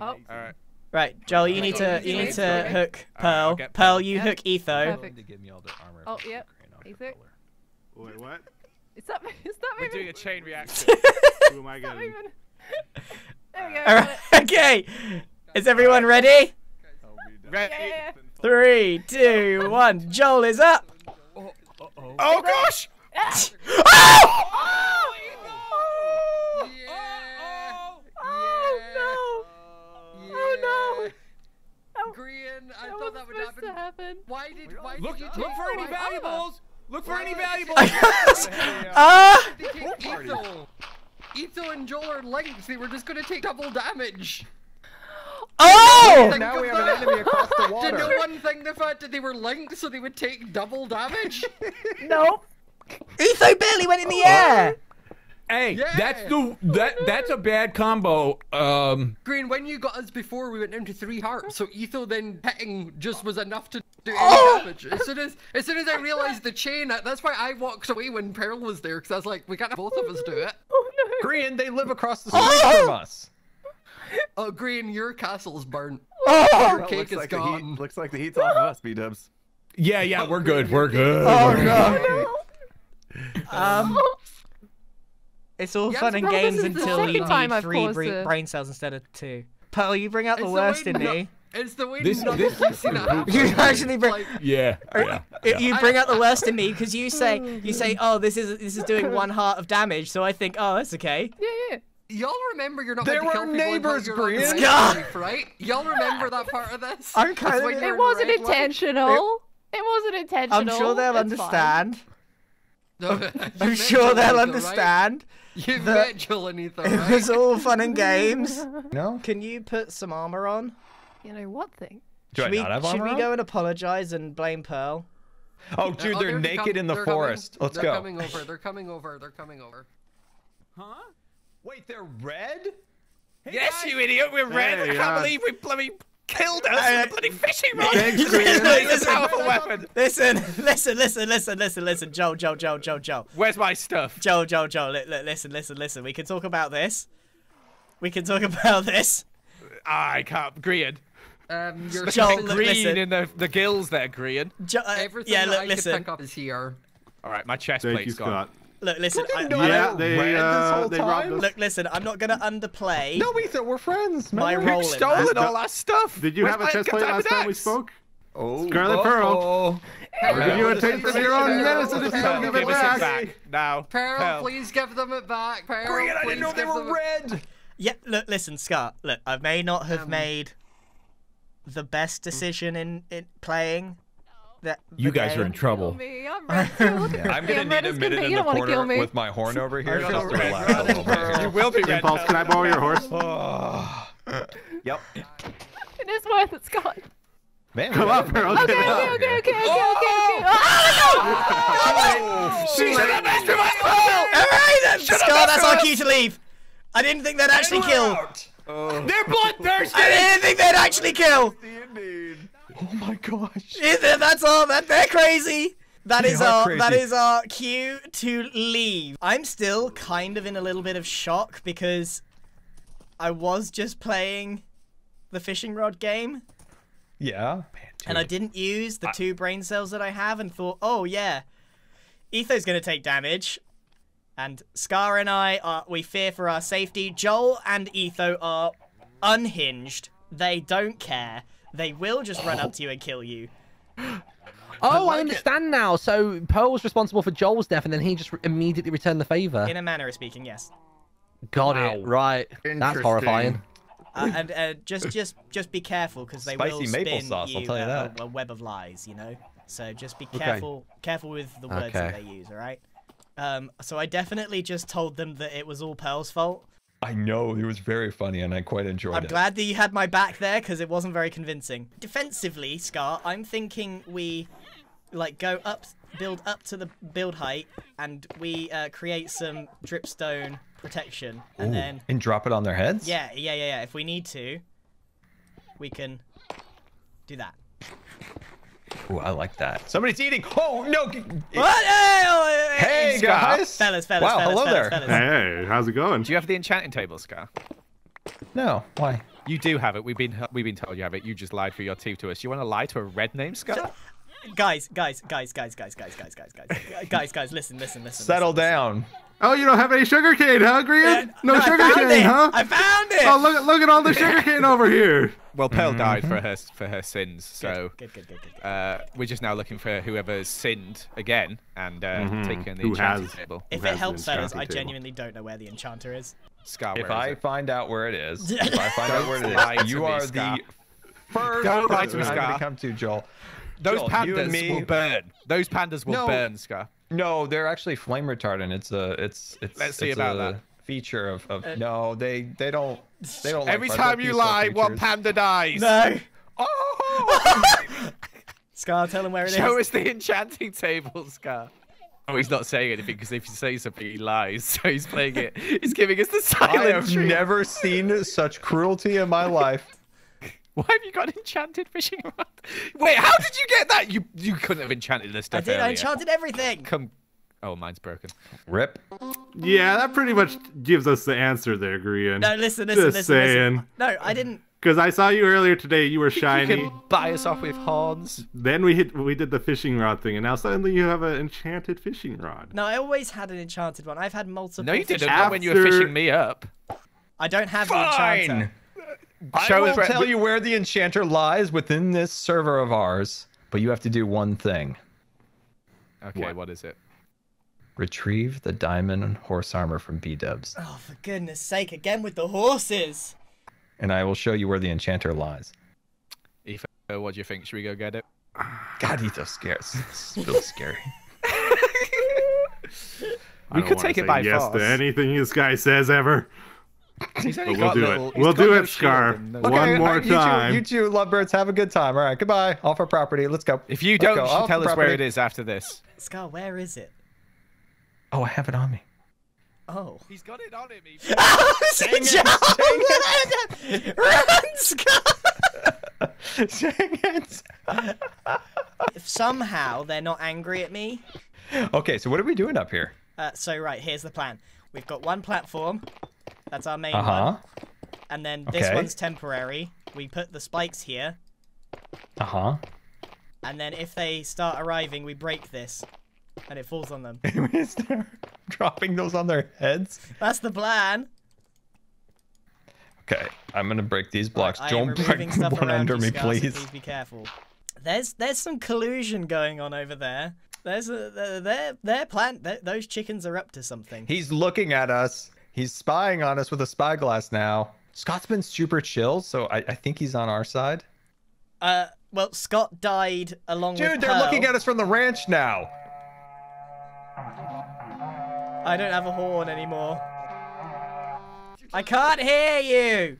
Oh, All right. Right, Joel, you need to you need to hook Pearl. Pearl, Pearl. you hook Etho. Perfect. To give me all the armor. Oh, yep. Etho. Wait, what? Is that is that We're moving? doing a chain reaction. Who am I Is that getting? There we go. All got right, okay. Is everyone ready? Ready? Yeah, yeah, yeah. Three, two, one. Joel is up. Oh gosh! Oh no! Oh no! Grian, I That thought was that would supposed happen. to happen. Why did why Look, did look for any valuables. Look for any valuables. Ah! They take Etho. Etho and Joel are linked. They were just going to take double damage. Oh! Think Now we have an enemy across the Did water. no one think the fact that they were linked so they would take double damage? no. Etho barely went in the air. Hey, Yeah. that's the that that's a bad combo. Um, Grian, when you got us before, we went down to three hearts, so Etho then hitting just was enough to do any Oh! damage. As soon as as soon as I realized the chain, that's why I walked away when Pearl was there, because I was like, we can't have both of us do it. Oh no! Grian, they live across the street from us. Oh, Grian, your castle's burnt. Oh! Your cake looks is like the gone. heat. Looks like the heat's off of us, B Dubs. yeah, yeah, we're good. We're good. Oh we're good. no. Um. It's all Yeah, fun and games until you time need three caused brain, cells instead of two. Pearl, you bring out the It's worst way in no- me. It's the way This- none this- of you seen. You actually bring. Like, Yeah, yeah. If you bring out the worst in me because you say you say oh this is this is doing one heart of damage so I think oh that's okay Yeah, yeah. Y'all remember you're not There meant to were kill people until neighbors, you're on Brian. right right? Y'all remember that part of this? I'm It's kinda- when you're It in the wasn't red intentional. It wasn't intentional. I'm sure they'll It's understand No, I'm sure they'll Etho, right? understand You that met Joel and Etho, it was all fun and games No? can you put some armor on You know what thing? Do should I we not have should armor we on? go and apologize and blame Pearl Oh, dude, Oh, they're they're naked com- in the they're coming- forest. Let's they're go. coming over. They're coming over. They're coming over. Huh? Wait, they're red? yes, you idiot. We're red. Hey, I can't yeah. believe we bloody killed us Uh, with a bloody fishing rod. Thanks, Grian. A powerful weapon. listen listen listen listen listen listen Joel Joel Joel Joel Joel Where's my stuff? Joel Joel Joel li- li- listen listen listen we can talk about this we can talk about this I can't. Grian. Um, you're Joel, Grian listen. in the the gills there, Grian. Jo- uh, Everything yeah look I listen could pick up is here. All right, my chest Thank you, plate's gone. Scott. look listen I, know I, yeah, they, uh, they robbed us. Look, listen. I'm not gonna underplay No, Etho, we're friends. my remember? role You've stolen all our stuff. Did you have a my chest plate last time we spoke? Oh, Scarlet Pearl. oh. I'll give you a taste of your own Pearl, medicine if you don't give Give it us back. it back now. Pearl, Pearl. please give them it back. Pearl, Grian, I didn't know they were red. Yeah, look, listen, Scott. Look, I may not have Um, made the best decision in, in playing. That You the guys are in trouble. Me, I'm red too. I'm gonna need a as can minute in the don't want to kill corner me. with my horn over here feel just to red. relax a little bit. You will be red. Impulse, can I borrow your horse? Yep. It is worth it, Scott. Man, Come we on, got- Pearl. Okay, get okay, okay, okay, okay, okay, okay. Oh, She's in the best of us. All right then, Shut up, Scott. That's our cue to leave. I didn't think they'd actually kill. They're bloodthirsty. I didn't think they'd actually kill. Oh my gosh. That's all. That they're crazy. That is our crazy. that is our cue to leave. I'm still kind of in a little bit of shock because I was just playing the fishing rod game Yeah. and I didn't use the two brain cells that I have and thought, oh yeah, Etho's gonna take damage. And Scar and I are we fear for our safety. Joel and Etho are unhinged. They don't care. They will just run up to you and kill you. Oh, I understand now. So Pearl was responsible for Joel's death, and then he just re- immediately returned the favor. In a manner of speaking, yes. Got it. Right. That's horrifying. Uh, and uh, just just just be careful because they will Spicy maple spin sauce, I'll you tell you a, that. A, a web of lies, you know. So just be Okay. careful careful with the words that they use. All right. Um. So I definitely just told them that it was all Pearl's fault. I know it was very funny, and I quite enjoyed it. I'm glad that you had my back there because it wasn't very convincing. Defensively, Scar, I'm thinking we like go up, build up to the build height, and we uh, create some dripstone protection, and Ooh, then and drop it on their heads. yeah, yeah, yeah, yeah. If we need to, we can do that. Ooh, I like that. Somebody's eating. Oh no! What? Hey, oh, Hey, Scar. guys! fellas, fellas, Wow, fellas, hello fellas, there. fellas. Hey, how's it going? Do you have the enchanting table, Scar? No. Why? You do have it. We've been we've been told you have it. You just lied through your teeth to us. You want to lie to a red name, Scar? Guys, guys, guys, guys, guys, guys, guys, guys, guys, guys, guys, listen, listen, listen. Settle down. Oh, you don't have any sugar cane, huh, Grian? no no, I sugar found cane, it. huh? I found it. Oh, look, at look at all the sugar cane over here. Well, Pearl Mm-hmm. died for her for her sins, so Good, good, good, good. uh, we're just now looking for whoever's sinned again and uh, Mhm. taking the Who enchanting has- table. If it helps, fellas, I genuinely don't know where the enchanter is. Scar, If where is I it? find out where it is, if I find out where Don't lie it to is, you me, are Scar. the first Don't lie to person me, I'm gonna come to, Joel. Those Joel, pandas me- will burn. Those pandas will No. burn, Scar. No, they're actually flame retardant. It's a, it's, it's. Let's see it's about a that. Feature of, of Uh, no, they, they don't, they don't. Every fun. They're time you peaceful lie, one panda dies. No. Oh! Scar, tell him where it is. Show us the enchanting table, Scar. Oh, he's not saying anything because if you say something, he lies. So he's playing it. He's giving us the silent I have treatment. never seen such cruelty in my life. Why have you got an enchanted fishing rod? Wait, how did you get that? You you couldn't have enchanted this stuff. I stuff did. I enchanted everything. Come. Oh, mine's broken. Rip. Yeah, that pretty much gives us the answer there, Grian. No, listen, listen, Just listen, saying. listen. No, I didn't. Because I saw you earlier today, you were shiny. You can buy us off with horns. Then we hit, we did the fishing rod thing, and now suddenly you have an enchanted fishing rod. No, I always had an enchanted one. I've had multiple. No, you didn't. fishing Not when you were fishing me up. I don't have the enchanter. Fine. I will us where- tell you where the enchanter lies within this server of ours, but you have to do one thing: Okay, what is it? retrieve the diamond horse armor from B Dubs, Oh, for goodness sake! Again with the horses. and I will show you where the enchanter lies. Etho, uh, what do you think? Should we go get it? God, he's so scared. It's really scary. We could take it say by yes force. to anything this guy says ever. He's But only we'll do little- it. We'll do it, Scar. and no- One Okay, more uh, you two- time. You two, lovebirds, have a good time. All right, goodbye. Off our property. Let's go. If you Let's don't, go. you Off should tell the us where it is after this. Scar, where is it? Oh, I have it on me. Oh. He's got it on him. Oh, it's a Run, Scar! Dang it. if somehow they're not angry at me, Okay, so what are we doing up here? uh, so right, here's the plan. We've got one platform. That's our main Uh huh. one. And then this Okay. one's temporary. We put the spikes here. Uh huh. And then if they start arriving, we break this. And it falls on them. we start dropping those on their heads. That's the plan. Okay, I'm gonna break these blocks. Am Don't break stuff one under me, Scar, so please. please be careful. There's there's some collusion going on over there. There's a their their their plan. th those chickens are up to something. He's looking at us. He's spying on us with a spyglass now. Scott's been super chill, so I, I think he's on our side. Uh, well, Scott died along with Dude, they're looking at us from the ranch now. I don't have a horn anymore. I can't hear you.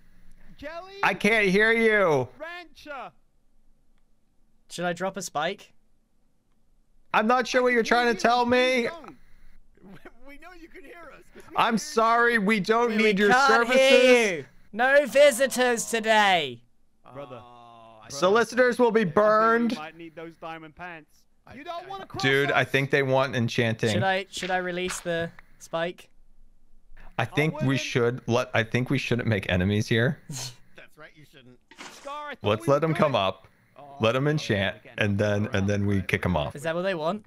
Jelly I can't hear you. Rancher. Should I drop a spike? I'm not sure what you're trying to tell me. We know you can hear us. I'm sorry, we don't need your can't services. hear you. No visitors today. Brother. Oh, Solicitors will be burned. might need those diamond pants. You don't want to cross Dude, us. I think they want enchanting. Should I should I release the spike? I think oh, we should let. I think we shouldn't make enemies here. That's right, you shouldn't. Scar, Let's we let were them come good. up. Oh, let them enchant, and then and then we kick them off. Is that what they want?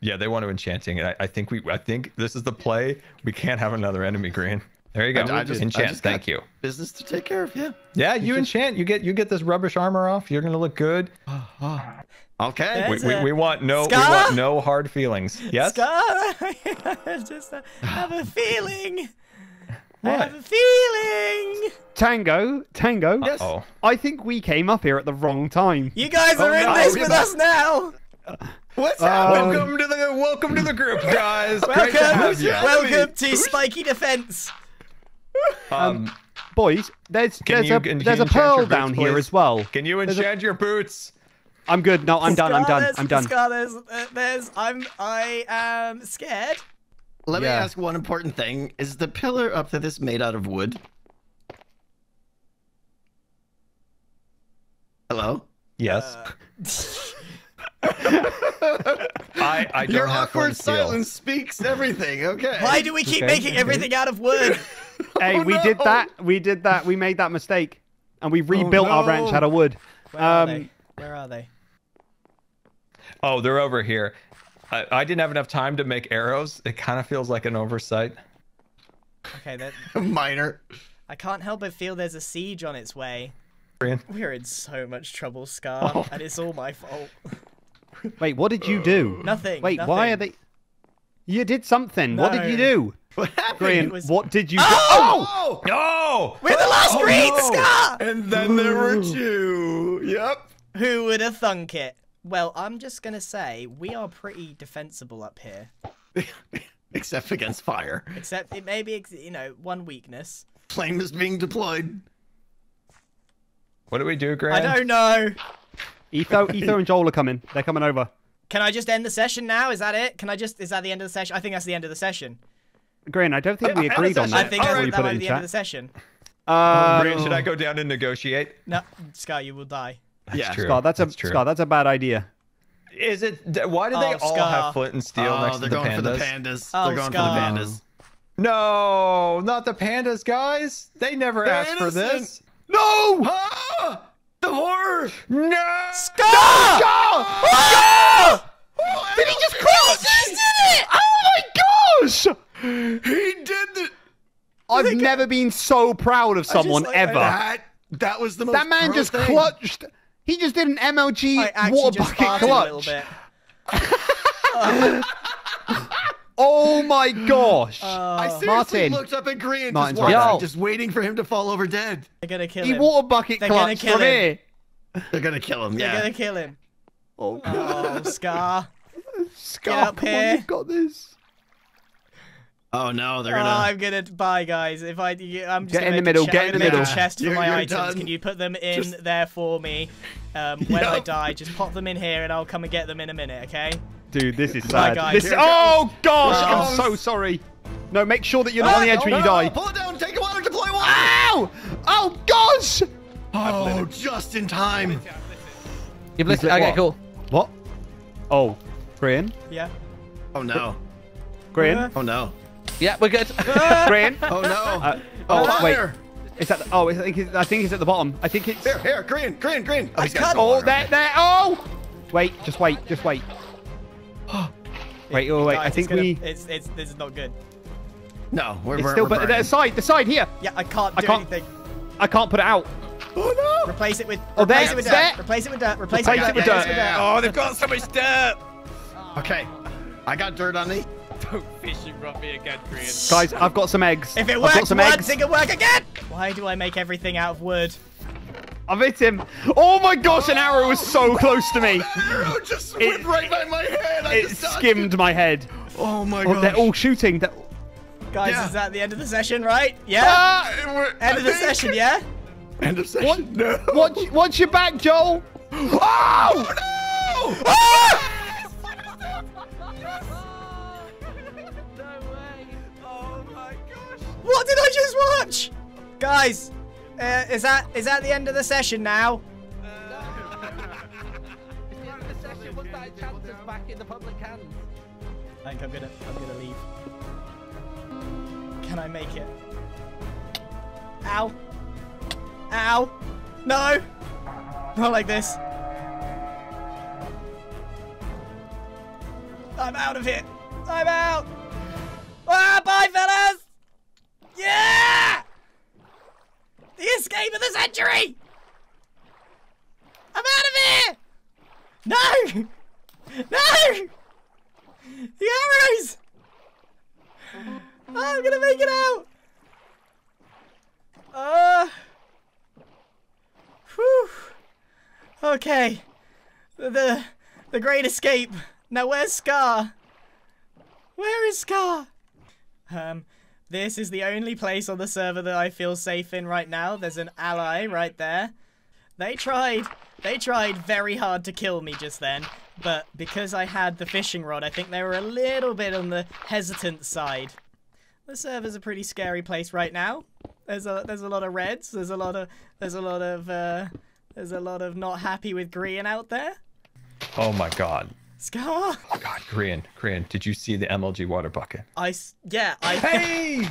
Going up. Yeah, they want to enchanting. I, I think we. I think this is the play. We can't have another enemy green. There you go. I- I just- I enchant. just Thank you. Business to take care of. Yeah. Yeah, you enchant. You get you get this rubbish armor off. You're gonna look good. Okay. We, There's we, we want no we want no hard feelings. Yes. Scar, I just uh, have a feeling. I What? have a feeling. Tango, Tango. Yes. Uh-oh. I think we came up here at the wrong time. You guys are Oh, in no. this with us now. What's happening? welcome to the welcome to the group, guys. Great to Welcome, you. welcome to Spiky Defense. Um, Boys, there's there's you- a there's a enchant your pearl boots, down here please? as well. Can you There's a- enchant your boots? I'm good. No, I'm done. I'm done. I'm done. Scar, there's, uh, there's, I'm, I am scared. Let me ask one important thing: Is the pillar up to this made out of wood? Hello. Yes. Uh, I I don't Your have awkward flint steel. silence speaks everything. Okay. Why do we keep Okay, making okay. everything out of wood? Hey, Oh, we did that. We did that. We made that mistake, and we rebuilt our ranch out of wood. Where are Um, they? Where are they? Oh, they're over here. I, I didn't have enough time to make arrows. It kind of feels like an oversight. Okay, that Minor. I can't help but feel there's a siege on its way. We're in so much trouble, Scar, Oh. and it's all my fault. Wait, what did you do? Nothing. Wait, why are they? You did something. What did you do? What happened? Grian, was- what did you Oh! do? Oh! No! We're the oh, last Oh, green, no. Scar! And then there were two. Yep. Who would have thunk it? Well, I'm just gonna say we are pretty defensible up here, Except against fire. except it may be, you know, one weakness. Flame is being deployed. What do we do, Grian? I don't know. Etho, Etho and Joel are coming. They're coming over. Can I just end the session now? Is that it? Can I just? Is that the end of the session? I think that's the end of the session. Grian, I don't think we Yeah, agreed on that. I think before that's, you that put might it be in the end of the chat. session. Uh, Grian, should I go down and negotiate? No, Scar, you will die. That's Yeah, true. Scott, that's a true. Scott, that's a bad idea. Is it? Why do they Oh, all Scar. have flint and steel oh, next to they're the going pandas? for the pandas. Oh, they're going Scar. for the pandas. No, not the pandas, guys. They never They're asked for this. innocent. No! Ah! The horror! No! Scar! Ah! Did he just clutch? Oh my gosh! He did the. I've never been so proud of someone like- ever. That that was the most. That man just thing. clutched. He just did an MLG I actually water just bucket farted a little clutch. bit. Oh my gosh! I seriously Martyn. looked up at Grian, just, right. watching, just waiting for him to fall over dead. They're gonna kill him. he water bucket They're gonna kill from him. here. They're gonna kill him. Yeah. They're gonna kill him. Oh, Oh, Scar. Scar, Get up come here. on, you've got this. Oh no, they're Oh, gonna. I'm gonna bye, guys. If I, I'm just Get in gonna the middle, A get in the gonna make middle. A chest for You're- my you're items. done. Can you put them in Just- there for me? Um, when I die, just pop them in here, and I'll come and get them in a minute. Okay? Dude, this is Bye, sad. guys. This Here it oh gosh, Here I'm so sorry. No, make sure that you're not on the edge when you no, die. Pull it down. Take a water. Deploy water. Ow! Oh gosh! Oh, just in time. You've listened. Okay, what? cool. What? Oh, Grian, Yeah. Oh no. Grian, Oh no. Yeah, we're good. Grian. Oh no. Uh, oh, oh wait, is that? Oh, I think it's, I think it's at the bottom. I think it's. Here, here, Grian, Grian, Grian. Oh, he's got Oh, there, there. Oh! Wait, just wait, just wait. Wait, oh wait. Guys, I it's think gonna- we. It's it's this is not good. No, we're, It's we're, still, we're but burning. the side, the side here. Yeah, I can't I can't- anything. I can't put it out. Oh no. Replace it with. Oh, replace there, it with there. dirt. Replace it with dirt. Replace, Replace it it with dirt. dirt. Replace it oh, with dirt. Oh, they've got so much dirt. Okay. I got dirt on me. Don't fishing rod me again, Grian. Guys, I've got some eggs. If it I've got works some once, eggs. it can work again. Why do I make everything out of wood? I've hit him. Oh my gosh, an arrow was so close to me. Arrow just whipped right by my head. I It just skimmed my head. Oh my Oh, god. they're all shooting. They're... Guys, Yeah. is that the end of the session, right? Yeah. Ah! end of the session, yeah. End of session. What? No. Watch, watch your back, Joel. Oh! no! Ah! What did I just watch? Guys, uh, is that is that the end of the session now? back in the public hands. I think I'm gonna I'm gonna leave. Can I make it? Ow! Ow! No! Not like this. I'm out of here. I'm out. Ah, bye, fellas. Yeah! The escape of the century. I'm out of here. No! No! The arrows! Oh, I'm gonna make it out! Uh. Whew. Okay. The the great escape. Now where's Scar? Where is Scar? Um, this is the only place on the server that I feel safe in right now. There's an ally right there. They tried. They tried very hard to kill me just then, but because I had the fishing rod, I think they were a little bit on the hesitant side. The server's a pretty scary place right now. There's a there's a lot of reds. There's a lot of there's a lot of uh, there's a lot of not happy with green out there. Oh my god. Scar. Oh god, Grian, Grian. Did you see the MLG water bucket? I yeah I. Hey.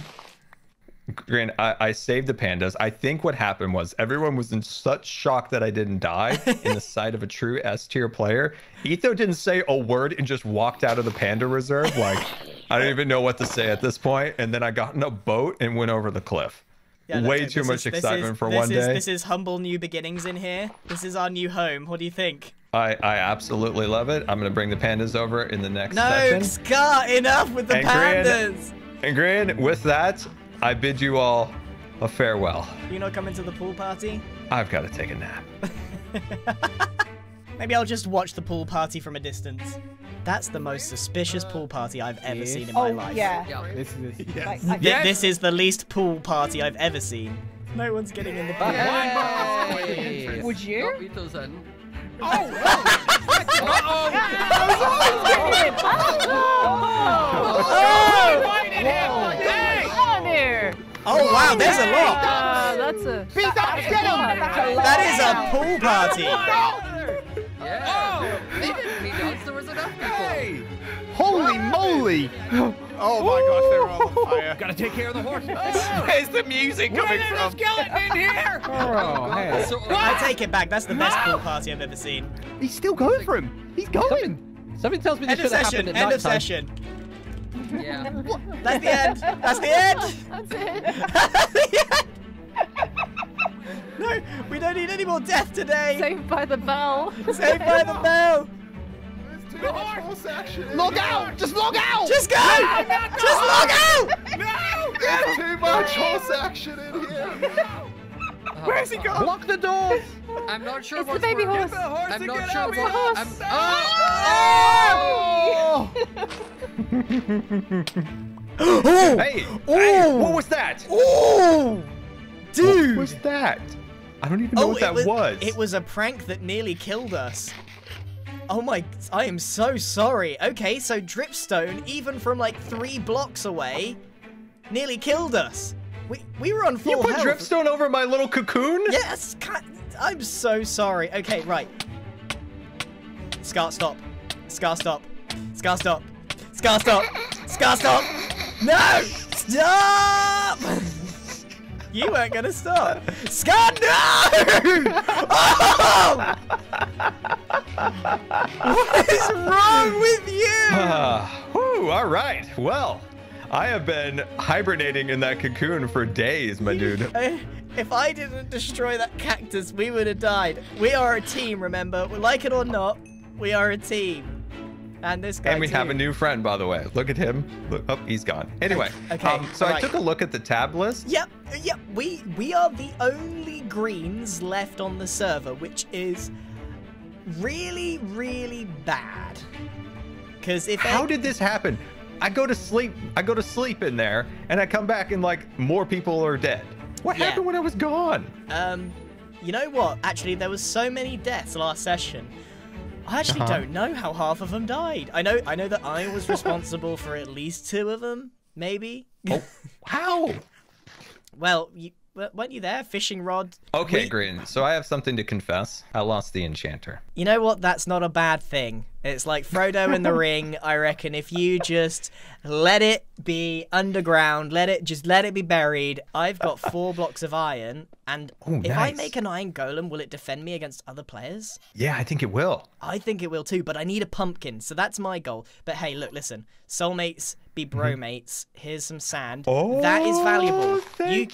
Grian, I, I saved the pandas. I think what happened was everyone was in such shock that I didn't die in the sight of a true S tier player. Etho didn't say a word and just walked out of the panda reserve. Like, I don't even know what to say at this point. And then I got in a boat and went over the cliff. Yeah, Way too much is- excitement for one is- day. This is humble new beginnings in here. This is our new home. What do you think? I, I absolutely love it. I'm gonna bring the pandas over in the next No, session. Scar, enough with the And pandas. And Grian, with that, I bid you all a farewell. You not coming to the pool party? I've got to take a nap. Maybe I'll just watch the pool party from a distance. That's the most suspicious pool party I've ever seen in my Oh, life. yeah. This is Like, Th- This is the least pool party I've ever seen. No one's getting in the pool. Hey. Would you? Got Vito's in. Oh. Oh wow, there's a lot. Uh, that's a. Beat up, get him! That is a pool party. Yeah. Oh. They didn't need us. There was enough people. Holy moly! Oh my gosh, they're all on fire. Gotta take care of the horses. Where's the music coming from? the skeleton in here! Oh, oh hey. So, I take it back. That's the best pool party I've ever seen. He's still going for him. He's going. Something tells me this End of should have session. happened at End of nighttime. session. yeah. That's the end. That's the end. That's it. That's the end. No, we don't need any more death today. Saved by the bell. Saved by the bell. Log out! Just log out! Just go. Just log out. There's too much horse action in here. Where's he gone? Lock the doors! I'm not sure It's the what's baby working. horse. I'm not sure It's the what. horse. I'm, uh, oh! Oh. Hey, Oh. hey, what was that? Oh, dude. What was that? I don't even know oh, what that was, was. It was a prank that nearly killed us. Oh my, I am so sorry. Okay, so Dripstone, even from like three blocks away, nearly killed us. We we were on full You put health. dripstone over my little cocoon? Yes, I'm so sorry. Okay, right. Scar, stop. Scar, stop. Scar, stop. Scar, stop. Scar, stop. No! Stop! You weren't gonna stop. Scar, no! Oh! What is wrong with you? Ah, whew, all right. Well, I have been hibernating in that cocoon for days, my dude. Eh, If I didn't destroy that cactus, we would have died. We are a team, remember? We like it or not, we are a team. And this guy And we too. have a new friend, by the way. Look at him. Look, oh, he's gone. Anyway, Okay, um, so I took a look at the tab list. Yep, yep. We we are the only greens left on the server, which is really, really bad. Because if How any- did this happen? I go to sleep. I go to sleep in there, and I come back and like more people are dead. What Yeah. happened when I was gone? Um, you know what? Actually, there was so many deaths last session. I actually Uh-huh. don't know how half of them died. I know, I know that I was responsible for at least two of them, maybe. Oh, how? Well, you, weren't you there? Fishing rod. Okay, We- Grian. So I have something to confess. I lost the enchanter. You know what? That's not a bad thing. It's like Frodo in the ring. I reckon if you just let it be underground, let it just let it be buried. I've got four blocks of iron, and Ooh, if I make an iron golem, will it defend me against other players? Yeah, I think it will. I think it will too, but I need a pumpkin, so that's my goal. But hey, look, listen, soulmates be mm-hmm. bromates. Here's some sand. Oh, that is oh, valuable. you you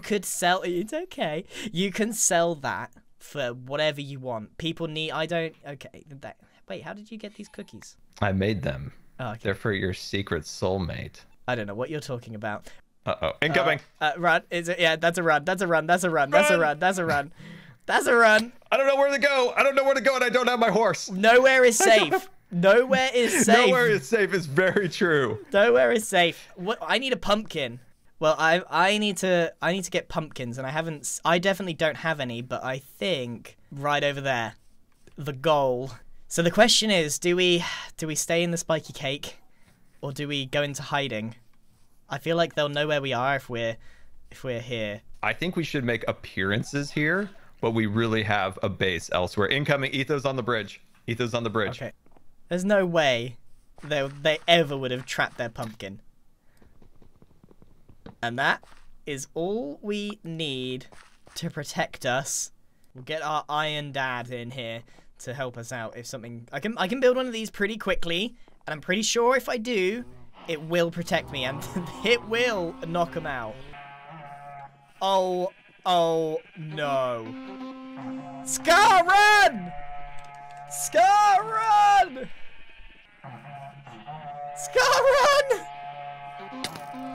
could sell. It's okay. You can sell that for whatever you want. People need. I don't. Okay. That, wait, how did you get these cookies? I made them. Oh, okay. They're for your secret soulmate. I don't know what you're talking about. Uh oh. Incoming. Uh, uh, run. Is it? Yeah, that's a run. That's a run. That's a run. That's a run. That's a run. That's a run. I don't know where to go. I don't know where to go, and I don't have my horse. Nowhere is safe. Nowhere is safe. Nowhere is safe is very true. Nowhere is safe. What? I need a pumpkin. Well, I I need to I need to get pumpkins, and I haven't. I definitely don't have any, but I think right over there, the goal. So the question is, do we do we stay in the spiky cake, or do we go into hiding? I feel like they'll know where we are if we're if we're here. I think we should make appearances here, but we really have a base elsewhere. Incoming. Etho's on the bridge. Etho's on the bridge. Okay. There's no way they they ever would have trapped their pumpkin. And that is all we need to protect us. We'll get our Iron Dad in here to help us out if something I can I can build one of these pretty quickly, and I'm pretty sure if I do, it will protect me and it will knock him out. Oh, oh no. Scar run! Scar run! Scar run!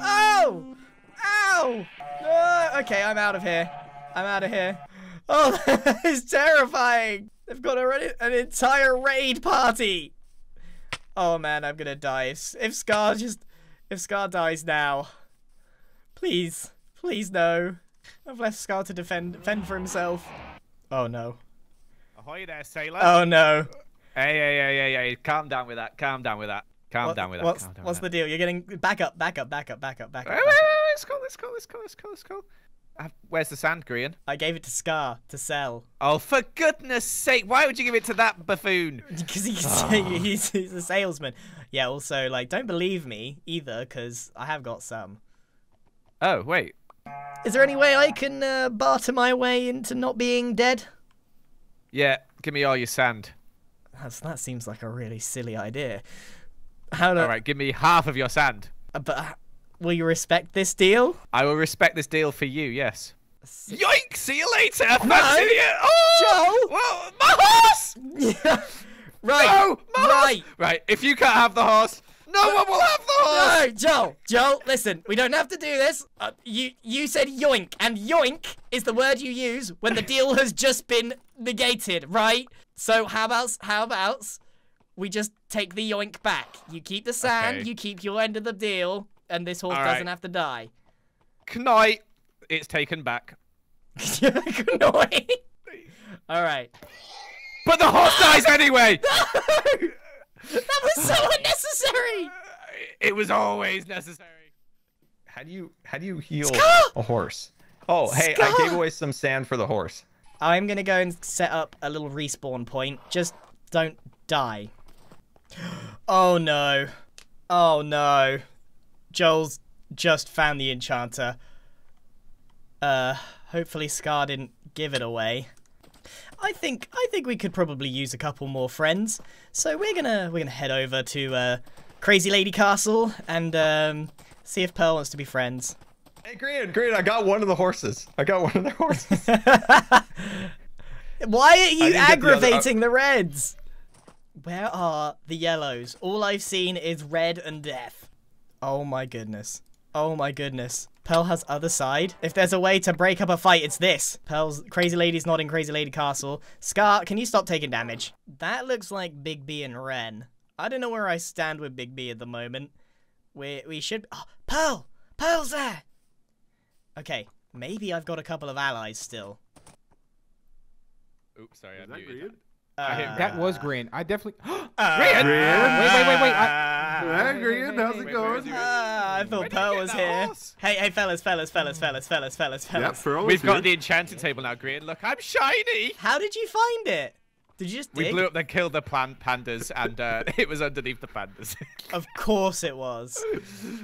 Oh! Ow! No! Okay, I'm out of here. I'm out of here. Oh, that is terrifying! They've got already an entire raid party! Oh man, I'm gonna die. If, if Scar just... If Scar dies now. Please. Please no. I've left Scar to defend, fend for himself. Oh no. Ahoy there, sailor. Oh no. Hey, hey, hey, hey, hey. Calm down with that. Calm down with that. Calm What- down with that. What's, down what's the deal? You're getting back up, back up, back up, back up, back up. wait, wait, let's go, let's go, let's go, let's go, let's go. Uh, where's the sand, Grian? I gave it to Scar to sell. Oh, for goodness sake, why would you give it to that buffoon? Because he's, Oh. he's, he's a salesman. Yeah, also, like, don't believe me either, because I have got some. Oh, wait. Is there any way I can uh, barter my way into not being dead? Yeah, give me all your sand. That's, that seems like a really silly idea. How do, All right, give me half of your sand. Uh, but uh, will you respect this deal? I will respect this deal for you, yes. Yoink! See you later! No! Fancy you! Oh! Well, my horse! Right. No! My right. horse! Right, if you can't have the horse, no one will have the horse! No, Joel. Joel, listen. We don't have to do this. Uh, you you said yoink, and yoink is the word you use when the deal has just been negated, right? So how about how about we just take the yoink back? You keep the sand. Okay. You keep your end of the deal, and this horse All right. doesn't have to die. Knight, it's taken back. Annoying. All right. But the horse dies anyway! That was so unnecessary. Uh, it was always necessary. How do you how do you heal Scar! a horse? Oh, hey, I gave away some sand for the horse. I'm gonna go and set up a little respawn point. Just don't die. Oh no. Oh no. Joel's just found the enchanter. Uh, hopefully Scar didn't give it away. I think I think we could probably use a couple more friends. So we're gonna we're gonna head over to uh, Crazy Lady Castle and um, see if Pearl wants to be friends. Hey, Grian, Grian, I got one of the horses. I got one of the horses. Why are you the uh, aggravating the reds? Where are the yellows? All I've seen is red and death. Oh my goodness. Oh my goodness. Pearl has other side. If there's a way to break up a fight, it's this. Pearl's Crazy Lady's not in Crazy Lady Castle. Scar, can you stop taking damage? That looks like Big B and Ren. I don't know where I stand with Big B at the moment. We we should. Oh, Pearl! Pearl's there! Okay, maybe I've got a couple of allies still. Oops, sorry, I muted. Uh, that was green. I definitely. Uh, Grian! Wait, wait, wait, wait. I... Hey, Grian, how's it going? Ah, I thought Pearl was here. Hey, hey, fellas, fellas, fellas, fellas, fellas, fellas, fellas. Pearl We've got the enchanted table now, Grian. Look, I'm shiny! How did you find it? Did you just We blew up, then killed the plant pandas, and uh, it was underneath the pandas. Of course it was.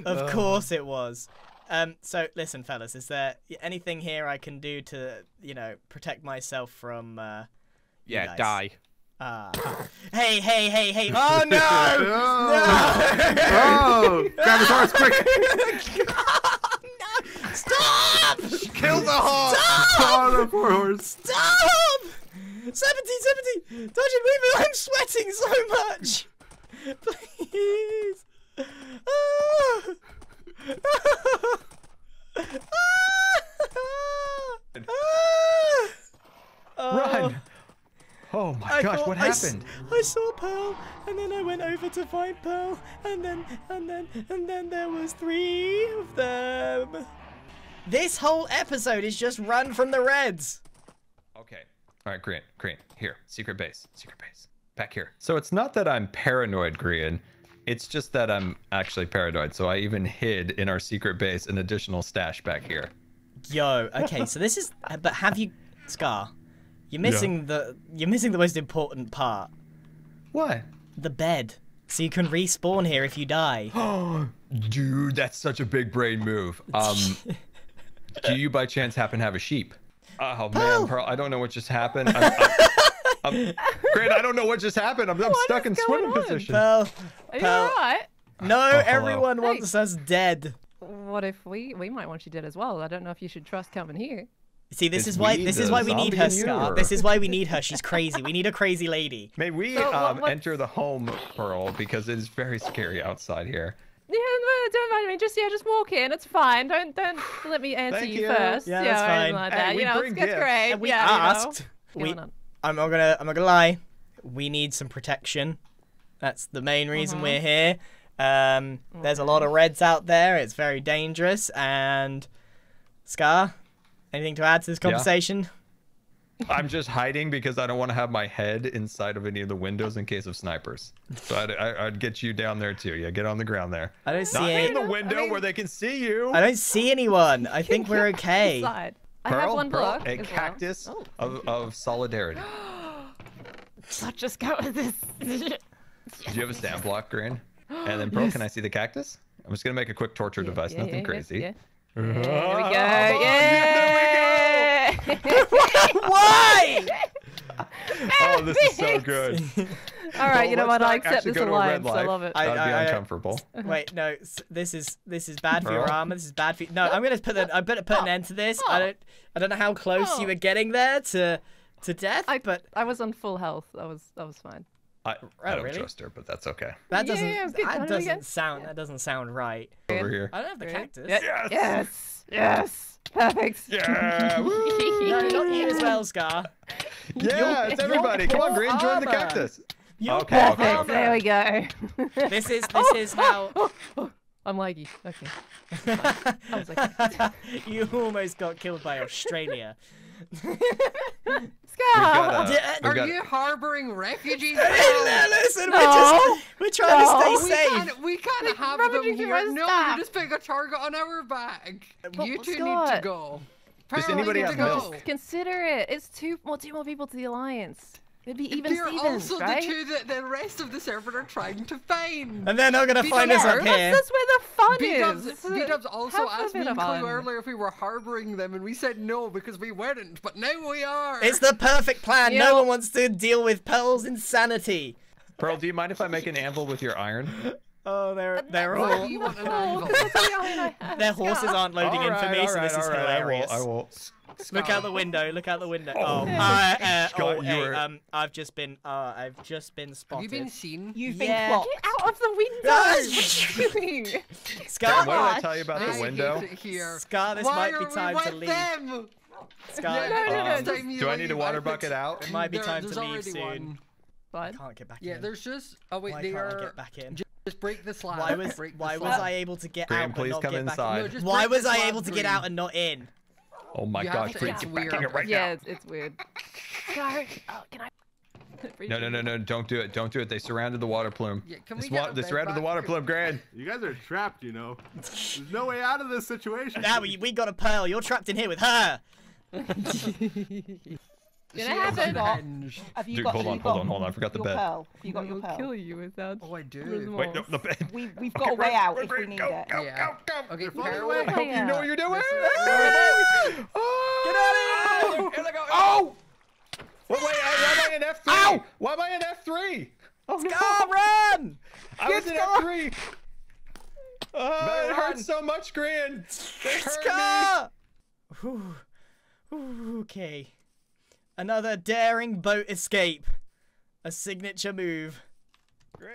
Of Oh. course it was. Um, so listen, fellas, is there anything here I can do to, you know, protect myself from? Uh, you yeah, guys? die. Ah. hey, hey, hey, hey! Oh no! No! Oh, grab his horse quick! no! Stop! Kill the horse! Stop! Oh, the poor horse. Stop! 70, 70! Dodge and Weaver, I'm sweating so much! Please! Ah! Run! Oh my I gosh, thought what I s- happened? I saw Pearl, and then I went over to find Pearl, and then, and then, and then there was three of them. This whole episode is just run from the Reds. Okay. All right, Grian, Grian, here, secret base, secret base, back here. So it's not that I'm paranoid, Grian. It's just that I'm actually paranoid. So I even hid in our secret base an additional stash back here. Yo, okay, so this is, but have you, Scar? You're missing the, you're missing the most important part. What? The bed, so you can respawn here if you die. Oh, Dude, that's such a big brain move. Um, do you by chance happen to have a sheep? Oh man, Pearl, I don't know what just happened. I'm, I'm, I'm, Grian, I don't know what just happened. I'm, I'm stuck in swimming position. Pearl, Are you Pearl. alright? No, Oh, everyone wants us dead. What if we we might want you dead as well? I don't know if you should trust coming here. See, this Is is why we this is why we need her, Scar. This is why we need her. She's crazy. We need a crazy lady. May we So, what- um, what- enter the home, Pearl, because it is very scary outside here. Yeah, no, don't mind me. Just yeah, just walk in. It's fine. Don't don't let me answer you, you. first. Yeah, that's or anything fine. Like that. we you know, bring it's, it's great. And we yeah, you know. asked. We. I'm not gonna. I'm not gonna lie. We need some protection. That's the main reason Mhm. we're here. Um, there's a lot of reds out there. It's very dangerous. And Scar, anything to add to this Yeah. conversation? I'm just hiding because I don't want to have my head inside of any of the windows in case of snipers. So I'd, I- I'd get you down there too. Yeah, get on the ground there. I don't see Not any. in the window where they can see you. I don't see anyone. I think we're okay. Inside. I Pearl, have one Pearl, block. a as well. cactus Oh. of, of solidarity. Let's just go with this. Do you have a stamp block, Grian? And then, Pearl, Yes. can I see the cactus? I'm just gonna make a quick torture device. yeah, Nothing yeah, crazy. Yeah. There There we go. There Yeah. Why? Oh, this is so good. All right, you know what? I accept this go a red alliance. I love it. I- That'd be I- I- uncomfortable. Wait, no. This is this is bad for your Pearl? armor. This is bad for. You. No, I'm gonna put an. I'm gonna put an end to this. I don't. I don't know how close you Oh. were getting there to to death, I, but I was on full health. I was I was fine. I, I Oh, don't really? trust her, but that's okay. that doesn't. Yeah, good. That doesn't get- sound. That doesn't sound right. Over here. I don't have the Great. cactus. Yeah. Yes. Yes. Perfect. Yeah. No, not you as well, Scar. Yeah, it's everybody. Come on, poor Grian, join the armor. cactus. Your Okay, poor okay, armor. There we go. This is this is how. I'm laggy. Okay. I was like, you almost got killed by Australia. Scar. got, uh, Are got- you harboring refugees? Hey, listen, we're just we're trying No. to we stay safe. can't, we can't have them here. No, we just putting a target on our back. you two need to Scott. go. Does anybody you have need go. milk? Consider it. It's two more two more people to the alliance. It'd be even They're Stevens, also right? the two that the rest of the server are trying to find. And they're not gonna find us up that's, here. that's where the fun B-dubs, is. B-dubs also Have asked me and Cleo earlier if we were harboring them, and we said no because we weren't, but now we are. It's the perfect plan. You no know- one wants to deal with Pearl's insanity. Pearl, do you mind if I make an anvil with your iron? Oh, they're they're all you want an Oh, anvil? that's the iron I have. their horses aren't loading in for me, so this is hilarious. I will. I will. Look out the window. Look out the window. Oh, Oh, uh, uh, Scott, oh, hey, were- um, I've just been, uh, I've just been Have spotted. you been seen? You've Yeah. been Get out of the window. What are you doing? Scar, What did I tell you about I the window? it here. Scar, this Why might be time to leave. Them? Scar, No, no, no, next no. time you Do I need a water think- bucket out? it might be There- time to leave soon. one. I can't get back in. Yeah, in. there's just. Oh wait, Why they can't are. I get back in? Just break the slab. Why was break why was. I able to get Grian, out but please not come get back inside. in? No, Why was I able to get out and not in? Oh my You gosh, have to- Green, it's get back in weird. it right yeah, now. it's, it's weird. Scar, oh, can I? No, no, no, no! Don't do it! Don't do it! They surrounded the water plume. Yeah, can This we get wa- they surrounded the back? water plume, Grian. You guys are trapped, you know. There's no way out of this situation. Now we, we got a pearl. You're trapped in here with her. Gonna Have you happen. got? Have you Dude, got? hold on, you hold on, hold on. I forgot the bed. Pearl? Have you got your I'll pearl? kill you without. Oh, I do. Wait, no, the bed. We we've got a way run, out run, if we need go, it. go, Yeah. go, go. Okay, Fly Carol, away. I hope you know what you're doing. Get out of here! Oh. Here they go. Oh! Wait, wait, why am I in F3? Ow! Why am I in F3? Oh no! Scar, run! I was in F3. Oh, it hurts so much, Grian. They hurt me. Scar! Whew. Whew, Okay. Another daring boat escape. A signature move.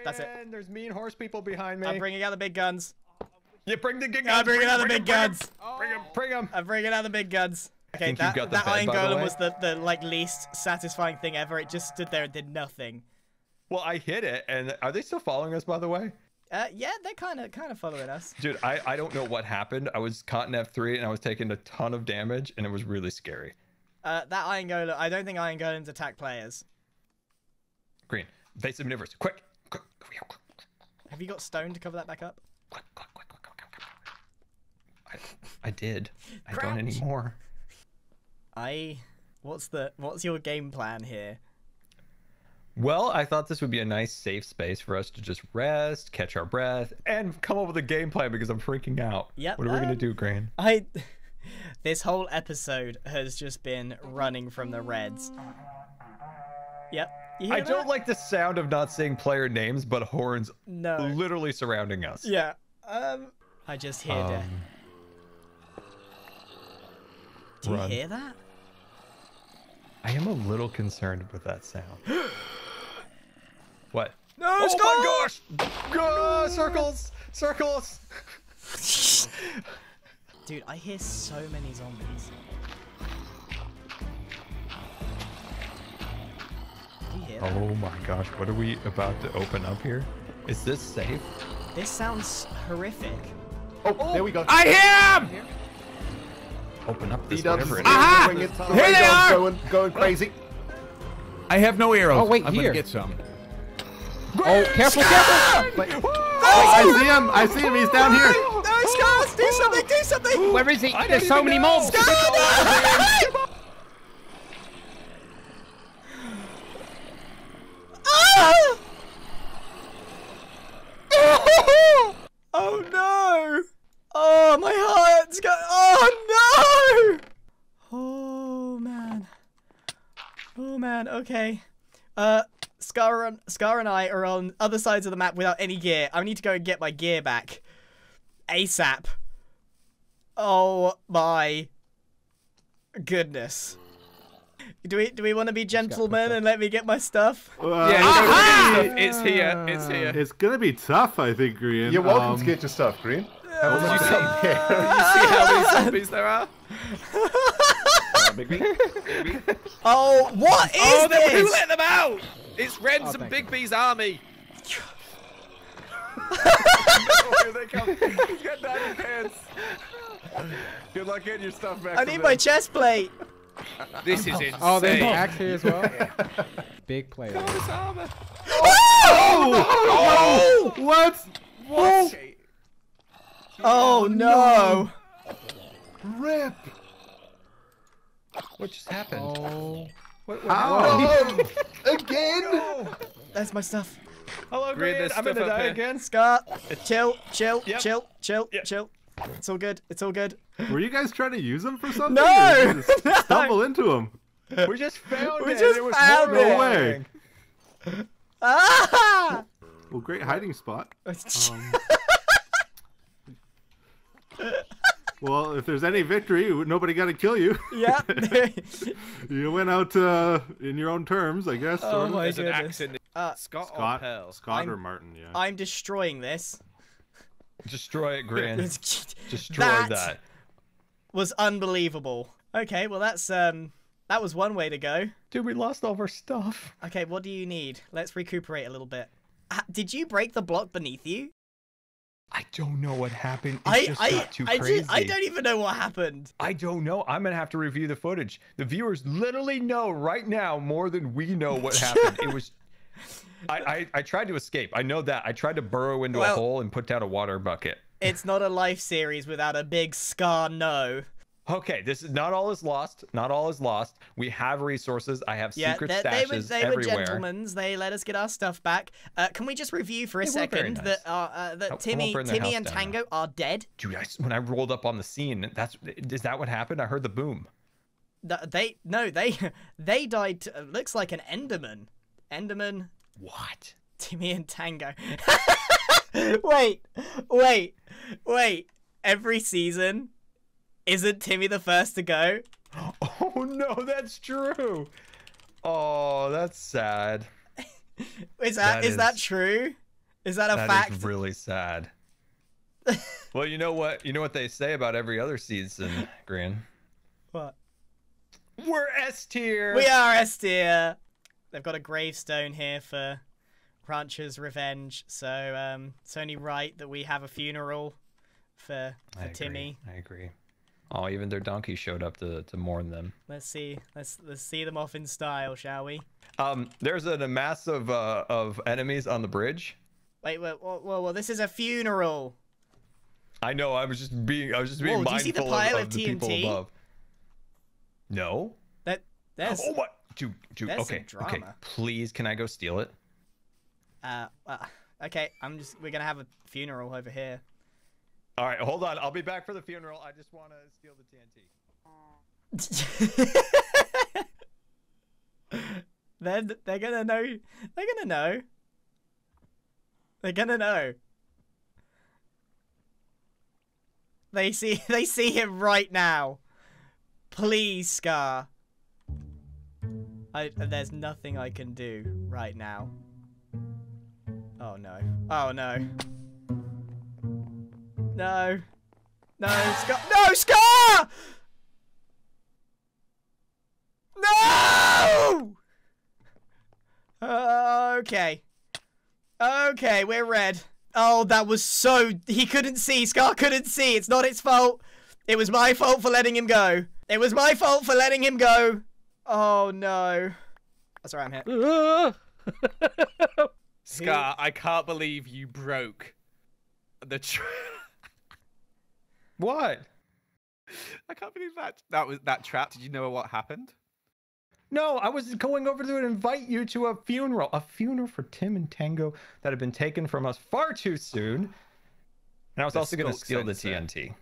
That's it. There's mean horse people behind me. I'm bringing out the big guns. You bring the big I'm guns. bringing bring out the big guns. Bring them, bring them. I'm bringing out the big guns. Okay, that, you've got the that bed, iron by the golem was the, the like least satisfying thing ever. It just stood there and did nothing. Well, I hit it, and are they still following us, by the way? Uh, yeah, they're kind of kind of following us. Dude, I, I don't know what happened. I was caught in F3 and I was taking a ton of damage, and it was really scary. Uh, that iron golem. I don't think iron golems attack players. Grian, evasive maneuvers, quick. Quick. Have you got stone to cover that back up? Quick, quick, quick, quick, quick, quick. I did. I Crouch. don't anymore. I. What's the what's your game plan here? Well, I thought this would be a nice safe space for us to just rest, catch our breath, and come up with a game plan because I'm freaking out. Yep, What are we gonna um, do, Grian? I. This whole episode has just been running from the Reds. Yep. I don't like the sound of not saying player names, but horns No. literally surrounding us. Yeah. Um. I just hear that. Um, Do you hear that? I am a little concerned with that sound. what? No, oh Scott! my gosh! Go, circles! Circles! Dude, I hear so many zombies. Do you hear that? Oh my gosh, what are we about to open up here? Is this safe? This sounds horrific. Oh, there we go. I hear him! Open up this B-dubs whatever it is. Aha! the Here they radar's are! Going, going crazy. I have no arrows. Oh, wait, I'm here. gonna get some. Oh, careful, careful! Ah! Wait, ah! wait, I see him. I see him. He's down here. Scars, do something, do something! Where is he? I There's so many know. mobs. Ah! Oh no! Oh my heart's go. Oh no! Oh man. Oh man. Okay. Uh, Scar and Scar and I are on other sides of the map without any gear. I need to go and get my gear back. ASAP. Oh my goodness. Do we do we want to be gentlemen and let me get my stuff? Uh, Yeah, it's, it's here. It's here. it's gonna be tough, I think, Grian. You're welcome Um, to get your stuff, Grian. uh, Have a nice day. You see how many zombies there are? Oh, what is oh, then who this? let them out? It's Ren's Oh, and thank Big B's army. Here they come. He's got diamond pants. Good luck getting your stuff back. I need them. my chest plate. This is oh, insane. Oh, there's the axe here as well. Big player. This armor. Oh! What? What? Oh no! Rip. What just happened? Oh. What, what How? Again? That's my stuff. Hello, Grian, Grian. I'm gonna stuff die here. again. Scott, chill, chill, Yep. chill, chill, Yep. chill. It's all good. It's all good. Were you guys trying to use them for something? No! Or did you just No! Stumble into them. We just found We it. just it was found No way. Ah! Well, great hiding spot. Um, well, if there's any victory, nobody got to kill you. yeah. you went out uh, in your own terms, I guess. Oh sort of. my There's an goodness. axe in Uh, Scott, or Pearl. Scott I'm- or Martyn? Yeah. I'm destroying this. Destroy it, Grian. Destroy That that. was unbelievable. Okay, well that's um that was one way to go. Dude, we lost all of our stuff. Okay, what do you need? Let's recuperate a little bit. Ah, Did you break the block beneath you? I don't know what happened. It I just I got too I, crazy. just, I don't even know what happened. I don't know. I'm gonna have to review the footage. The viewers literally know right now more than we know what happened. it was. I, I I tried to escape. I know that. I tried to burrow into Well- a hole and put down a water bucket. It's not a life series without a big scar no. Okay, this is not all is lost. Not all is lost. We have resources. I have Yeah, secret they, stashes they were they were everywhere. gentlemen. They let us get our stuff back. Uh, can we just review for a They second nice. that uh, uh, I- I that won't Timmy Timmy and. Tango are dead? Dude, I, when I rolled up on the scene, that's is that what happened? I heard the boom. Th- They no they they died. To, looks like an Enderman. Enderman. What? Timmy and Tango. wait, wait, wait. Every season, isn't Timmy the first to go? Oh no, that's true. Oh, that's sad. Is that That is that is- true? Is that a That fact? is really sad. well, you know what? You know what they say about every other season, Grian. What? We're S tier. We are S tier. They've got a gravestone here for Rancher's revenge, so um, it's only right that we have a funeral for for I. Timmy. I agree. Oh, even their donkey showed up to, to mourn them. Let's see. Let's let's see them off in style, shall we? Um, there's a, a mass of uh, of enemies on the bridge. Wait, wait, whoa, whoa, whoa, this is a funeral. I know. I was just being. I was just being Whoa, do you see the pile of, of of the people TNT? above. No. That there's Oh my, dude, dude. okay, some okay. drama. Please, can I go steal it? uh, uh okay. I'm just we're gonna have a funeral over here. All right, hold on. I'll be back for the funeral. I just want to steal the TNT. they're they're gonna know. They're gonna know. They're gonna know. They see they see him right now. Please, Scar. I there's nothing I can do right now. Oh no. Oh no. No. No, Scar. No, Scar! No! Okay. Okay, we're red. Oh, that was so. He couldn't see. Scar couldn't see. It's not his fault. It was my fault for letting him go. It was my fault for letting him go. Oh no. That's right, I'm here. Scar, I can't believe you broke the. Tra- what? I can't believe that. That was that trap. Did you know what happened? No, I was going over to invite you to a funeral, a funeral for Tim and Tango that had been taken from us far too soon. And I was The also going to skulk steal the. TNT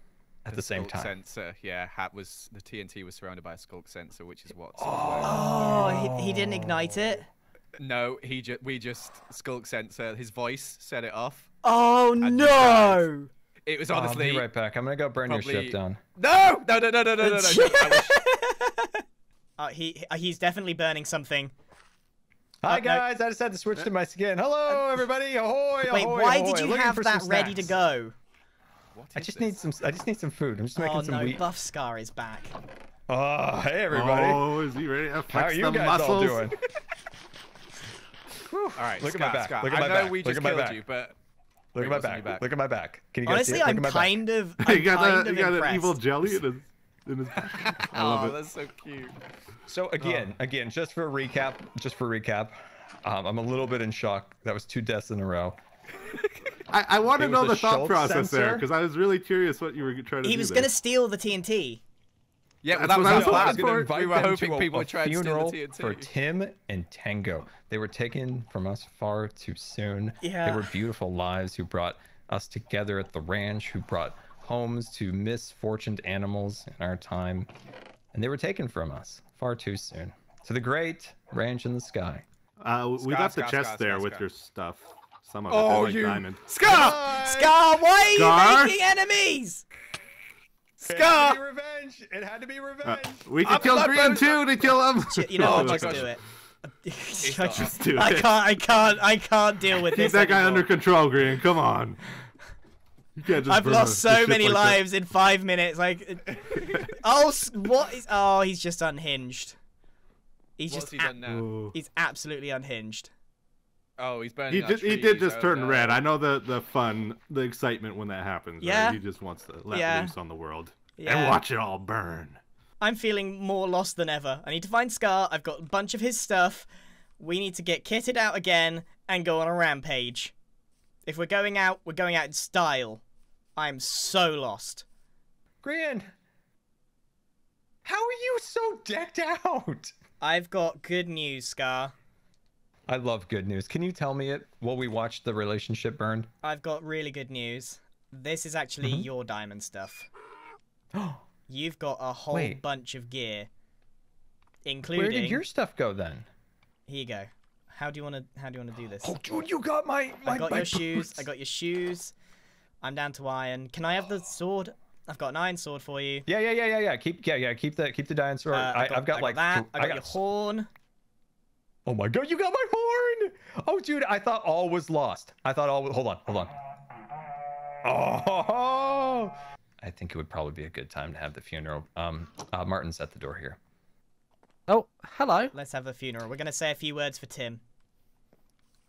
at the, same time. Sensor, yeah, hat was the TNT was surrounded by a sculk sensor, which is what. Oh. oh, he, he didn't ignite it. No, he just we just sculk sensor. His voice set it off. Oh and you no! Died. It was I'll honestly. be right back. I'm gonna go burn your ship down. No, no, no, no, no, no, no, no. Uh, he he's definitely burning something. Hi Uh, no. guys, I just had to switch to my skin. Hello everybody, ahoy! Wait, ahoy, why ahoy. did you Looking have that ready to snacks. go? I just need some. I just need some food. I'm just making Oh some no, wheat. Buff Scar is back. Oh, hey everybody. Oh, is he ready to How are you the guys all doing? All right, Look at Scott, my back. Scott, Look at I my know back. we Look just at my killed back. you, but Look at my back. your back? Look at my back. Can you guys Honestly, see it? Look I'm at my back. kind of. I'm got, kind a, of he got an evil jelly in his. In his I love oh, it. that's so cute. So again, again, just for a recap, just for a recap, um, I'm a little bit in shock. That was two deaths in a row. I, I want to know the a thought Schultz process there because I was really curious what you were trying to He do. He was gonna steal the TNT. Yeah, That's that was what our was plan. hoping for. We were hoping a- people would try and steal the funeral TNT. for Tim and Tango. They were taken from us far too soon. Yeah. They were beautiful lives who brought us together at the ranch, who brought homes to misfortuned animals in our time, and they were taken from us far too soon. To the great ranch in the sky. Uh, we Scar, left the Scar, chest Scar, there Scar, with Scar. your stuff. Some of it Oh, is like you diamond. Scar! Scar, why are you making enemies? It had to be Scar! revenge. It had to be Uh, revenge. we I'm could kill not Grian bonus- too to kill him. You know Oh what? my Just gosh. do it. not. Just do I can't. I can't. I can't deal with Keep this. that guy anymore. under control, Grian. Come on. You can't just I've lost so many like that. lives in five minutes. Like, oh, what is? Oh, he's just unhinged. He's What's just. he done now? He's absolutely unhinged. Oh, he's burning He our did. He did just Oh, turn no. red. I know the the fun, the excitement when that happens. right? Yeah. He just wants to let Yeah. loose on the world Yeah. and watch it all burn. I'm feeling more lost than ever. I need to find Scar. I've got a bunch of his stuff. We need to get kitted out again and go on a rampage. If we're going out, we're going out in style. I'm so lost. Grian, How are you so decked out? I've got good news, Scar. I love good news. Can you tell me it while we watch the relationship burn? I've got really good news. This is actually Mhm. your diamond stuff. You've got a whole Wait. bunch of gear, including. Where did your stuff go then? Here you go. How do you want to? How do you want to do this? Oh, dude, you got my. my I got my your shoes. I got your shoes. I'm down to iron. Can I have the sword? I've got an iron sword for you. Yeah, yeah, yeah, yeah, yeah. Keep, yeah, yeah. Keep the, keep the dinosaur. Uh, I, got- I've got I like. that. th- I got your horn. Oh my god, you got my horn! Oh, dude, I thought all was lost. I thought all. Was... Hold on, hold on. Oh, I think it would probably be a good time to have the funeral. Um, uh, Martyn's at the door here. Oh, hello. Let's have the funeral. We're gonna say a few words for Tim.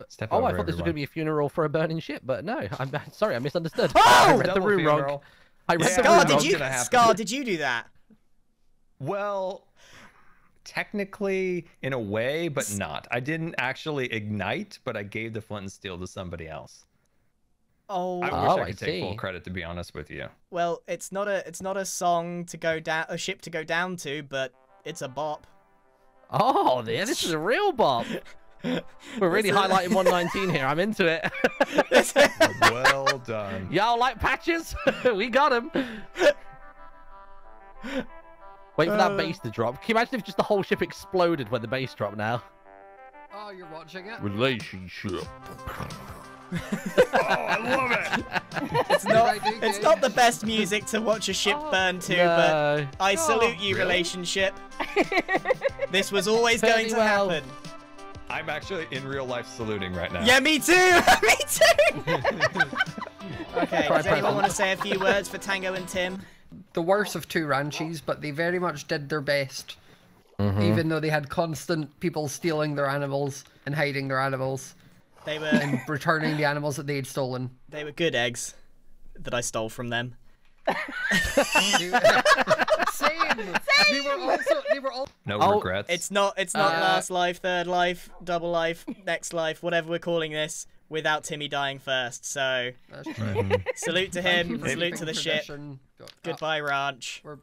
Step Oh, I over, thought this was going to be a funeral for a burning ship, but no. I'm sorry, I misunderstood. Oh! I read the Double room wrong. I read the Scar, room did wrong. you? Scar, did you do that? Well, technically, in a way, but not. I didn't actually ignite, but I gave the flint and steel to somebody else. Oh. I Oh, wish I I could take full credit, to be honest with you. Well, it's not a it's not a song to go down a ship to go down to, but it's a bop. Oh, yeah, this is a real bop. We're really highlighting 119 here. I'm into it. well done. Y'all like patches? we got him. Wait for that uh. base to drop. Can you imagine if just the whole ship exploded when the base dropped now? Oh, you're watching it? Relationship. Oh, I love it. It's not it's not the best music to watch a ship oh. burn to, no. but I oh. salute Oh, you, really? relationship. this was always Fairly going to well. happen. I'm actually in real life saluting right now. Yeah, me too. me too. okay, does anyone want to say a few words for Tango and Tim? The worst of two ranches, but they very much did their best. Mm-hmm. Even though they had constant people stealing their animals and hiding their animals They were and returning the animals that they had stolen. they were good eggs that I stole from them. Same. They were also they were all No Oh, regrets. It's not. It's not Uh, last life, third life, double life, next life, whatever we're calling this, without Timmy dying first. So That's true. Mhm. salute to him. Salute to the ship. tradition. Go- Goodbye, ranch. We're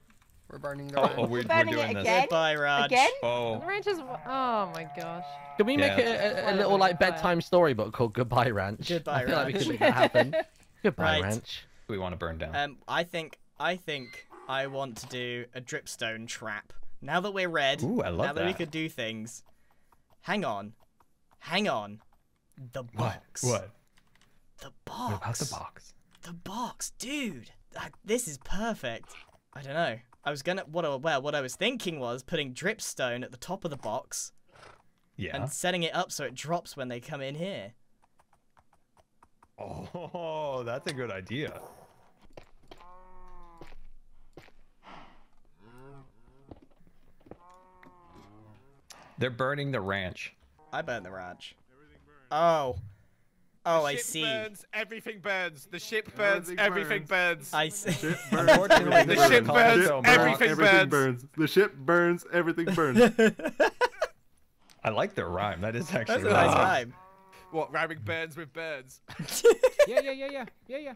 we're burning the Oh, oh, ranch. we, we're burning doing it this. again? Goodbye, ranch. Again? Oh, The ranch is. Oh my gosh. Can we make Yeah. it a, a, a little like bedtime storybook called Goodbye Ranch? Goodbye, I feel like we Ranch. could make that happen. Goodbye Right. Ranch. we want to burn down. Um, I think. I think I want to do a dripstone trap. Now that we're red. Ooh, I love Now that, we could do things. Hang on. Hang on. The box. What? The What about box. the box? The box, dude. That, this is perfect. I don't know. I was gonna what I, well, what I was thinking was putting dripstone at the top of the box Yeah. and setting it up so it drops when they come in here. Oh, that's a good idea. They're burning the ranch. I burnt the ranch. Oh. Oh, I ship see. burns, everything burns. The ship burns, Everything everything burns. I see. Ship burns. Unfortunately, The this is a ship burns, everything burns. The ship burns. Everything burns. I like their rhyme. That is actually That's a nice rhyme. What, rhyming burns with birds? Yeah, yeah, yeah, yeah, yeah, yeah.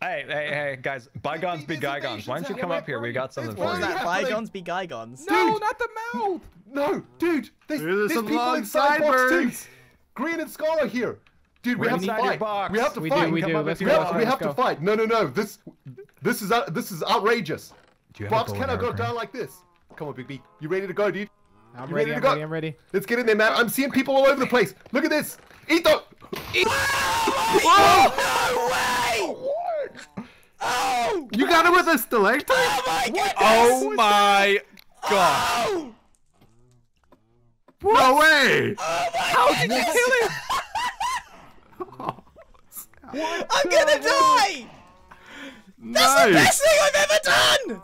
Hey, hey, hey, guys! Bygones be bygones. Why don't you come up here? We got something for you. that? Bygones be gygons. No, not the mouth. No, dude. There's, There's there's some people long inside box too. Grian and Scar are here. Dude, we We're have to fight. We have to We fight. do, we do. up Let's We go. have, we let's have go. to fight. No, no, no. This, this is out, this is outrageous. Do you have a Box cannot go down like this. Come on, Big B. You ready to go, dude? I'm You ready, ready I'm to go? ready, I'm ready. Let's get in there, man. I'm seeing people all over the place. Look at this. Eat the. Eat. Oh! you got it with a stalactite? Oh my goodness! Oh my oh. god! Oh! No way! Oh How did you kill him? I'm gonna die! That's the best thing I've ever done!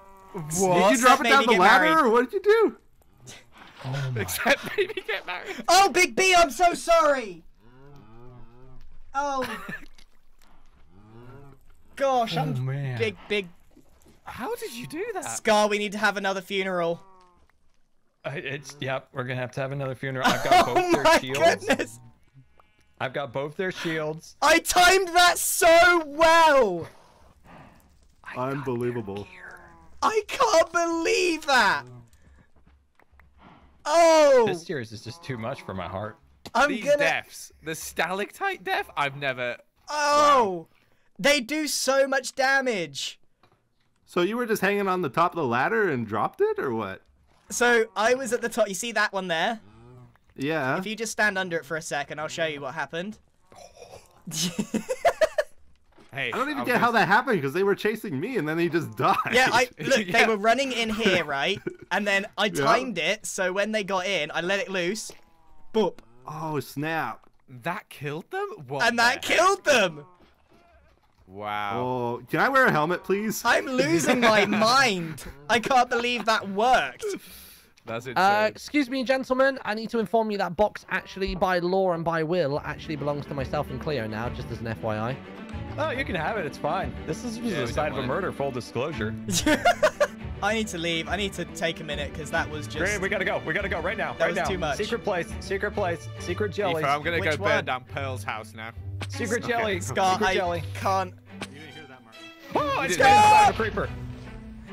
Did you drop it down the ladder, married. or what did you do? Oh Except maybe get married. Oh, Big B, I'm so sorry! Oh. Gosh, I'm man. big, big. How did you do that? Scar, we need to have another funeral. Uh, It's yep. We're gonna have to have another funeral. I've got both Oh their my shields. goodness! I've got both their shields. I timed that so well! Unbelievable. I can't believe that. Oh, This series is just too much for my heart. I'm These gonna. deaths, the stalactite death, I've never. Oh, they do so much damage. So you were just hanging on the top of the ladder and dropped it, or what? So I was at the top. You see that one there? Yeah. If you just stand under it for a second, I'll show you what happened. Hey, I don't even I'll get how that happened because they were chasing me and then he just died. Yeah, I look. They were running in here, right? And then I Yeah. timed it so when they got in, I let it loose. Boop. Oh snap! That killed them? What and that heck? killed them. Wow. Oh, can I wear a helmet, please? I'm losing my mind. I can't believe that worked. That's insane. Uh, excuse me, gentlemen. I need to inform you that box actually, by law and by will, actually belongs to myself and Cleo now, just as an FYI. Oh, you can have it. It's fine. This is Yeah, the we side of a want murder. Full disclosure. I need to leave. I need to take a minute because that was just. Great, we gotta go. We gotta go right now. That right was now. too much. Secret place. Secret place. Secret jelly. I'm gonna Which go burn down Pearl's house now. Secret jelly. Scar, Secret I jelly. can't. Oh, it's didn't got hear inside of a creeper.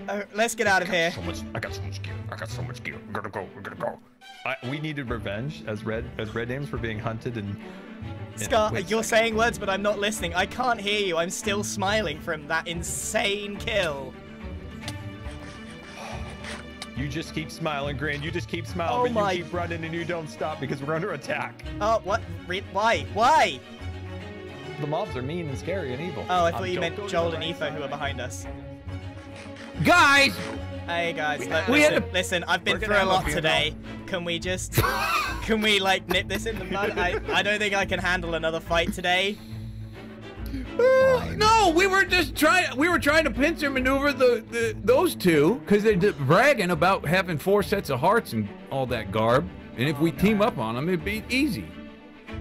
Uh, let's get out of here. So much. I got so much gear. I got so much gear. We gotta go. We gotta go. I, we needed revenge as red as red names for being hunted and. and- Scar, wait you're saying words, but I'm not listening. I can't hear you. I'm still smiling from that insane kill. You just keep smiling, Grand. You just keep smiling, Oh but my- you keep running and you don't stop because we're under attack. Oh, what? Re- why? Why? The mobs are mean and scary and evil. Oh, I Um, thought you meant Joel and right Etho who are behind us. Guys, Hey guys, look, We had listen, listen, I've been through a lot funeral. today. Can we just, can we like nip this in the bud? I, I don't think I can handle another fight today. No, we were just trying. We were trying to pincer maneuver the, the those two because they're bragging about having four sets of hearts and all that garb. And if we oh, team up on them, it'd be easy.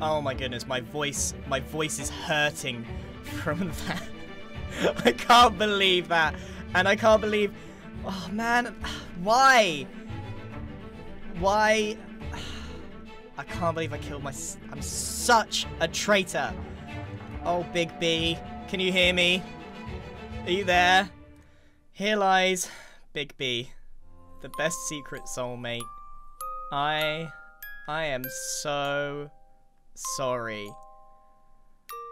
Oh my goodness, my voice, my voice is hurting from that. I can't believe that, and I can't believe. Oh man, why? Why? I can't believe I killed my. I'm such a traitor. Oh, Big B, can you hear me? Are you there? Here lies Big B, the best secret soulmate. I, I am so sorry.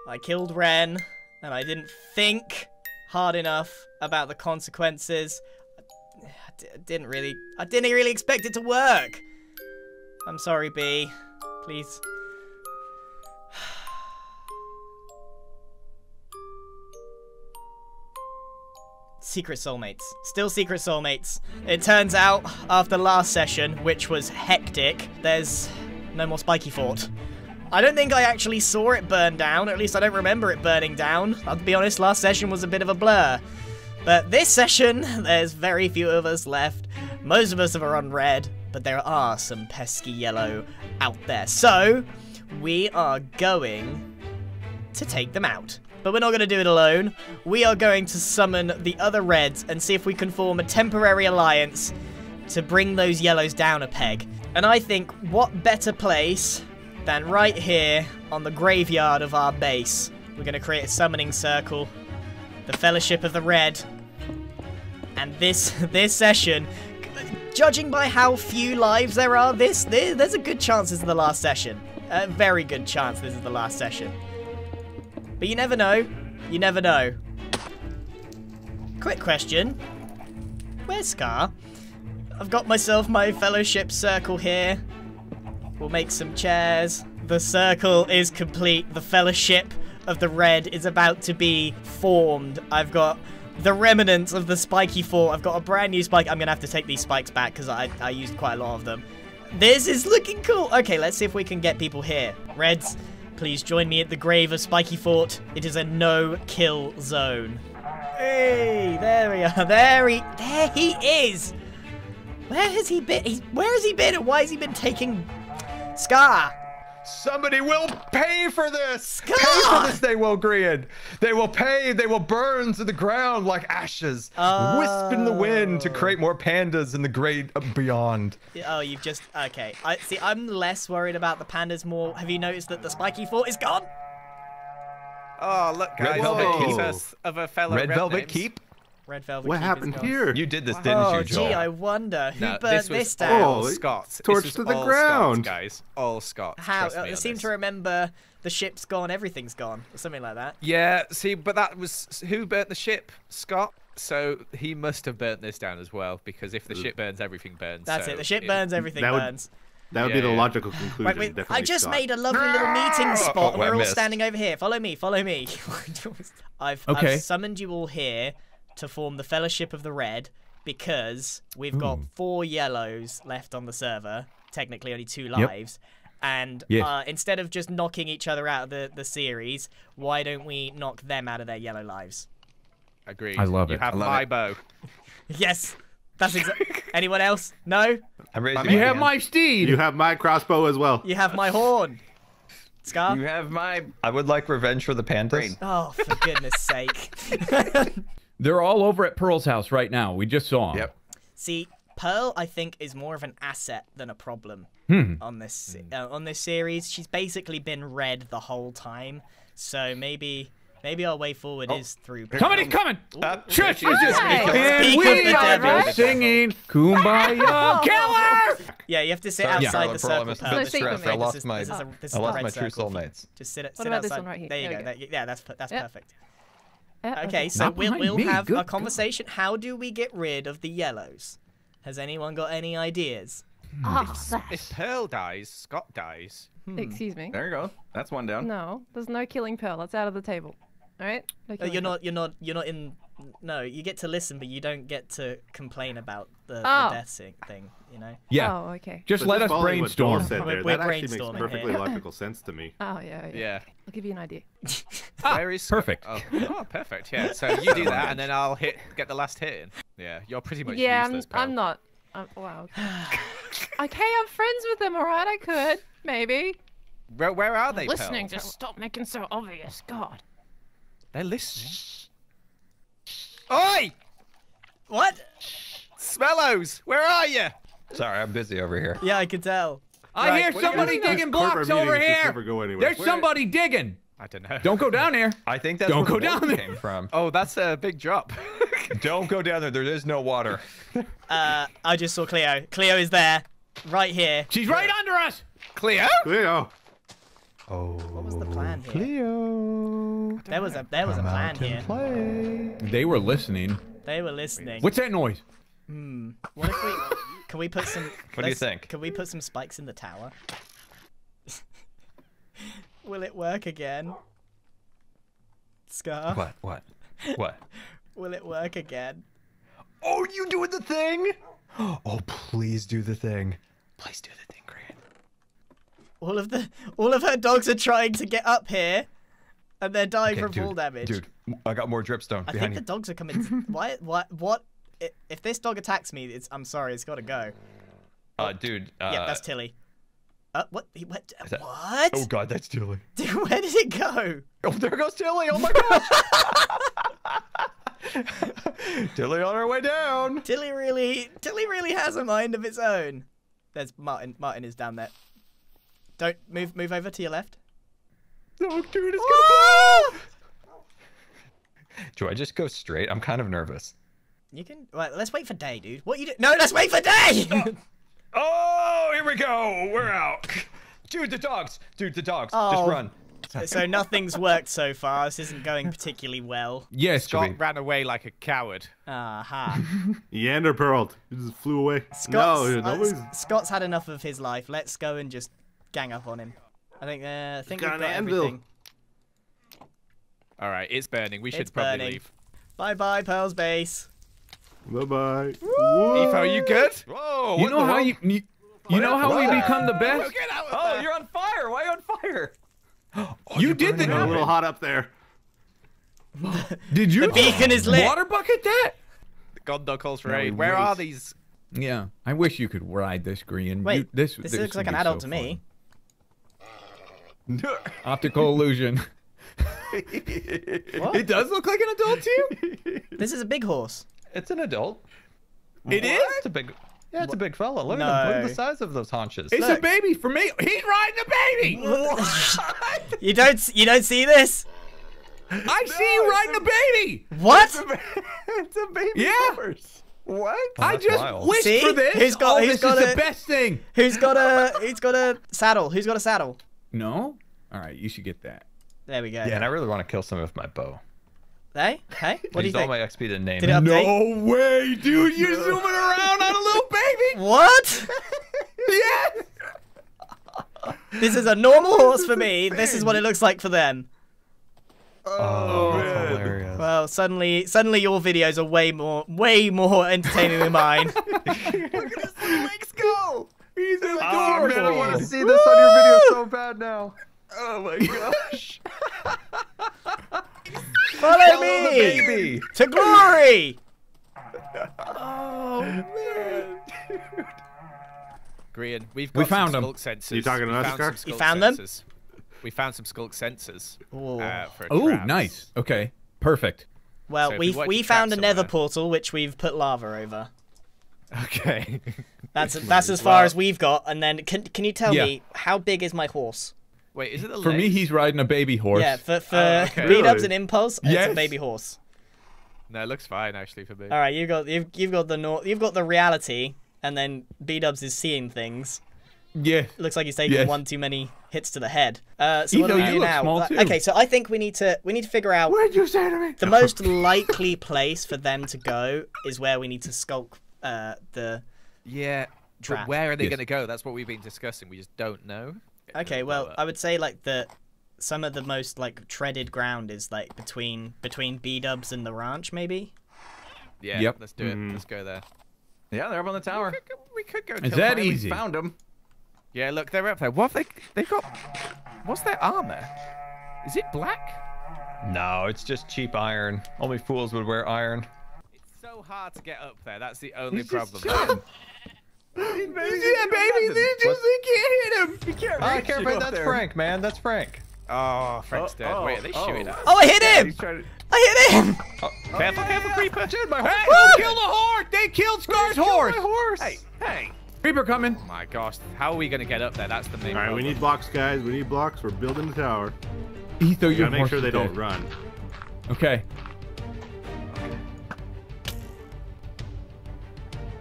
I killed Ren, and I didn't think hard enough about the consequences. I d- didn't really, I didn't really expect it to work. I'm sorry, B. Please. Secret soulmates. Still secret soulmates. It turns out, after last session, which was hectic, there's no more Spiky Fort. I don't think I actually saw it burn down, at least I don't remember it burning down. I'll be honest, last session was a bit of a blur. But this session, there's very few of us left. Most of us are on red, but there are some pesky yellow out there. So, we are going to take them out. But we're not going to do it alone. We are going to summon the other reds and see if we can form a temporary alliance to bring those yellows down a peg. And I think what better place than right here on the graveyard of our base. We're going to create a summoning circle, the Fellowship of the Red. And this this session, judging by how few lives there are, this, there, there's a good chance this is the last session. A very good chance this is the last session. But you never know. You never know. Quick question. Where's Scar? I've got myself my fellowship circle here. We'll make some chairs. The circle is complete. The fellowship of the red is about to be formed. I've got the remnants of the spiky fort. I've got a brand new spike. I'm going to have to take these spikes back because I, I used quite a lot of them. This is looking cool. Okay, let's see if we can get people here. Reds, please join me at the grave of Spiky Fort. It is a no-kill zone. Hey, there we are. There he, there he is. Where has he been? He's, where has he been, and why has he been taking Scar? Somebody will pay for this. Pay for this. They will, Grian. They will pay. They will burn to the ground like ashes, oh. wisp in the wind to create more pandas in the great uh, beyond. Oh, you've just okay. I see. I'm less worried about the pandas. More. Have you noticed that the Spiky Fort is gone? Oh, look, Red. Velvet Keep. us of a fellow Red Velvet names. Keep. Red velvet. What happened here? You did this, didn't Oh, you, Joel? gee, I wonder who No, burnt this was this down. all Oh, Scott. Torch to the all ground. Scott, guys. All Scott. How? trust me I on seem this. to remember the ship's gone, everything's gone, or something like that. Yeah, see, but that was who burnt the ship? Scott. So he must have burnt this down as well, because if the ship burns, everything burns. That's so it. The ship burns, everything That would- burns. That would Yeah, be the yeah. logical conclusion. Wait, wait, I just Scott. made a lovely little meeting oh, spot, Oh, and we're all missed. standing over here. Follow me, follow me. I've, Okay. I've summoned you all here to form the Fellowship of the Red because we've got four yellows left on the server. Technically, only two lives. Yep. And Yes. uh, instead of just knocking each other out of the, the series, why don't we knock them out of their yellow lives? Agreed. I love you it. You have I love my it. bow. Yes, that's exactly. Anyone else? No. I'm raising You my have my steed. You have my crossbow as well. You have my horn. Scar. You have my. I would like revenge for the pandas. Oh, for goodness sake. They're all over at Pearl's house right now. We just saw them. Yep. See, Pearl, I think, is more of an asset than a problem Hmm. on this uh, on this series. She's basically been red the whole time, so maybe maybe our way forward is through. Pearl. Somebody's coming. Shush! Speak of- And we are devil. singing Kumbaya. Killer! Yeah, you have to sit Sorry, outside Pearl, the Pearl, I'm circle. a Pearl. bit So distressed. I lost my. this is a- this I the lost my true circle. soulmates. Just sit, What sit about this one right here? There you There go. we That- yeah, that's that's Yep. perfect. Yeah, Okay, so we'll we'll me, have good a conversation. How do we get rid of the yellows? Has anyone got any ideas? Ah, If Pearl dies, Scott dies. Excuse me. There you go. That's one down. No, there's no killing Pearl. That's out of the table. All right. No Uh, you're not. You're not. You're not in. No, you get to listen, but you don't get to complain about the, Oh. the death sing- thing. You know. Yeah. Oh, okay. Just But let us following what Joel brainstorm. said there, We're that actually makes brainstorming perfectly here. logical sense to me. Oh yeah, yeah. Yeah. I'll give you an idea. Ah, where is Scott? perfect. Oh, oh, perfect. Yeah. So you do that, and then I'll hit get the last hit in. Yeah, you're pretty much yeah, I'm. I'm not. I'm, wow. okay, I'm friends with them. All right, I could maybe. Where, where are they? Listening. Pearl? Just stop making so obvious. God. They're listening. Oi! What? Smellows, where are you? Sorry, I'm busy over here. Yeah, I can tell. I Right, hear what you somebody gonna digging blocks over here. never go anywhere. There's somebody digging. I don't know. Don't go down there. I think that's Don't where go the down there. came from. Oh, that's a big drop. Don't go down there. There is no water. Uh, I just saw Cleo. Cleo is there, right here. She's right under us. Cleo? Cleo. Oh. What was the plan here? Cleo. There was a there was a plan here. Play. They were listening. They were listening. What's that noise? Hmm. What if we? Can we put some? What do you think? Can we put some spikes in the tower? Will it work again? Scar. What? What? What? Will it work again? Oh, you doing the thing? Oh, please do the thing. Please do the thing, Grant. All of the all of her dogs are trying to get up here, and they're dying Okay, from dude, fall damage. Dude, I got more dripstone I think the dogs are coming. why? What? What? If this dog attacks me, it's. I'm sorry. It's got to go. Uh, dude. Uh, yeah, that's Tilly. Uh, what? He went. that- What? Oh God, that's Tilly. Dude, where did it go? Oh, there goes Tilly. Oh my gosh. Tilly on her way down. Tilly really, Tilly really has a mind of its own. There's Martyn. Martyn is down there. Don't move. Move over to your left. Oh, dude, it's gonna blow. Do I just go straight? I'm kind of nervous. You can. Right, let's wait for day, dude. What you do? No, let's wait for day. Oh, here we go. We're out. Dude, the dogs. Dude, the dogs. Just Oh. run. so nothing's worked so far. This isn't going particularly well. Yes, Scott ran away like a coward. Aha. Yander pearled. He just flew away. Scott's, no, uh, nobody's. Scott's had enough of his life. Let's go and just gang up on him. I think. Uh, I think got we've an got anvil. everything. All right, it's burning. We should It's probably burning. leave. Bye bye, Pearl's base. Bye bye. Etho, you good? Whoa. You what know how you you, you know how we become the best. Oh, you're on fire. Why are you on fire? you did the It's a little hot up there. Did you The beacon is lit. water bucket that? Gondor calls for No, aid. we Where are these? Yeah, I wish you could ride this green. Wait, you, this this, this looks like an adult so to me. Optical illusion. What? It does look like an adult to you. This is a big horse. It's an adult. It is? It's a big. Yeah, it's a big fella. Look at him. Look at the size of those haunches. It's Look. a baby for me. He's riding a baby. What? You don't. You don't see this? I see you riding a baby. What? it's a baby Yeah. horse. What? Oh, I just wild. wished See? for this. Who's got- oh, who's this got is a- the best thing. Who's got a who's got a saddle? Who's got a saddle? No. All right, you should get that. There we go. Yeah, and I really want to kill some with my bow. Hey, hey, what do you Used all think? my XP to name. Did it it. update? No way, dude! You're zooming around on a little baby. What? Yes. This is a normal horse for me. This is what it looks like for them. Oh, oh that's hilarious. Well, suddenly, suddenly your videos are way more, way more entertaining than mine. Look at his legs go. He's Oh, adorable. man, I wanna see this on your video so bad now. Oh my gosh. Follow Follow me baby. to glory. Oh man. Grian, we've We found some 'em. sculk sensors. You talking to us, found Scar? You sculk found them? We found some sculk sensors. Ooh. Uh, for Oh, nice. Okay, perfect. Well, So if we we found a nether portal which we've put lava over. Okay. That's that's as far Well- as we've got. And then can can you tell Yeah. me how big is my horse? Wait, is it the For me, he's riding a baby horse. Yeah, for for Oh, okay. B-dubs Really? and Impulse, it's a baby horse. No, it looks fine actually for me. All right, you've got you've you've got the nor- you've got the reality, and then B-dubs is seeing things. Yeah. Looks like he's taking Yes. one too many hits to the head. Uh, so what do we you do now? small. Okay, so I think we need to we need to figure out What'd you say to me? the most likely place for them to go is where we need to sculk uh, the. Yeah. But Trap. where are they Yes. going to go? That's what we've been discussing. We just don't know. Okay, well, I would say like the some of the most like treaded ground is like between between B-dubs and the ranch, maybe. Yeah. Yep. Let's do it. Mm-hmm. Let's go there. Yeah, they're up on the tower. We could go. Is kill that them. easy? Found them. Yeah, look, they're up there. What have they? They've got. What's their armor? Is it black? No, it's just cheap iron. Only fools would wear iron. It's so hard to get up there. That's the only He's just problem. chilling. Yeah, baby, they just they can't hit him. You can't I can't. But that's there. Frank, man. That's Frank. Oh, Frank's dead. oh, Wait, are they shooting oh. at us? Oh, I hit him! he's trying to. I hit him! Oh, careful, careful, creeper. Dude, my horse. don't kill the horse! They killed Scar's horse. My horse. Hey, hey. Creeper coming. Oh my gosh, how are we going to get up there? That's the main All right, we need blocks, guys. We need blocks. We're building the tower. Etho, We your gotta make sure is they don't run. Okay.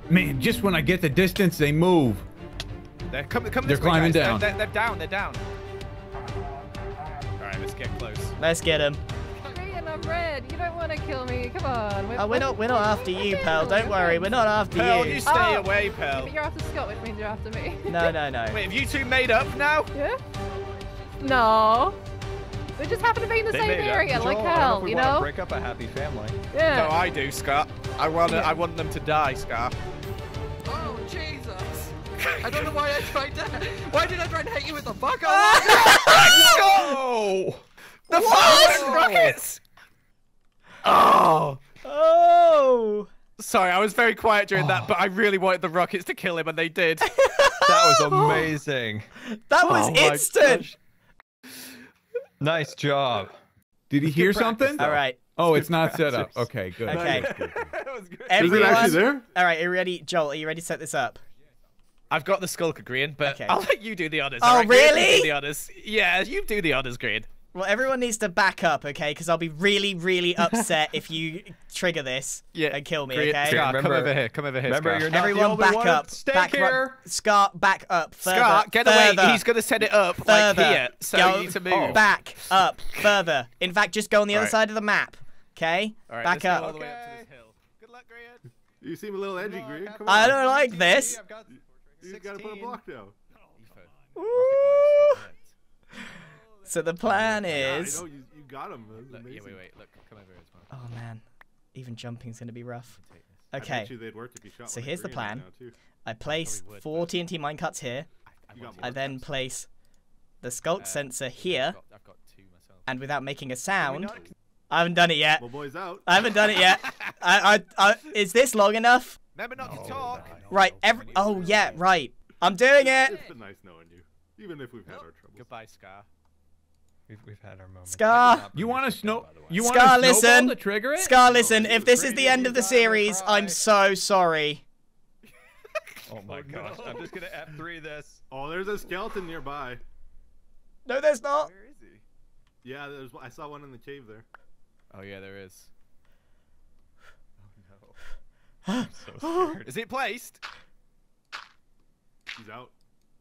Man, just when I get the distance, they move. They're coming. Come They're this way, climbing guys. down. They're, they're, they're down. They're down. All right, let's get close. Let's get him. Grian, I'm red. You don't want to kill me. Come on. Oh, we're not we're not after you, pal. Don't worry, we're not after Pearl, you. you stay Oh. away, Yeah, Pearl. but you're after Scott, which means you're after me. No, no, no. Wait, have you two made up now? Yeah? No. We just happen to be in the They same made up. area, Joel, like I don't know if hell, we you know? Break up a happy family. Yeah. No, I do, Scott. I want. I want them to die, Scar. Oh, Jesus. I don't know why I tried to. Why did I try to hit you with the bucket? Whoa! The firework rockets! Oh! Oh! Sorry, I was very quiet during that, but I really wanted the rockets to kill him, and they did. that was amazing. That was Oh my instant. Nice job. Did he hear something? All right. Oh, it's not set up. Okay, good. Okay. Is it Everyone. actually there? All right, are you ready, Joel? Are you ready to set this up? I've got the Skulker Grian, but I'll let you do the honors. Oh, alright, You really? do the honors. Yeah, you do the honors, Grian. Well, everyone needs to back up, okay? Because I'll be really, really upset if you trigger this Yeah, and kill me, Grian, okay? Scar, come over here. Come over here, remember, Scar. you're not Everyone back one up. at stake back ru- here. Scar, back up. Further. Scar, get further, away. He's going to set it up like further. here. So Go you need to move. Back up. Further. In fact, just go on the other Right. side of the map, okay? All right, back up. all the way up to this hill. Good luck, Grian. You seem a little edgy, Grian. Come on. I don't like this. You gotta put a block down. So the plan Yeah, I is. know you, you got him. Look, yeah, wait, wait. Look, come over here as well. Oh man, even jumping's gonna be rough. I bet Okay. you they'd work if you shot So here's the plan. I place would, four TNT minecarts here. You got I more then place the sculk uh, sensor here, I've got two myself. and without making a sound, I haven't done it yet. Well, boys out. I haven't done it yet. I, I, I, is this long enough? Remember not to talk. Right. Every. Oh yeah. Right. I'm doing it. It's been nice knowing you, even if we've had our troubles. Goodbye, Scar. We've, we've had our moments. Scar. You want to snow? You want Scar, to listen. to trigger it? Scar, listen. If this is the end of the series, I'm so sorry. Oh my oh, gosh, I'm just gonna F3 this. Oh, there's a skeleton nearby. No, there's not. Where is he? Yeah, there's. I saw one in the cave there. Oh yeah, there is. So scared. Is it placed? He's out.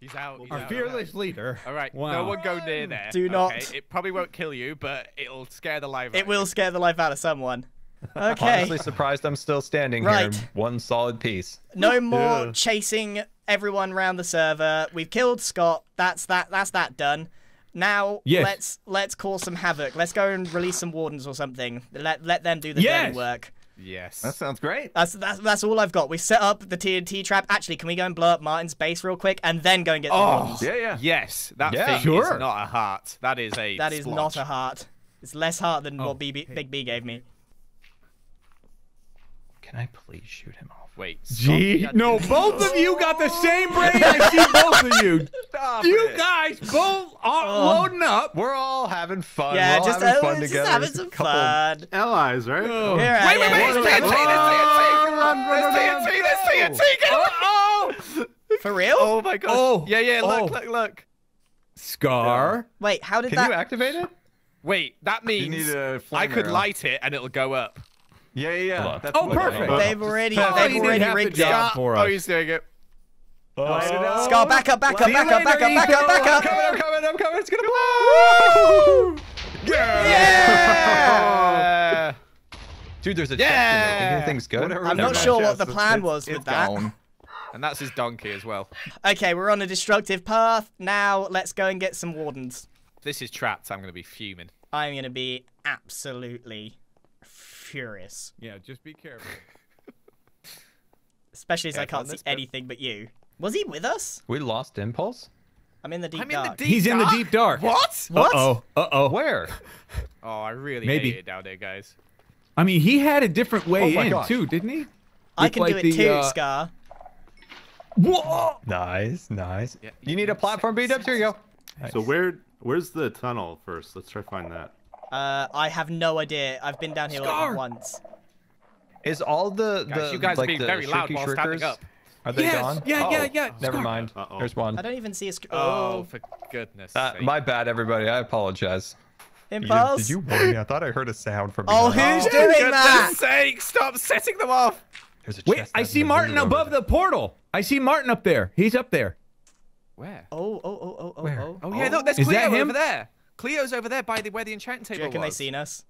He's out. He's Our out. fearless leader. All right, Wow. no one go near there. Do okay? not. It probably won't kill you, but it'll scare the life. out It of will you. scare the life out of someone. Okay. Honestly surprised I'm still standing here Right. in one solid piece. No more Yeah. chasing everyone around the server. We've killed Scott. That's that. That's that done. Now Yes. let's let's cause some havoc. Let's go and release some wardens or something. Let let them do the Yes. dirty work. Yes. That sounds great. That's that's that's all I've got. We set up the TNT trap. Actually, can we go and blow up Martyn's base real quick and then go and get the Oh. Yeah, yeah. Yes, that Yeah. thing Sure. is not a heart. That is a. That is not a heart. It's less heart than Oh, what BB, Big B gave me. Can I please shoot him off? Wait. Gee, stop. no, both of you got the same brain. I see both of you. Stop You it. guys both are Oh. loading up. We're all having fun. Yeah, We're just, having uh, fun just together. having some couple- fun. Allies, right? Oh. Here I Wait, wait, wait! am. It's TNT! Oh, It's run, run, run, TNT! run. It's TNT! Get away! Oh, For real? Oh my gosh! Oh. Yeah, yeah. Look, Oh. look, look. Scar. Wait, how did Can that? you activate it? Wait, that means need a flame I could light it and it'll go up. Yeah, yeah, yeah. That's Oh, perfect. They've already, Oh, they've he already half the rigged job it. for us. Oh, he's doing it. Scar, back up, back up, See you back up, back up, back up, I'm coming, I'm coming, I'm coming. It's gonna blow. Yeah! Dude, there's a Yeah. chest in. Everything's good. I'm Never not mind. sure what the plan it's- was with that. gone. And that's his donkey as well. Okay, we're on a destructive path. Now let's go and get some wardens. This is trapped, I'm gonna be fuming. I'm gonna be absolutely furious, Yeah, just be careful. especially as I can't see bit. anything but you. Was he with us? We lost Impulse. I'm in the deep I'm in the dark. deep He's in the deep dark. What? What? Uh oh. Uh oh. Where? Oh, I really Maybe. hate it down there, guys. I mean, he had a different way Oh in gosh. too, didn't he? I With, can like, do it the, too, uh, Scar. Whoa! Nice, nice. Yeah, you need a platform beat up. Here you go. So where where's the tunnel first? Let's try to find that. Uh, I have no idea. I've been down here Scar! like once. Is all the the Guys, you guys are like being the very loud shirky while standing up. Are they Yes, gone? yeah, yeah, Oh, yeah. Never Scar. mind. Uh-oh. There's one. I don't even see a. Sc- Oh, oh, for goodness Uh, sake. my bad, everybody. I apologize. Impulse. warn me? I thought I heard a sound from. Oh, behind. who's For doing goodness that? sake, stop setting them off! There's a Wait, chest I see Martyn above there. the portal. I see Martyn up there. He's up there. Where? Oh, oh, oh, oh, oh, Where? oh. Oh, yeah, look, there's Is Cleo that him? over there. Cleo's over there by the where the enchanting Do table you reckon they was. seen us?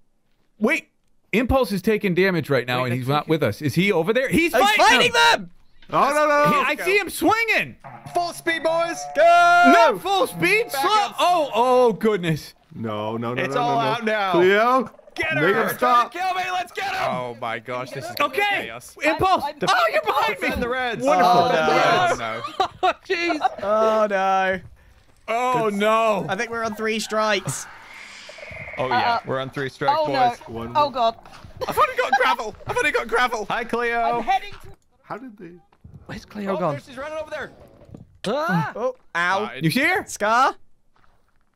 Wait, Impulse is taking damage right now, Wait, and he's not with us. Is he over there? He's Oh, he's fighting, fighting them. them! Oh no no! He- no. I see him swinging. Full speed, boys. Go! Not full speed. Slow. Oh, oh goodness. No no no It's no all no, no. out now. Cleo, Get make her. him stop. Kill me. Let's get him. Oh my gosh, this is Okay, chaos. Impulse. I'm- oh, you're behind Defend me. the Reds. Wonderful. Oh, no. Oh, no. Oh, jeez. Oh, no. Oh no. I think we're on three strikes. Oh yeah, Uh, we're on three strikes, Oh no! boys. One- Oh god! I've only got gravel. I've only got gravel. Hi, Cleo. I'm heading to. How did they? Where's Cleo Oh, gone? there she's running over there. Ah! Oh, ow. Right. You see her? Scar?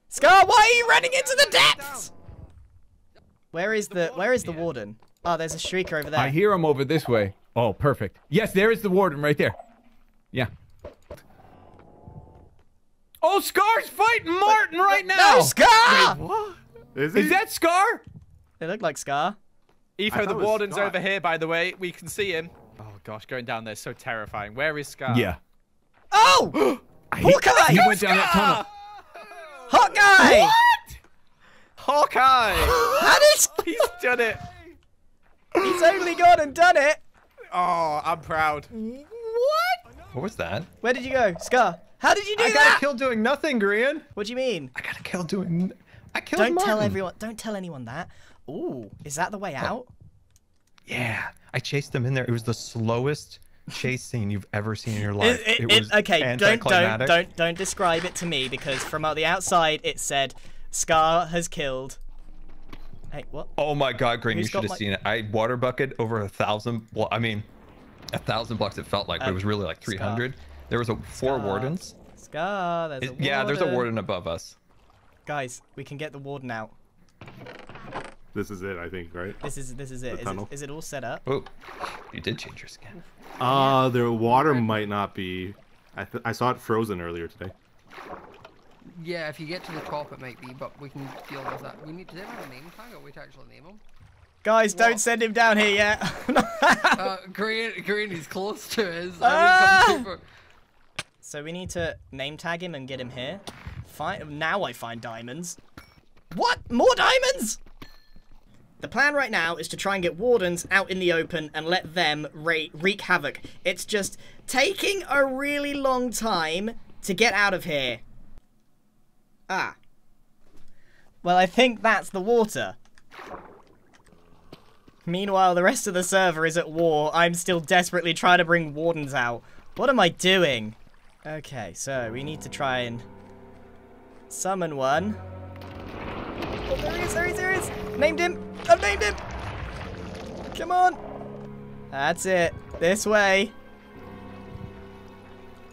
Scar, why are you running into the depths? Where is the Where is the warden? Oh, there's a shrieker over there. I hear him over this way. Oh, perfect. Yes, there is the warden right there. Yeah. Oh, Scar's fighting Martyn right now. No, Scar! Is, he? Is that Scar? They look like Scar. I Etho, the warden's Scott. over here, by the way. We can see him. Oh gosh, going down there is so terrifying. Where is Scar? Yeah. Oh! Hawkeye! He went down that tunnel. Hawkeye! What? Hawkeye! How did He's done it. he's only gone and done it? Oh, I'm proud. What? What was that? Where did you go, Scar? How did you do that? I got that? a kill doing nothing, Grian. What do you mean? I got a kill doing. I killed Don't Martyn. tell everyone. Don't tell anyone that. Ooh, is that the way out? Yeah, I chased them in there. It was the slowest chase scene you've ever seen in your life. It- it- it- was okay, don't don't don't don't describe it to me because from out the outside it said Scar has killed. Hey, what? Oh my god, Grian, you should have my- seen it. I water bucket over a thousand. Well, I mean, a thousand blocks. It felt like, but it Um, was really like 300. There was a four Scar. wardens. Scar, there's a It- yeah, there's a warden. warden above us. Guys, we can get the warden out. This is it, I think, right? This is this is it. The Is it, tunnel. is it all set up? Oh, you did change your skin. Uh, the water might not be. I th- I saw it frozen earlier today. Yeah, if you get to the top, it might be, but we can deal with that. We need to have a name tag, or we to actually name him? Guys, don't send him down here yet. uh, Grian, Grian is close to his. Ah! I would come super. So we need to name tag him and get him here. Now I find diamonds. What? More diamonds? The plan right now is to try and get wardens out in the open and let them wreak havoc. It's just taking a really long time to get out of here. Ah. Well, I think that's the water. Meanwhile, the rest of the server is at war. I'm still desperately trying to bring wardens out. What am I doing? Okay, so we need to try and summon one. Oh, there he is, there he is, there he is! Named him! I've named him! Come on! That's it. This way.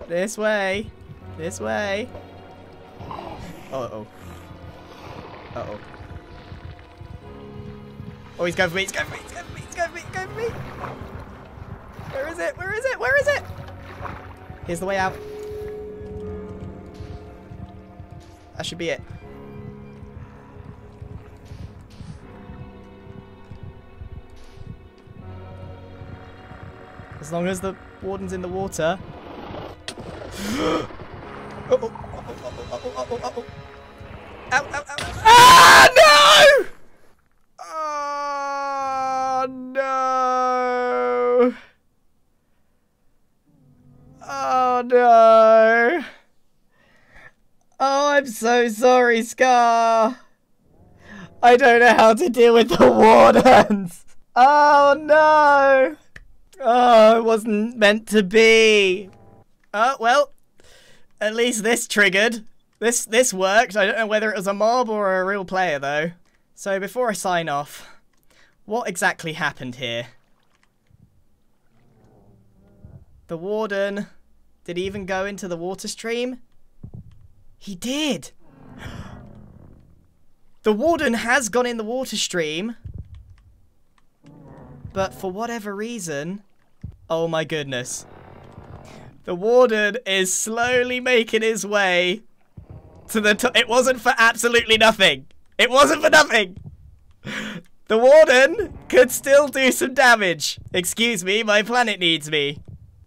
This way. This way. Uh-oh. Uh-oh. Oh, he's going for me, he's going for me, he's going for me, he's going for me, he's going for me! Where is it? Where is it? Where is it? Here's the way out. That should be it. As long as the warden's in the water. Ow, ow, ow. Ah, no! Oh, no! Oh, no! Oh, I'm so sorry, Scar! I don't know how to deal with the wardens! Oh, no! Oh, it wasn't meant to be. Oh, well, at least this triggered. This this worked. I don't know whether it was a mob or a real player, though. So before I sign off, what exactly happened here? The warden, did he even go into the water stream? He did! The warden has gone in the water stream, but for whatever reason, Oh my goodness. The warden is slowly making his way to the top. It wasn't for absolutely nothing. It wasn't for nothing. The warden could still do some damage. Excuse me, my planet needs me.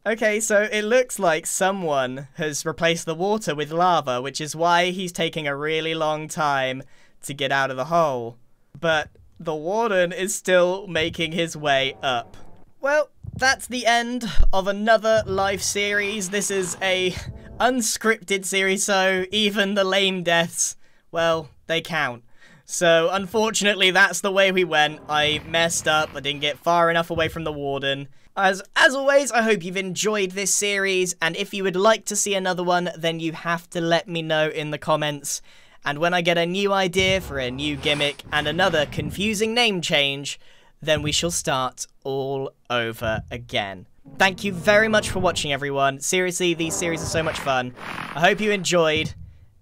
Okay, so it looks like someone has replaced the water with lava, which is why he's taking a really long time to get out of the hole. But the warden is still making his way up. Well, that's the end of another live series. This is a unscripted series, so even the lame deaths, well, they count. So, unfortunately, that's the way we went. I messed up. I didn't get far enough away from the warden. As as always, I hope you've enjoyed this series, and if you would like to see another one, then you have to let me know in the comments. And when I get a new idea for a new gimmick and another confusing name change, then we shall start all over again. Thank you very much for watching, everyone. Seriously, these series are so much fun. I hope you enjoyed,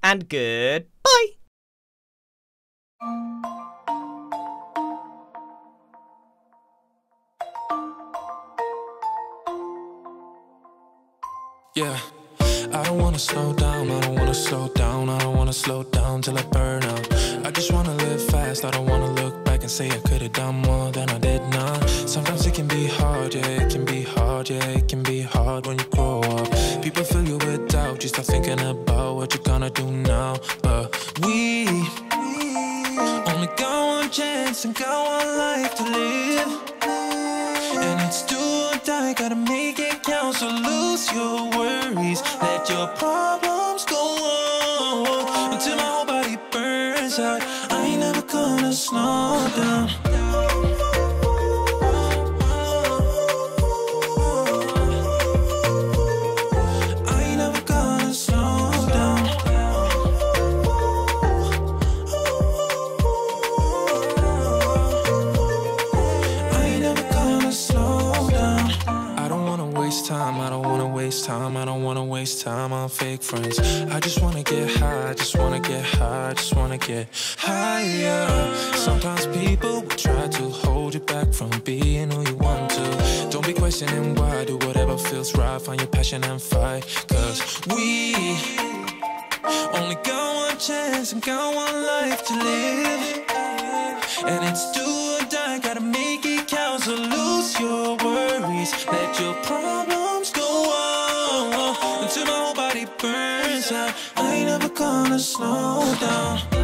and goodbye! Yeah. I don't wanna slow down, I don't wanna slow down, I don't wanna slow down till I burn out. I just wanna live fast, I don't wanna look back and say I could've done more than I did not. Sometimes it can be hard, yeah, it can be hard, yeah, it can be hard when you grow up. People fill you with doubt, you start thinking about what you're gonna do now. But we only got one chance and got one life to live. And it's do or die, gotta make it count. So lose your worries, let your problems go on until my whole body burns out. I ain't never gonna slow down. Time, I don't wanna waste time on fake friends. I just wanna get high, I just wanna get high, I just wanna get higher. Sometimes people will try to hold you back from being who you want to. Don't be questioning why, do whatever feels right, find your passion and fight. Cause we only got one chance and got one life to live. And it's do or die, gotta make it count. So lose your worries, let your burns out. I ain't never gonna slow down.